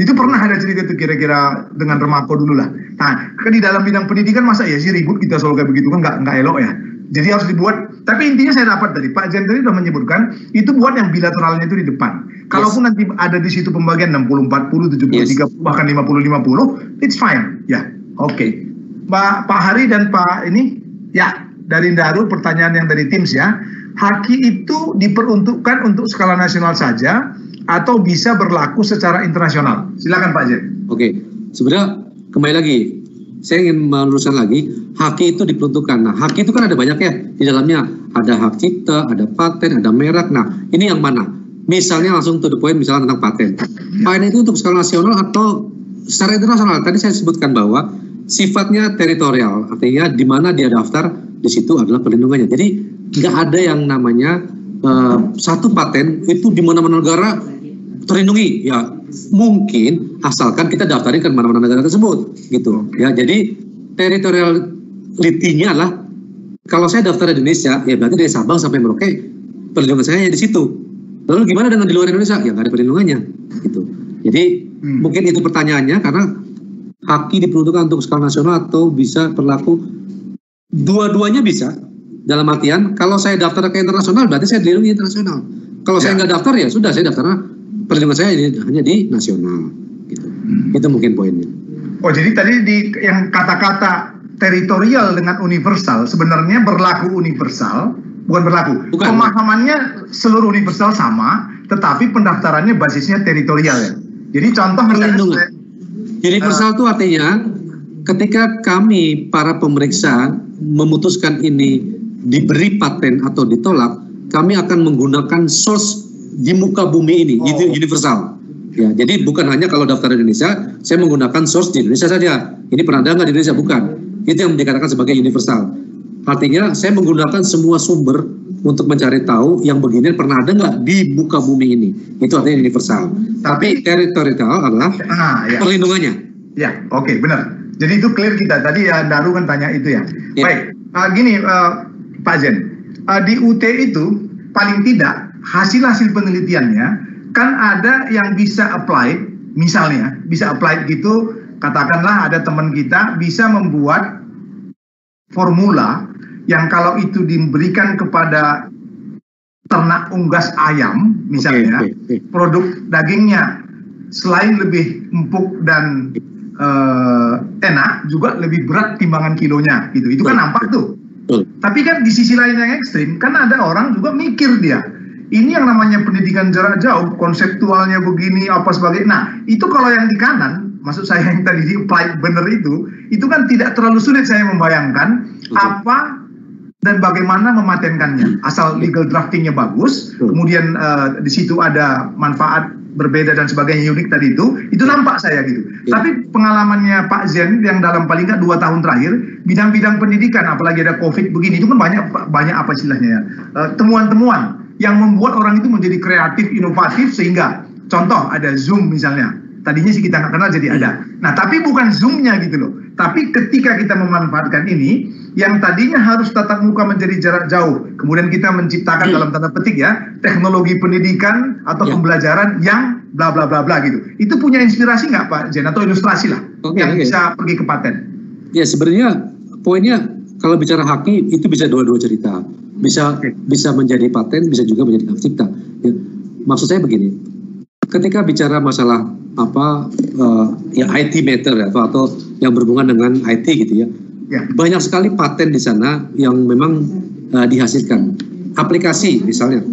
Itu pernah ada cerita itu kira-kira dengan Remako dulu lah. Nah, di dalam bidang pendidikan masa ya sih ribut kita soal kayak begitu kan nggak nggak elok ya. Jadi harus dibuat. Tapi intinya saya dapat dari Pak Jen tadi sudah menyebutkan itu buat yang bilateralnya itu di depan. Yes. Kalaupun nanti ada di situ pembagian 60 40 70 yes. 30 bahkan 50 50, it's fine. Ya, oke. Okay. Pak Pak Hari dan Pak ini ya dari Darul pertanyaan yang dari Teams ya. haki itu diperuntukkan untuk skala nasional saja atau bisa berlaku secara internasional? Silakan Pak Jen. Oke, sebenarnya kembali lagi, saya ingin meluruskan lagi, haki itu diperuntukkan. Nah, haki itu kan ada banyak ya di dalamnya. Ada hak cipta, ada paten, ada merek. Nah, ini yang mana? Misalnya langsung to the point, misalnya tentang paten. Paten itu untuk skala nasional atau secara internasional. Tadi saya sebutkan bahwa sifatnya teritorial, artinya di mana dia daftar, di situ adalah perlindungannya. Jadi nggak ada yang namanya uh, satu paten itu di mana-mana negara terlindungi. Ya mungkin asalkan kita daftarin ke mana-mana negara tersebut, gitu. Ya jadi teritorialitinya lah kalau saya daftar di Indonesia, ya berarti dari Sabang sampai Merauke perlindungan saya di situ. Lalu gimana dengan di luar Indonesia? Ya nggak ada perlindungannya, gitu. Jadi hmm. mungkin itu pertanyaannya karena haki diperuntukkan untuk skala nasional atau bisa berlaku dua-duanya bisa. Dalam artian kalau saya daftar ke internasional berarti saya dilindungi internasional. Kalau ya. saya nggak daftar ya sudah saya daftar perlindungan saya hanya di nasional. Gitu. Hmm. Itu mungkin poinnya. Oh jadi tadi di yang kata-kata teritorial dengan universal sebenarnya berlaku universal, bukan berlaku. Bukan. Pemahamannya seluruh universal sama, tetapi pendaftarannya basisnya teritorial ya. Jadi contoh misalnya universal itu uh, artinya ketika kami para pemeriksa memutuskan ini diberi paten atau ditolak, kami akan menggunakan source di muka bumi ini, oh. itu universal. Ya, jadi bukan hanya kalau daftar di Indonesia, saya menggunakan source di Indonesia saja. Ini pernah ada nggak di Indonesia? Bukan. Itu yang dikatakan sebagai universal. Artinya saya menggunakan semua sumber untuk mencari tahu yang begini pernah ada nggak di muka bumi ini. Itu artinya universal. Tapi, teritorial adalah ah, ya. perlindungannya. Ya, oke, okay, benar. Jadi itu clear kita. Tadi ya Daru kan tanya itu ya. ya. Baik, uh, gini uh, Pak Zen, uh, di UT itu paling tidak hasil-hasil penelitiannya kan ada yang bisa apply, misalnya bisa apply gitu, katakanlah ada teman kita bisa membuat formula yang kalau itu diberikan kepada ternak unggas ayam, misalnya okay, okay, okay. produk dagingnya selain lebih empuk dan uh, enak, juga lebih berat timbangan kilonya, gitu. Itu kan nampak tuh. Tapi kan di sisi lain yang ekstrim, kan ada orang juga mikir dia ini yang namanya pendidikan jarak jauh, konseptualnya begini, apa sebagainya. Nah, itu kalau yang di kanan, maksud saya yang tadi di apply benar itu, itu kan tidak terlalu sulit saya membayangkan Betul. apa dan bagaimana mematenkannya. Asal legal draftingnya bagus, Betul. kemudian uh, di situ ada manfaat berbeda dan sebagainya unik tadi itu, itu nampak saya gitu. Ya. Tapi pengalamannya Pak Zen yang dalam paling nggak dua tahun terakhir, bidang-bidang pendidikan, apalagi ada COVID begini, itu kan banyak banyak apa istilahnya ya, eh, temuan-temuan yang membuat orang itu menjadi kreatif, inovatif sehingga contoh ada Zoom misalnya. Tadinya sih kita nggak kenal jadi ada. Nah tapi bukan Zoomnya gitu loh. Tapi ketika kita memanfaatkan ini, yang tadinya harus tatap muka menjadi jarak jauh, kemudian kita menciptakan hmm. dalam tanda petik ya teknologi pendidikan atau ya. pembelajaran yang bla bla bla bla gitu. Itu punya inspirasi nggak Pak Jen atau ilustrasi lah okay, yang okay. bisa pergi ke paten? Ya sebenarnya poinnya kalau bicara haki itu bisa dua-dua cerita bisa bisa menjadi paten, bisa juga menjadi hak cipta. Ya. Maksud saya begini, ketika bicara masalah apa uh, ya IT matter ya, atau yang berhubungan dengan IT gitu ya, ya. banyak sekali paten di sana yang memang uh, dihasilkan. Aplikasi misalnya,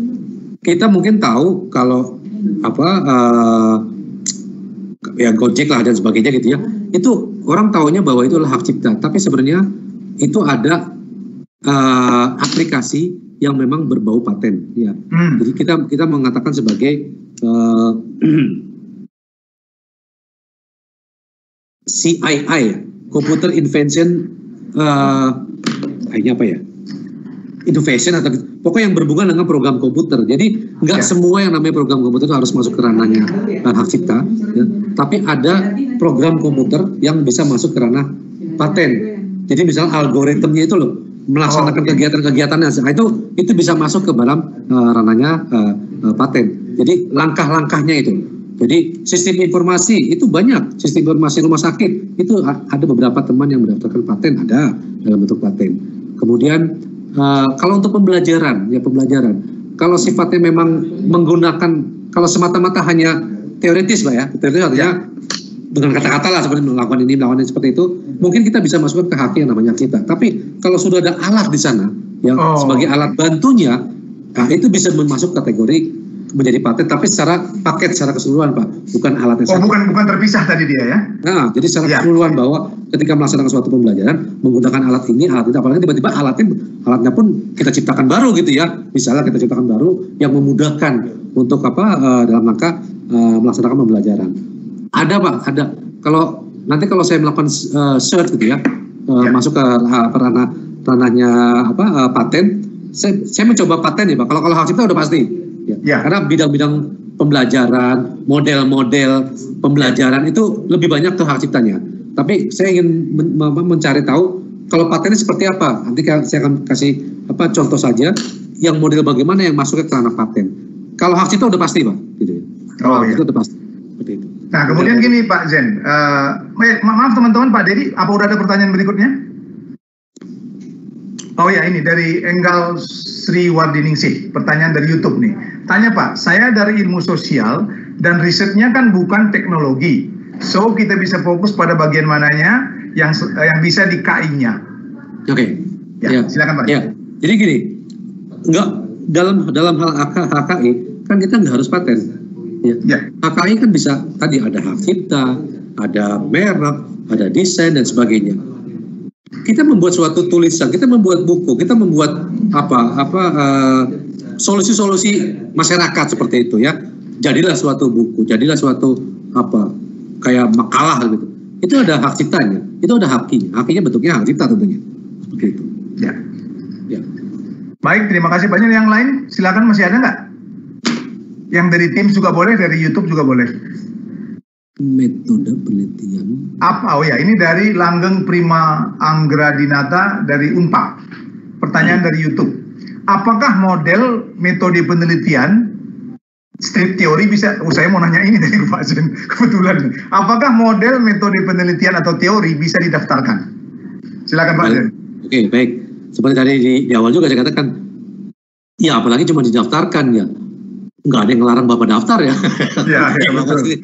kita mungkin tahu kalau apa uh, ya Gojek lah dan sebagainya gitu ya, itu orang tahunya bahwa itu adalah hak cipta, tapi sebenarnya itu ada uh, aplikasi yang memang berbau paten ya. Hmm. Jadi kita kita mengatakan sebagai uh, eh, CII Computer Invention uh, ini apa ya? Innovation atau pokoknya yang berhubungan dengan program komputer. Jadi nggak ya. semua yang namanya program komputer itu harus masuk ke ranahnya uh, hak cipta, ya. tapi ada program komputer yang bisa masuk ke ranah paten. Jadi misalnya algoritmnya itu loh melaksanakan kegiatan-kegiatannya. Nah, itu itu bisa masuk ke dalam uh, ranahnya uh, uh, paten. Jadi langkah-langkahnya itu. Jadi sistem informasi itu banyak. Sistem informasi rumah sakit itu ada beberapa teman yang mendaftarkan paten ada dalam bentuk paten. Kemudian uh, kalau untuk pembelajaran ya pembelajaran. Kalau sifatnya memang menggunakan kalau semata-mata hanya teoritis lah ya. Teoritis artinya ya dengan kata-kata lah seperti melakukan ini melakukan ini seperti itu mungkin kita bisa masukkan ke hak yang namanya kita tapi kalau sudah ada alat di sana yang oh. sebagai alat bantunya Nah, itu bisa masuk kategori menjadi paten tapi secara paket secara keseluruhan Pak, bukan alatnya Oh, bukan bukan terpisah tadi dia ya. Nah, jadi secara ya. keseluruhan bahwa ketika melaksanakan suatu pembelajaran menggunakan alat ini, alat ini apalagi tiba-tiba alatnya alatnya pun kita ciptakan baru gitu ya. Misalnya kita ciptakan baru yang memudahkan untuk apa uh, dalam rangka uh, melaksanakan pembelajaran. Ada Pak, ada. Kalau nanti kalau saya melakukan uh, search gitu ya, uh, ya. masuk ke uh, ranah ranahnya apa uh, paten, saya, saya mencoba paten ya Pak. Kalau kalau hak cipta udah pasti Ya. ya. Karena bidang-bidang pembelajaran, model-model pembelajaran itu lebih banyak ke hak ciptanya. Tapi saya ingin men mencari tahu kalau patennya seperti apa. Nanti saya akan kasih apa contoh saja yang model bagaimana yang masuk ke ranah paten. Kalau hak cipta udah pasti, Pak. Gitu ya. Oh, iya. itu udah pasti. Nah, kemudian gini Pak Zen, uh, maaf teman-teman Pak Dedi, apa udah ada pertanyaan berikutnya? Oh ya ini dari Enggal Sri Wardiningsih, pertanyaan dari YouTube nih. Tanya Pak, saya dari ilmu sosial dan risetnya kan bukan teknologi. So kita bisa fokus pada bagian mananya yang yang bisa di KI-nya. Oke. Okay. Ya, ya, silakan Pak. Ya. Jadi gini, enggak dalam dalam hal HKI kan kita nggak harus paten. Ya. ya. HKI kan bisa tadi ada hak cipta, ada merek, ada desain dan sebagainya kita membuat suatu tulisan, kita membuat buku, kita membuat apa apa uh, solusi-solusi masyarakat seperti itu ya. Jadilah suatu buku, jadilah suatu apa kayak makalah gitu. Itu ada hak ciptanya, itu ada hakinya. Hakinya bentuknya hak cipta tentunya. Seperti itu. Ya. Ya. Baik, terima kasih banyak. Yang lain silakan masih ada nggak? Yang dari tim juga boleh, dari YouTube juga boleh metode penelitian. Apa? Oh ya, ini dari Langgeng Prima Anggradinata dari Unpad. Pertanyaan hmm. dari YouTube. Apakah model metode penelitian strip teori bisa? Oh, saya mau nanya ini dari Pak Zen kebetulan. Apakah model metode penelitian atau teori bisa didaftarkan? Silakan Pak Zen. Oke, baik. Seperti tadi di, di awal juga saya katakan, ya apalagi cuma didaftarkan ya, nggak ada yang ngelarang bapak daftar ya. Ya, ya betul.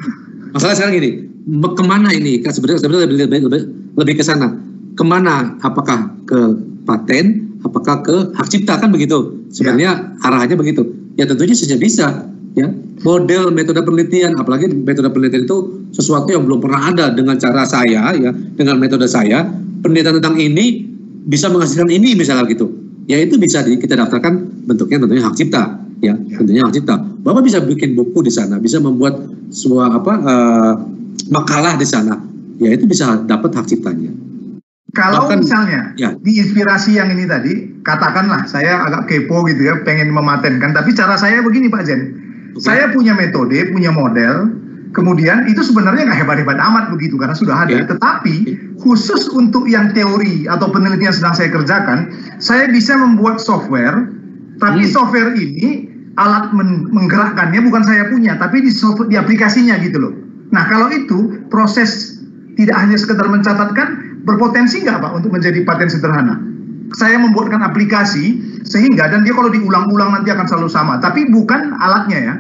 Masalah sekarang gini, ke mana ini? Kan sebenarnya sebenarnya lebih, lebih, lebih, lebih ke sana. Ke mana? Apakah ke paten? Apakah ke hak cipta kan begitu? Sebenarnya ya. arahnya begitu. Ya tentunya saja bisa. Ya, model metode penelitian, apalagi metode penelitian itu sesuatu yang belum pernah ada dengan cara saya, ya, dengan metode saya. Penelitian tentang ini bisa menghasilkan ini misalnya gitu. Ya itu bisa kita daftarkan bentuknya tentunya hak cipta ya, ya. tentunya cipta. Bapak bisa bikin buku di sana, bisa membuat sebuah apa uh, makalah di sana, ya itu bisa dapat hak ciptanya. Kalau Bahkan, misalnya ya. di inspirasi yang ini tadi, katakanlah saya agak kepo gitu ya, pengen mematenkan, tapi cara saya begini Pak Jen, okay. saya punya metode, punya model, kemudian itu sebenarnya nggak hebat-hebat amat begitu karena sudah ada. Ya. Tetapi khusus untuk yang teori atau penelitian sedang saya kerjakan, saya bisa membuat software tapi hmm. software ini alat men menggerakkannya bukan saya punya, tapi di software di aplikasinya gitu loh. Nah kalau itu proses tidak hanya sekedar mencatatkan, berpotensi nggak Pak untuk menjadi paten sederhana? Saya membuatkan aplikasi sehingga dan dia kalau diulang-ulang nanti akan selalu sama, tapi bukan alatnya ya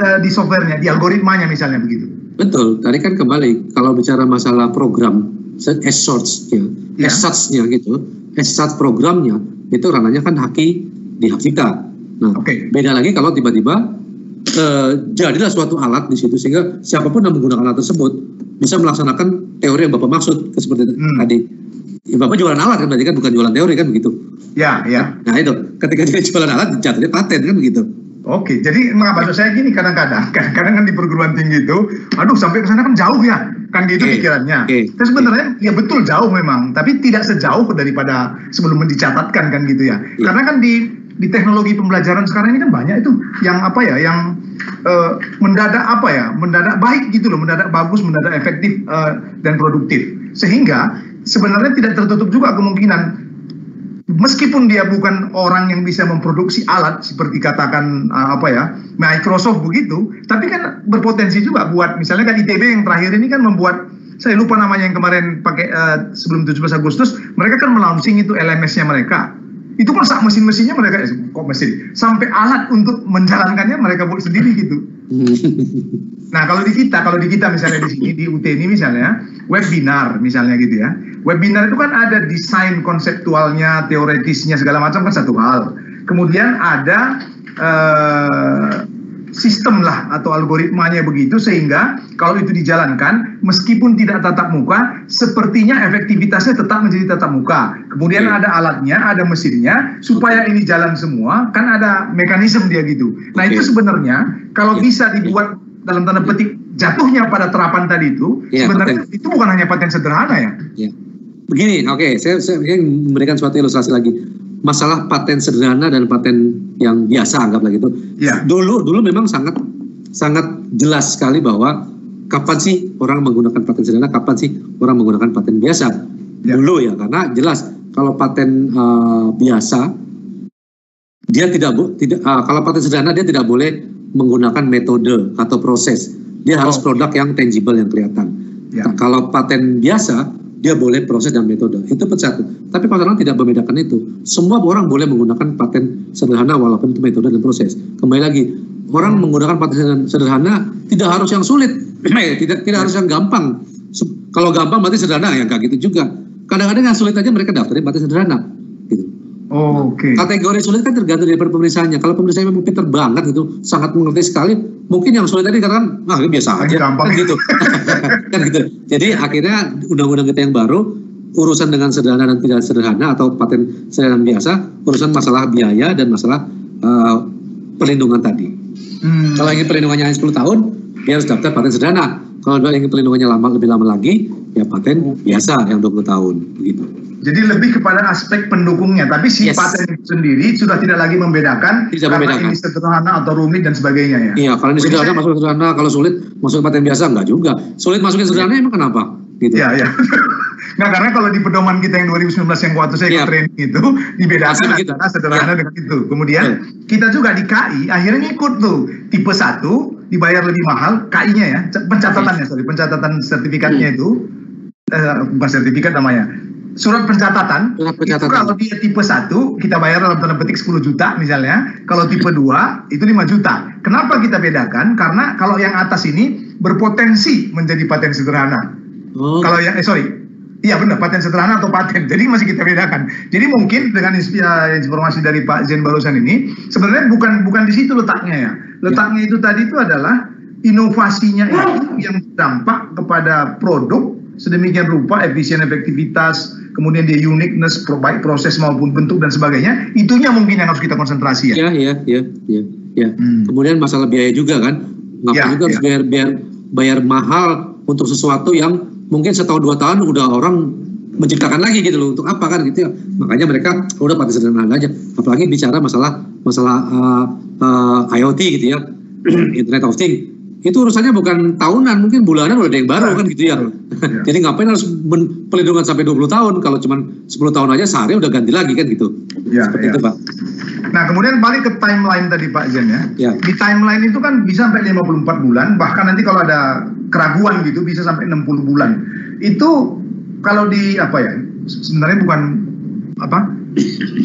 eh, di softwarenya, di algoritmanya misalnya begitu. Betul, tadi kan kembali kalau bicara masalah program as sorts ya, ya. nya gitu, as programnya itu ranahnya kan haki di hak cipta. Nah, okay. beda lagi kalau tiba-tiba uh, jadilah suatu alat di situ sehingga siapa pun yang menggunakan alat tersebut bisa melaksanakan teori yang Bapak maksud seperti hmm. tadi. Ya, Bapak jualan alat kan berarti kan bukan jualan teori kan begitu. Ya, ya. Nah, itu ketika dia jualan alat jatuhnya paten kan begitu. Oke, jadi maksud saya gini kadang-kadang, kadang-kadang kan di perguruan tinggi itu, aduh sampai ke sana kan jauh ya, kan gitu okay. pikirannya. Okay. Tapi sebenarnya okay. ya betul jauh memang, tapi tidak sejauh daripada sebelum dicatatkan kan gitu ya. Yeah. Karena kan di di teknologi pembelajaran sekarang ini kan banyak itu yang apa ya yang uh, mendadak apa ya mendadak baik gitu loh mendadak bagus mendadak efektif uh, dan produktif. Sehingga sebenarnya tidak tertutup juga kemungkinan meskipun dia bukan orang yang bisa memproduksi alat seperti katakan uh, apa ya Microsoft begitu tapi kan berpotensi juga buat misalnya kan ITB yang terakhir ini kan membuat saya lupa namanya yang kemarin pakai uh, sebelum 17 Agustus mereka kan melaunching itu LMS-nya mereka itu kan mesin-mesinnya mereka kok mesin? Sampai alat untuk menjalankannya mereka buat sendiri gitu. nah kalau di kita kalau di kita misalnya di sini di UT ini misalnya webinar misalnya gitu ya. Webinar itu kan ada desain konseptualnya teoretisnya segala macam kan satu hal. Kemudian ada uh, sistem lah atau algoritmanya begitu sehingga kalau itu dijalankan meskipun tidak tatap muka sepertinya efektivitasnya tetap menjadi tatap muka kemudian okay. ada alatnya ada mesinnya supaya ini jalan semua kan ada mekanisme dia gitu nah okay. itu sebenarnya kalau yeah. bisa dibuat dalam tanda petik jatuhnya pada terapan tadi itu yeah, sebenarnya paten. itu bukan hanya paten sederhana ya yeah. begini oke okay. saya, saya memberikan suatu ilustrasi lagi masalah paten sederhana dan paten yang biasa anggaplah gitu. Ya. Dulu dulu memang sangat sangat jelas sekali bahwa kapan sih orang menggunakan paten sederhana, kapan sih orang menggunakan paten biasa. Ya. Dulu ya karena jelas kalau paten uh, biasa dia tidak tidak uh, kalau paten sederhana dia tidak boleh menggunakan metode atau proses. Dia oh. harus produk yang tangible yang kelihatan. Ya. Nah, kalau paten biasa dia boleh proses dan metode. Itu satu. Tapi kalau orang tidak membedakan itu. Semua orang boleh menggunakan paten sederhana walaupun itu metode dan proses. Kembali lagi, orang menggunakan paten sederhana tidak harus yang sulit, eh, tidak tidak harus yang gampang. Kalau gampang berarti sederhana ya enggak gitu juga. Kadang-kadang yang sulit aja mereka daftarin paten sederhana. Gitu. Oh, Oke. Okay. Kategori sulit kan tergantung dari pemeriksaannya. Kalau pemeriksaan memang pinter banget itu, sangat mengerti sekali, mungkin yang sulit tadi katakan, ah ini biasa aja, gampang kan gitu. kan gitu. Jadi akhirnya undang-undang kita yang baru urusan dengan sederhana dan tidak sederhana atau paten sederhana biasa, urusan masalah biaya dan masalah uh, perlindungan tadi. Hmm. Kalau ingin perlindungannya hanya 10 tahun, dia harus daftar paten sederhana. Kalau ingin perlindungannya lama lebih lama lagi, ya paten biasa yang 20 tahun begitu. Jadi lebih kepada aspek pendukungnya, tapi si yes. paten itu sendiri sudah tidak lagi membedakan tidak karena membedakan. ini sederhana atau rumit dan sebagainya ya. Iya, kalau ini sederhana masuk sederhana, kalau sulit masuk paten biasa enggak juga. Sulit masukin sederhana emang kenapa? Gitu. Iya, iya. Nah, karena kalau di pedoman kita yang 2019 yang waktu saya ikut ya. training itu dibedakan antara sederhana ya. dengan itu. Kemudian ya. kita juga di KI akhirnya ikut tuh tipe satu dibayar lebih mahal KI-nya ya pencatatannya sorry pencatatan sertifikatnya hmm. itu eh, bukan sertifikat namanya surat pencatatan, surat pencatatan. itu kalau dia tipe 1 kita bayar dalam tanda petik 10 juta misalnya kalau tipe 2 itu 5 juta kenapa kita bedakan karena kalau yang atas ini berpotensi menjadi paten sederhana oh. kalau yang eh sorry Iya benar, paten sederhana atau paten. Jadi masih kita bedakan. Jadi mungkin dengan informasi dari Pak Zen barusan ini, sebenarnya bukan bukan di situ letaknya ya. Letaknya itu tadi itu adalah inovasinya itu yang dampak kepada produk sedemikian rupa efisien efektivitas kemudian dia uniqueness baik proses maupun bentuk dan sebagainya itunya mungkin yang harus kita konsentrasi ya. Ya ya ya ya, Hmm. kemudian masalah biaya juga kan. Ngapain ya, juga ya. harus bayar bayar bayar mahal untuk sesuatu yang mungkin setahun dua tahun udah orang menciptakan lagi gitu loh untuk apa kan gitu ya makanya mereka udah pada sederhana aja apalagi bicara masalah masalah uh, uh, IoT gitu ya Internet of Things itu urusannya bukan tahunan, mungkin bulanan udah ada yang baru kan gitu ya. ya. Jadi ngapain harus pelindungan sampai 20 tahun kalau cuma 10 tahun aja sehari udah ganti lagi kan gitu. Ya, Seperti ya. itu Pak. Nah kemudian balik ke timeline tadi Pak Jen ya. ya. Di timeline itu kan bisa sampai 54 bulan, bahkan nanti kalau ada keraguan gitu bisa sampai 60 bulan. Itu kalau di apa ya, sebenarnya bukan apa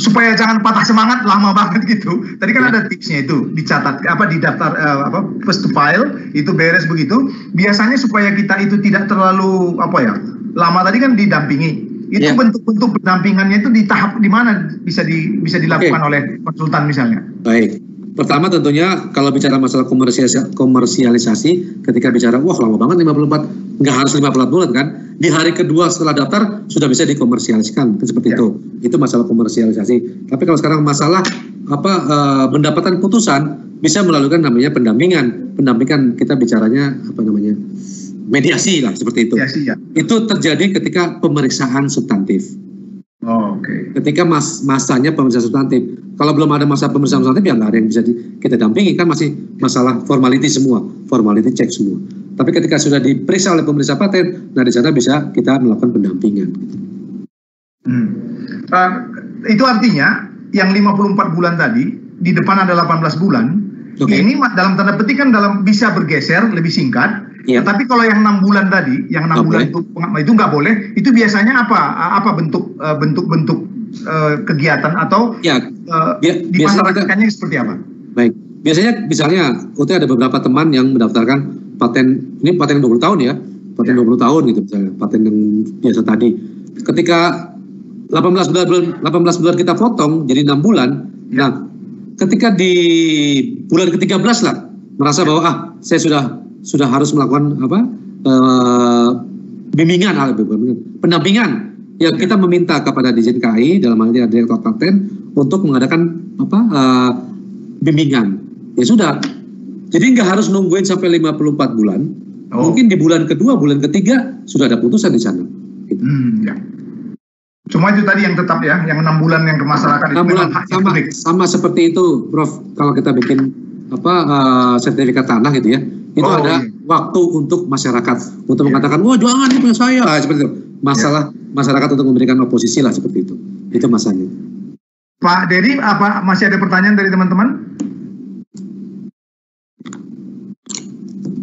supaya jangan patah semangat lama banget gitu. Tadi kan ya. ada tipsnya itu dicatat apa di daftar uh, apa first to file itu beres begitu. Biasanya supaya kita itu tidak terlalu apa ya lama tadi kan didampingi. Itu ya. bentuk-bentuk pendampingannya itu di tahap di mana bisa di bisa dilakukan okay. oleh konsultan misalnya. Baik. Pertama tentunya kalau bicara masalah komersialisasi, komersialisasi ketika bicara wah lama banget 54 nggak harus 54 bulan kan? Di hari kedua setelah daftar sudah bisa dikomersialiskan seperti ya. itu. Itu masalah komersialisasi. Tapi kalau sekarang masalah apa uh, pendapatan putusan bisa melalui namanya pendampingan. Pendampingan kita bicaranya apa namanya mediasi lah seperti itu. Mediasi, ya. itu terjadi ketika pemeriksaan substantif Oh, Oke. Okay. Ketika mas masanya pemeriksaan substantif, kalau belum ada masa pemeriksaan substantif ya nggak ada yang bisa di, kita dampingi kan masih masalah formality semua, formality check semua. Tapi ketika sudah diperiksa oleh pemeriksa paten, nah di sana bisa kita melakukan pendampingan. Hmm. Uh, itu artinya yang 54 bulan tadi di depan ada 18 bulan. Okay. Ini dalam tanda petik kan dalam bisa bergeser lebih singkat Iya. Tapi kalau yang enam bulan tadi, yang enam bulan itu itu nggak boleh. Itu biasanya apa? Apa bentuk eh, bentuk-bentuk uh, kegiatan atau ya, uh, dimasyarakatkannya seperti apa? Baik. Biasanya misalnya UT ada beberapa teman yang mendaftarkan paten ini paten 20 tahun ya. Paten ya. 20 tahun gitu misalnya, paten yang biasa tadi. Ketika 18 bulan 18 bulan kita potong jadi enam bulan. Ya. Nah, ketika di bulan ke-13 lah merasa bahwa ah saya sudah sudah harus melakukan apa uh, bimbingan pendampingan ya kita meminta kepada Dijen KAI dalam hal ini Direktur Paten untuk mengadakan apa uh, bimbingan ya sudah jadi nggak harus nungguin sampai 54 bulan oh. mungkin di bulan kedua bulan ketiga sudah ada putusan di sana gitu. hmm, ya. Cuma itu tadi yang tetap ya, yang enam bulan yang ke masyarakat itu bulan, sama, sama seperti itu, Prof. Kalau kita bikin apa uh, sertifikat tanah gitu ya, itu oh, ada iya. waktu untuk masyarakat untuk iya. mengatakan, wah jangan ini punya saya, seperti itu. Masalah iya. masyarakat untuk memberikan oposisi lah seperti itu. Itu masanya. Pak Dedi, apa masih ada pertanyaan dari teman-teman?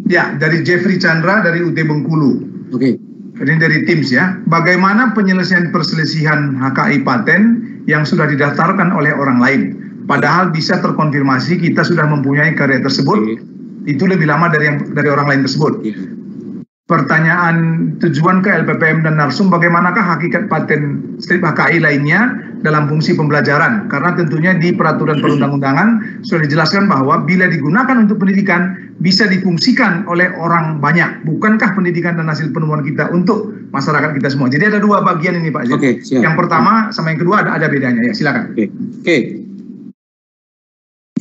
Ya, dari Jeffrey Chandra dari UT Bengkulu. Oke. Okay ini dari Teams ya, bagaimana penyelesaian perselisihan HKI paten yang sudah didaftarkan oleh orang lain, padahal bisa terkonfirmasi kita sudah mempunyai karya tersebut, itu lebih lama dari yang dari orang lain tersebut. Iya. Pertanyaan tujuan ke LPPM dan Narsum, bagaimanakah hakikat paten strip HKI lainnya dalam fungsi pembelajaran? Karena tentunya di peraturan perundang-undangan sudah dijelaskan bahwa bila digunakan untuk pendidikan bisa difungsikan oleh orang banyak. Bukankah pendidikan dan hasil penemuan kita untuk masyarakat kita semua? Jadi ada dua bagian ini Pak. Oke. Okay, yang pertama sama yang kedua ada ada bedanya ya. Silakan. Oke. Okay. Okay.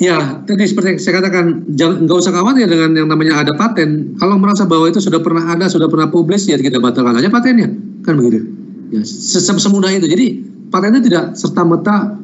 Ya, tadi seperti saya katakan, nggak usah khawatir dengan yang namanya ada paten. Kalau merasa bahwa itu sudah pernah ada, sudah pernah publis, ya kita batalkan aja patennya, kan begitu. Ya, semudah itu. Jadi patennya tidak serta merta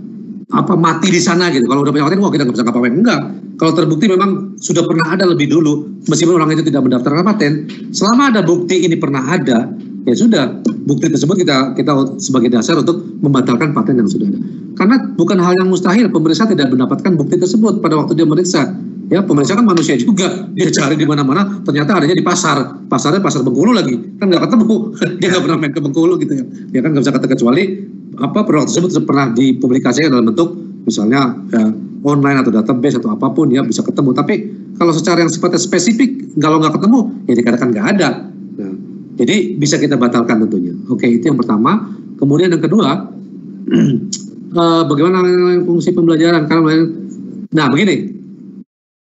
apa mati di sana gitu. Kalau udah punya paten, wah kita nggak bisa ngapain enggak. Kalau terbukti memang sudah pernah ada lebih dulu, meskipun orang itu tidak mendaftarkan paten, selama ada bukti ini pernah ada, ya sudah bukti tersebut kita kita sebagai dasar untuk membatalkan paten yang sudah ada. Karena bukan hal yang mustahil pemeriksa tidak mendapatkan bukti tersebut pada waktu dia meriksa. Ya, pemeriksa kan manusia juga. Dia cari di mana-mana, ternyata adanya di pasar. Pasarnya pasar Bengkulu lagi. Kan nggak ketemu. Dia nggak pernah main ke Bengkulu gitu ya. Dia kan nggak bisa kata kecuali apa produk tersebut pernah dipublikasikan dalam bentuk misalnya ya, online atau database atau apa pun ya bisa ketemu. Tapi kalau secara yang sifatnya spesifik, kalau nggak ketemu, ya dikatakan nggak ada. Nah, jadi bisa kita batalkan tentunya. Oke, itu yang pertama. Kemudian yang kedua, uh, bagaimana fungsi pembelajaran karena nah begini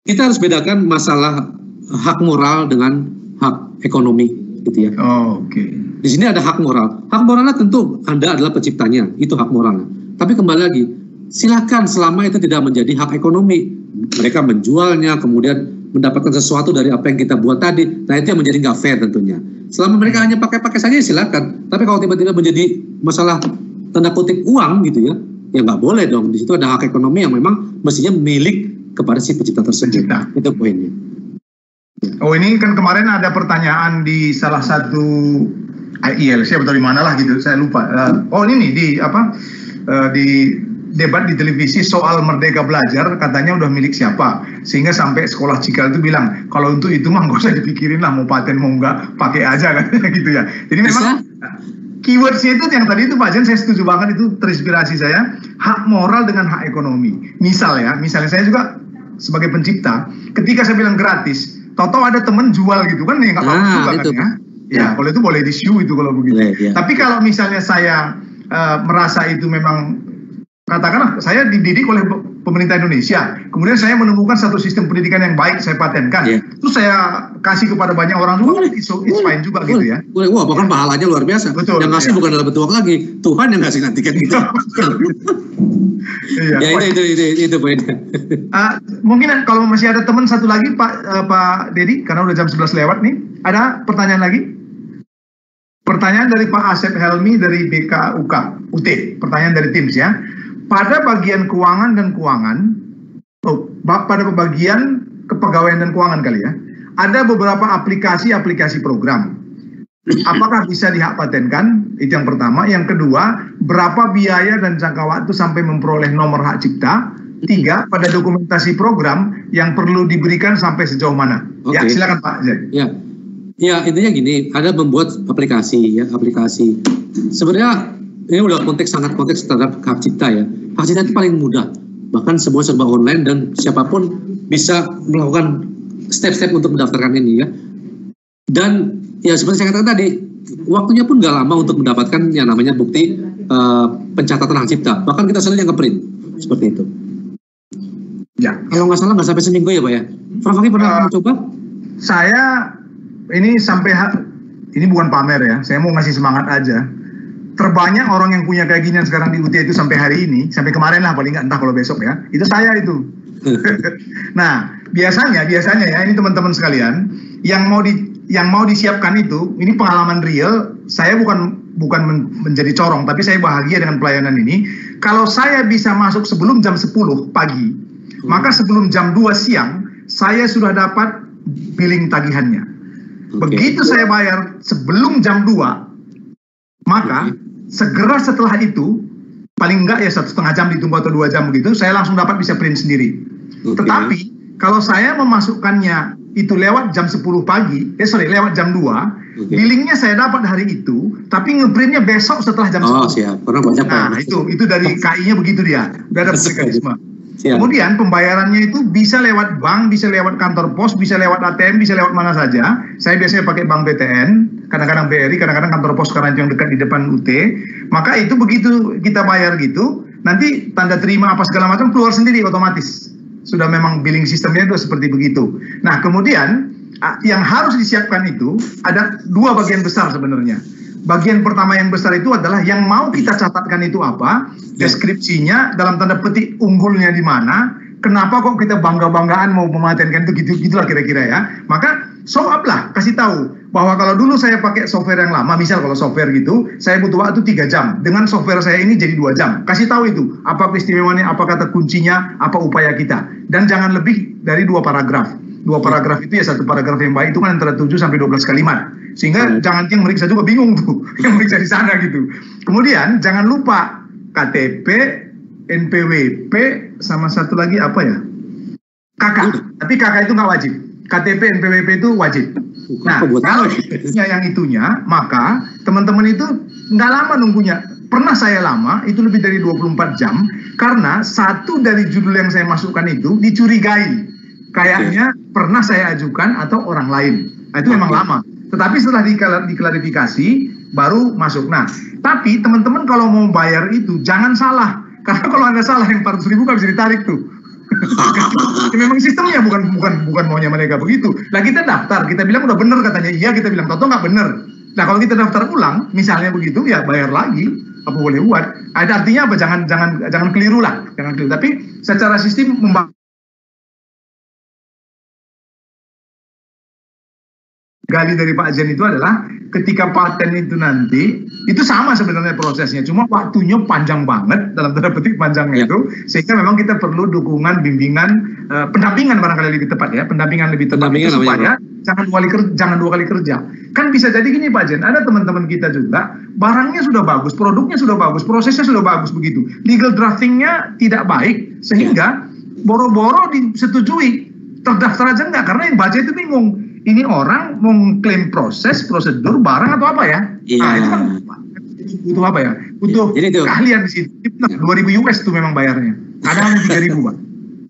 kita harus bedakan masalah hak moral dengan hak ekonomi gitu ya. Oh, Oke. Okay. Di sini ada hak moral. Hak moralnya tentu Anda adalah penciptanya, itu hak moralnya. Tapi kembali lagi, silakan selama itu tidak menjadi hak ekonomi. Mereka menjualnya, kemudian mendapatkan sesuatu dari apa yang kita buat tadi. Nah itu yang menjadi nggak fair tentunya. Selama mereka hanya pakai-pakai saja silakan. Tapi kalau tiba-tiba menjadi masalah tanda kutip uang gitu ya, ya nggak boleh dong. Di situ ada hak ekonomi yang memang mestinya milik kepada si pencipta tersebut. Nah, itu poinnya. Oh ini kan kemarin ada pertanyaan di salah satu IELC atau di mana lah gitu, saya lupa. Uh, oh ini nih di apa uh, di debat di televisi soal merdeka belajar katanya udah milik siapa sehingga sampai sekolah cikal itu bilang kalau untuk itu mah nggak usah dipikirin lah mau paten mau nggak pakai aja kan gitu ya jadi memang keywordsnya itu yang tadi itu Pak Jen saya setuju banget itu terinspirasi saya. Hak moral dengan hak ekonomi. Misal ya misalnya saya juga sebagai pencipta ketika saya bilang gratis toto ada temen jual gitu kan ya nggak apa-apa nah, juga kan ya. Ya kalau itu boleh di itu kalau begitu. Ya, ya. tapi kalau misalnya saya uh, merasa itu memang katakanlah saya dididik oleh pemerintah Indonesia, kemudian saya menemukan satu sistem pendidikan yang baik, saya patenkan, yeah. terus saya kasih kepada banyak orang juga, it's, it's fine juga gitu boleh, gitu ya. Boleh, wah bahkan ya. pahalanya luar biasa. Betul. Yang ngasih ya. bukan dalam bentuk uang lagi, Tuhan yang ngasih nanti kan gitu. iya. Ya itu itu itu, itu poinnya. uh, mungkin kalau masih ada teman satu lagi Pak uh, Pak Dedi, karena udah jam 11 lewat nih, ada pertanyaan lagi? Pertanyaan dari Pak Asep Helmi dari BKUK UT, pertanyaan dari Teams ya pada bagian keuangan dan keuangan, oh, pada bagian kepegawaian dan keuangan kali ya, ada beberapa aplikasi-aplikasi program. Apakah bisa dihak patenkan? Itu yang pertama. Yang kedua, berapa biaya dan jangka waktu sampai memperoleh nomor hak cipta? Tiga, pada dokumentasi program yang perlu diberikan sampai sejauh mana? Ya, okay. Ya, silakan Pak Zain. Ya. Ya, intinya gini, ada membuat aplikasi ya, aplikasi. Sebenarnya ini udah konteks sangat konteks terhadap hak cipta ya. Hak cipta itu paling mudah. Bahkan semua serba online dan siapa pun bisa melakukan step-step untuk mendaftarkan ini ya. Dan ya seperti saya katakan tadi, waktunya pun nggak lama untuk mendapatkan yang namanya bukti uh, pencatatan hak cipta. Bahkan kita sendiri yang ngeprint seperti itu. Ya. Kalau nggak salah nggak sampai seminggu ya Pak ya? Prof Aki pernah uh, mencoba? Saya ini sampai ini bukan pamer ya, saya mau ngasih semangat aja. Terbanyak orang yang punya kayak gini sekarang di UT itu sampai hari ini, sampai kemarin lah paling nggak entah kalau besok ya, itu saya itu. nah, biasanya biasanya ya ini teman-teman sekalian yang mau di yang mau disiapkan itu, ini pengalaman real, saya bukan bukan men, menjadi corong, tapi saya bahagia dengan pelayanan ini. Kalau saya bisa masuk sebelum jam 10 pagi, hmm. maka sebelum jam 2 siang, saya sudah dapat billing tagihannya. Okay. Begitu saya bayar sebelum jam 2, maka okay segera setelah itu paling enggak ya satu setengah jam ditunggu atau dua jam begitu saya langsung dapat bisa print sendiri okay. tetapi kalau saya memasukkannya itu lewat jam 10 pagi eh sorry lewat jam 2 okay. billingnya saya dapat hari itu tapi ngeprintnya besok setelah jam oh, 10 siap. Pernah banyak nah itu itu dari KI-nya begitu dia udah ada mekanisme Siap. Kemudian pembayarannya itu bisa lewat bank, bisa lewat kantor pos, bisa lewat ATM, bisa lewat mana saja. Saya biasanya pakai bank BTN, kadang-kadang BRI, kadang-kadang kantor pos yang dekat di depan UT. Maka itu begitu kita bayar gitu, nanti tanda terima apa segala macam keluar sendiri otomatis. Sudah memang billing sistemnya itu seperti begitu. Nah kemudian yang harus disiapkan itu ada dua bagian besar sebenarnya bagian pertama yang besar itu adalah yang mau kita catatkan itu apa, ya. deskripsinya dalam tanda petik unggulnya di mana, kenapa kok kita bangga-banggaan mau mematenkan itu gitu gitulah kira-kira ya. Maka show up lah, kasih tahu bahwa kalau dulu saya pakai software yang lama, misal kalau software gitu, saya butuh waktu tiga jam. Dengan software saya ini jadi dua jam. Kasih tahu itu, apa keistimewanya, apa kata kuncinya, apa upaya kita. Dan jangan lebih dari dua paragraf. Dua paragraf itu ya satu paragraf yang baik itu kan antara 7 sampai 12 kalimat sehingga hmm. jangan yang meriksa juga bingung tuh yang meriksa di sana gitu. Kemudian jangan lupa KTP, NPWP, sama satu lagi apa ya? Hmm. Tapi kakak itu nggak wajib. KTP, NPWP itu wajib. Nah, kalau yang itunya, maka teman-teman itu nggak lama nunggunya. Pernah saya lama, itu lebih dari 24 jam, karena satu dari judul yang saya masukkan itu dicurigai. Kayaknya pernah saya ajukan atau orang lain. Nah, itu memang lama. Tetapi setelah diklarifikasi baru masuk. Nah, tapi teman-teman kalau mau bayar itu jangan salah. Karena kalau anda salah yang 400 ribu kan bisa ditarik tuh. memang sistemnya bukan bukan bukan maunya mereka begitu. Nah kita daftar, kita bilang udah bener katanya, iya kita bilang toto nggak bener. Nah kalau kita daftar ulang, misalnya begitu, ya bayar lagi. Apa boleh buat? Ada artinya apa? Jangan jangan jangan keliru lah, jangan keliru. Tapi secara sistem membangun gali dari Pak Zen itu adalah ketika paten itu nanti itu sama sebenarnya prosesnya. Cuma waktunya panjang banget dalam tanda petik panjangnya ya. itu. Sehingga memang kita perlu dukungan bimbingan uh, pendampingan barangkali lebih tepat ya. Pendampingan lebih tepat pendampingan itu supaya jangan dua kali kerja jangan dua kali kerja. Kan bisa jadi gini Pak Jen ada teman-teman kita juga barangnya sudah bagus produknya sudah bagus prosesnya sudah bagus begitu. Legal draftingnya tidak baik sehingga boro-boro disetujui. Terdaftar aja enggak karena yang baca itu bingung ini orang mengklaim proses, prosedur, barang atau apa ya? Iya. Nah, itu kan butuh apa ya? Butuh Jadi itu. keahlian di situ. Nah, 2000 US tuh memang bayarnya. Kadang tiga ribu Pak.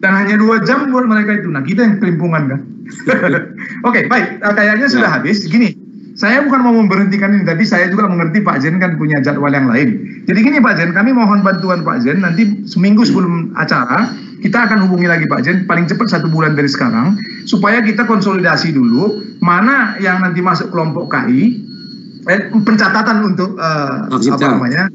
Dan hanya dua jam buat mereka itu. Nah, kita yang kelimpungan kan. Oke, okay, baik. Uh, kayaknya sudah ya. habis. Gini, saya bukan mau memberhentikan ini, tapi saya juga mengerti Pak Jen kan punya jadwal yang lain. Jadi gini Pak Jen, kami mohon bantuan Pak Jen nanti seminggu sebelum acara kita akan hubungi lagi Pak Jen paling cepat satu bulan dari sekarang supaya kita konsolidasi dulu mana yang nanti masuk kelompok KI eh, pencatatan untuk uh, apa namanya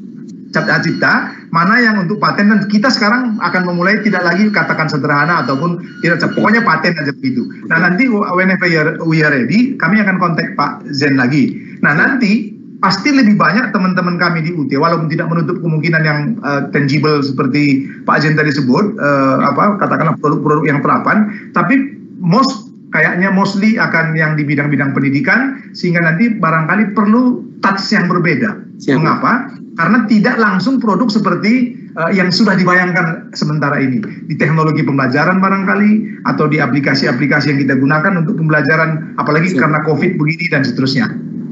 Cipta Cipta mana yang untuk paten dan kita sekarang akan memulai tidak lagi katakan sederhana ataupun tidak pokoknya paten aja begitu. Nah nanti whenever we are ready kami akan kontak Pak Zen lagi. Nah nanti pasti lebih banyak teman-teman kami di UT walaupun tidak menutup kemungkinan yang uh, tangible seperti Pak Jen tadi sebut uh, apa katakanlah produk-produk yang terapan tapi most kayaknya mostly akan yang di bidang-bidang pendidikan sehingga nanti barangkali perlu touch yang berbeda. Siapa? Mengapa? Karena tidak langsung produk seperti uh, yang sudah dibayangkan sementara ini di teknologi pembelajaran barangkali atau di aplikasi-aplikasi yang kita gunakan untuk pembelajaran apalagi Siapa? karena COVID begini dan seterusnya.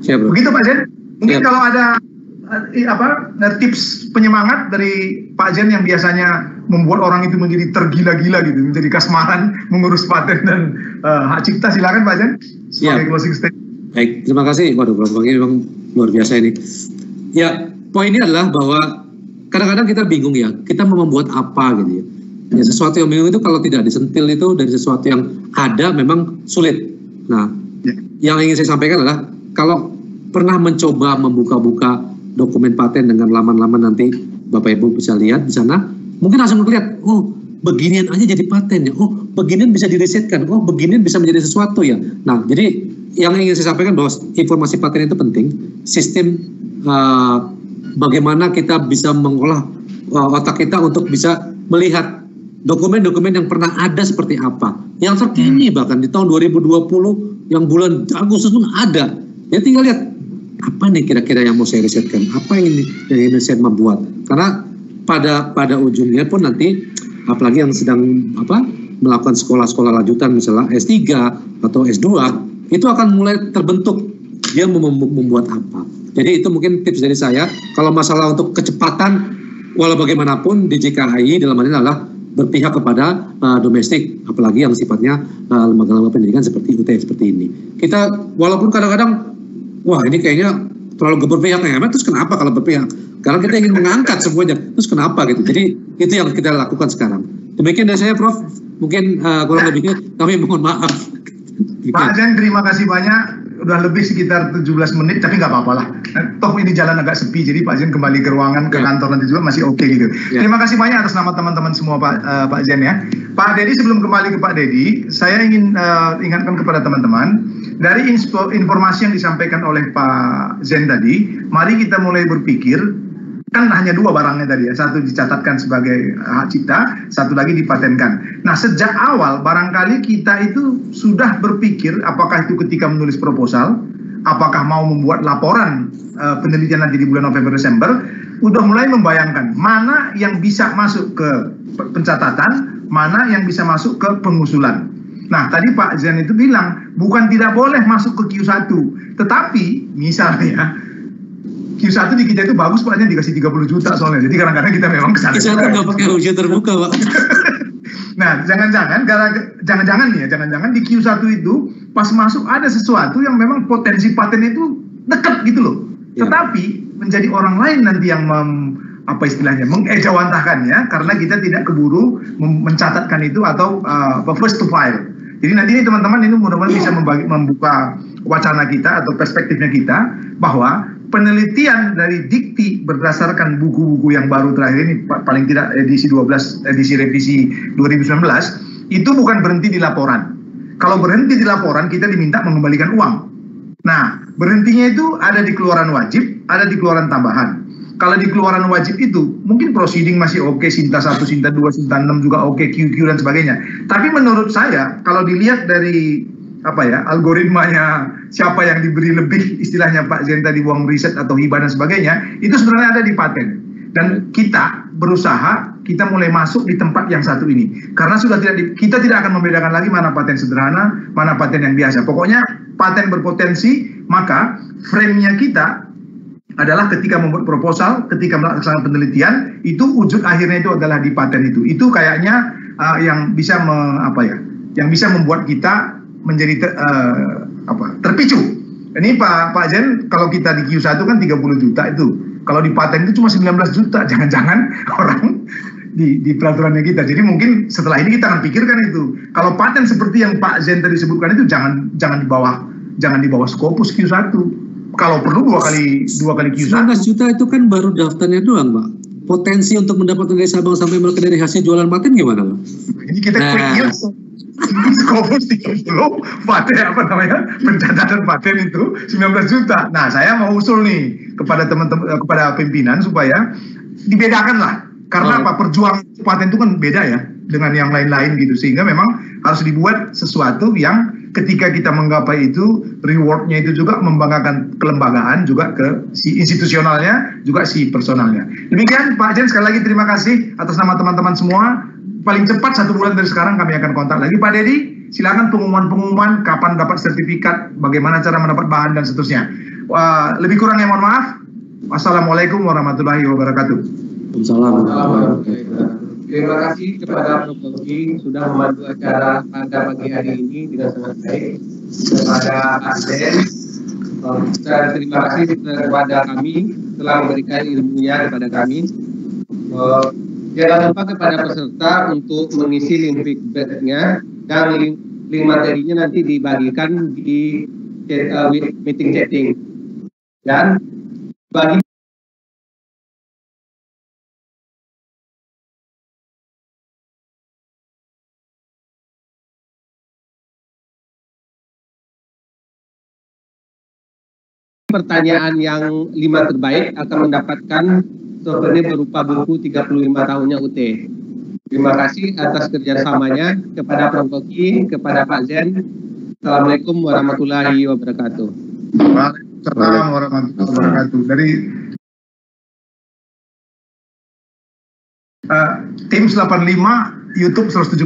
Siapa? Begitu Pak Jen? Mungkin ya. kalau ada eh, apa tips penyemangat dari Pak Jen yang biasanya membuat orang itu menjadi tergila-gila gitu, menjadi kasmaran mengurus paten dan uh, hak cipta silakan Pak Jen sebagai ya. closing statement. Baik, terima kasih. Waduh, Bang ini memang luar biasa ini. Ya, poinnya adalah bahwa kadang-kadang kita bingung ya, kita mau membuat apa gitu ya. Ya, sesuatu yang bingung itu kalau tidak disentil itu dari sesuatu yang ada memang sulit. Nah, ya. yang ingin saya sampaikan adalah kalau pernah mencoba membuka-buka dokumen paten dengan laman-laman nanti Bapak Ibu bisa lihat di sana, mungkin langsung melihat, oh beginian aja jadi paten ya, oh beginian bisa diresetkan, oh beginian bisa menjadi sesuatu ya. Nah, jadi yang ingin saya sampaikan bahwa informasi paten itu penting, sistem uh, bagaimana kita bisa mengolah uh, otak kita untuk bisa melihat dokumen-dokumen yang pernah ada seperti apa. Yang terkini hmm. bahkan di tahun 2020 yang bulan Agustus pun ada. Ya tinggal lihat apa nih kira-kira yang mau saya risetkan, apa yang ini yang ingin saya membuat. Karena pada pada ujungnya pun nanti apalagi yang sedang apa melakukan sekolah-sekolah lanjutan misalnya S3 atau S2 itu akan mulai terbentuk dia membuat apa. Jadi itu mungkin tips dari saya. Kalau masalah untuk kecepatan, walau bagaimanapun di JKHI dalam hal ini adalah berpihak kepada uh, domestik, apalagi yang sifatnya uh, lembaga-lembaga pendidikan seperti UT seperti ini. Kita walaupun kadang-kadang, wah ini kayaknya terlalu berpihak ya, terus kenapa kalau berpihak? Karena kita ingin mengangkat semuanya, terus kenapa gitu? Jadi itu yang kita lakukan sekarang. Demikian dari saya, Prof. Mungkin uh, kurang lebihnya kami mohon maaf. Pak Jen, terima kasih banyak udah lebih sekitar 17 menit tapi nggak apa-apa lah. Toh ini jalan agak sepi jadi Pak Zen kembali ke ruangan ke ya. kantor nanti juga masih oke okay gitu. Ya. Terima kasih banyak atas nama teman-teman semua Pak uh, Pak Zen ya. Pak Dedi sebelum kembali ke Pak Dedi, saya ingin uh, ingatkan kepada teman-teman dari informasi yang disampaikan oleh Pak Zen tadi, mari kita mulai berpikir kan hanya dua barangnya tadi ya. Satu dicatatkan sebagai hak cipta satu lagi dipatenkan. Nah sejak awal barangkali kita itu sudah berpikir apakah itu ketika menulis proposal apakah mau membuat laporan uh, penelitian nanti di bulan November Desember udah mulai membayangkan mana yang bisa masuk ke pencatatan mana yang bisa masuk ke pengusulan. Nah, tadi Pak Zen itu bilang, bukan tidak boleh masuk ke Q1, tetapi misalnya Q1 di kita itu bagus Pak, dikasih 30 juta soalnya. Jadi kadang-kadang kita memang ke sana. Q1 nggak pakai ujian terbuka Pak. nah, jangan-jangan, jangan-jangan nih ya, jangan-jangan di Q1 itu pas masuk ada sesuatu yang memang potensi paten itu dekat gitu loh. Ya. Tetapi menjadi orang lain nanti yang mem, apa istilahnya mengejawantahkannya karena kita tidak keburu mencatatkan itu atau uh, first to file. Jadi nanti ini teman-teman ini mudah-mudahan bisa membagi, membuka wacana kita atau perspektifnya kita bahwa penelitian dari dikti berdasarkan buku-buku yang baru terakhir ini paling tidak edisi 12 edisi revisi 2019 itu bukan berhenti di laporan. Kalau berhenti di laporan kita diminta mengembalikan uang. Nah, berhentinya itu ada di keluaran wajib, ada di keluaran tambahan. Kalau di keluaran wajib itu mungkin proceeding masih oke, okay, Sinta 1, Sinta 2, Sinta 6 juga oke, okay, QQ dan sebagainya. Tapi menurut saya kalau dilihat dari apa ya algoritmanya siapa yang diberi lebih istilahnya Pak Zen tadi uang riset atau hibah dan sebagainya itu sebenarnya ada di paten. Dan kita berusaha kita mulai masuk di tempat yang satu ini. Karena sudah tidak di, kita tidak akan membedakan lagi mana paten sederhana mana paten yang biasa. Pokoknya paten berpotensi maka frame-nya kita adalah ketika membuat proposal, ketika melaksanakan penelitian, itu wujud akhirnya itu adalah di paten itu. Itu kayaknya uh, yang bisa me, apa ya, yang bisa membuat kita menjadi ter, uh, apa terpicu. Ini Pak Pak Jen kalau kita di Q1 kan 30 juta itu. Kalau di paten itu cuma 19 juta. Jangan-jangan orang di, di peraturannya kita. Jadi mungkin setelah ini kita akan pikirkan itu. Kalau paten seperti yang Pak Zen tadi sebutkan itu jangan jangan di bawah jangan di bawah Scopus Q1. Kalau perlu dua kali dua kali Q1. 19 juta itu kan baru daftarnya doang, Pak. Potensi untuk mendapatkan dari Sabang sampai Merauke dari hasil jualan paten gimana, Pak? Ini kita nah, Skopus 30 paten apa namanya? Pencatatan paten itu 19 juta. Nah saya mau usul nih kepada teman-teman eh, kepada pimpinan supaya dibedakan lah. Karena oh. apa? Perjuangan paten itu kan beda ya dengan yang lain-lain gitu. Sehingga memang harus dibuat sesuatu yang ketika kita menggapai itu rewardnya itu juga membanggakan kelembagaan juga ke si institusionalnya juga si personalnya. Demikian Pak Jen sekali lagi terima kasih atas nama teman-teman semua paling cepat satu bulan dari sekarang kami akan kontak lagi. Pak Dedi silakan pengumuman-pengumuman kapan dapat sertifikat bagaimana cara mendapat bahan dan seterusnya. Uh, lebih kurangnya mohon maaf. Wassalamualaikum warahmatullahi wabarakatuh. Assalamualaikum Terima kasih kepada Prof. Sudah membantu acara pada pagi hari ini. Dengan sangat baik. Kepada Asden dan terima kasih kepada kami telah memberikan ilmunya kepada kami. Jangan lupa kepada peserta untuk mengisi link feedbacknya dan link, materinya nanti dibagikan di uh, meeting chatting. Dan bagi pertanyaan yang lima terbaik akan mendapatkan souvenir berupa buku 35 tahunnya UT. Terima kasih atas kerjasamanya kepada Prof. Koki, kepada Pak Zen. Assalamualaikum warahmatullahi wabarakatuh. Waalaikumsalam warahmatullahi wabarakatuh. Dari uh, tim 85, YouTube 176,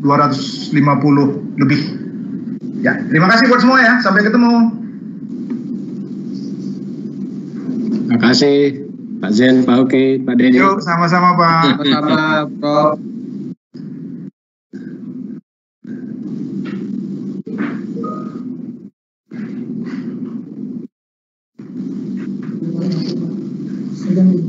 250 lebih. Ya, terima kasih buat semua ya. Sampai ketemu. Terima kasih Pak Zen, Pak Oke, Pak Denny. Yuk, sama-sama Pak. Sama-sama, Prof. Sedang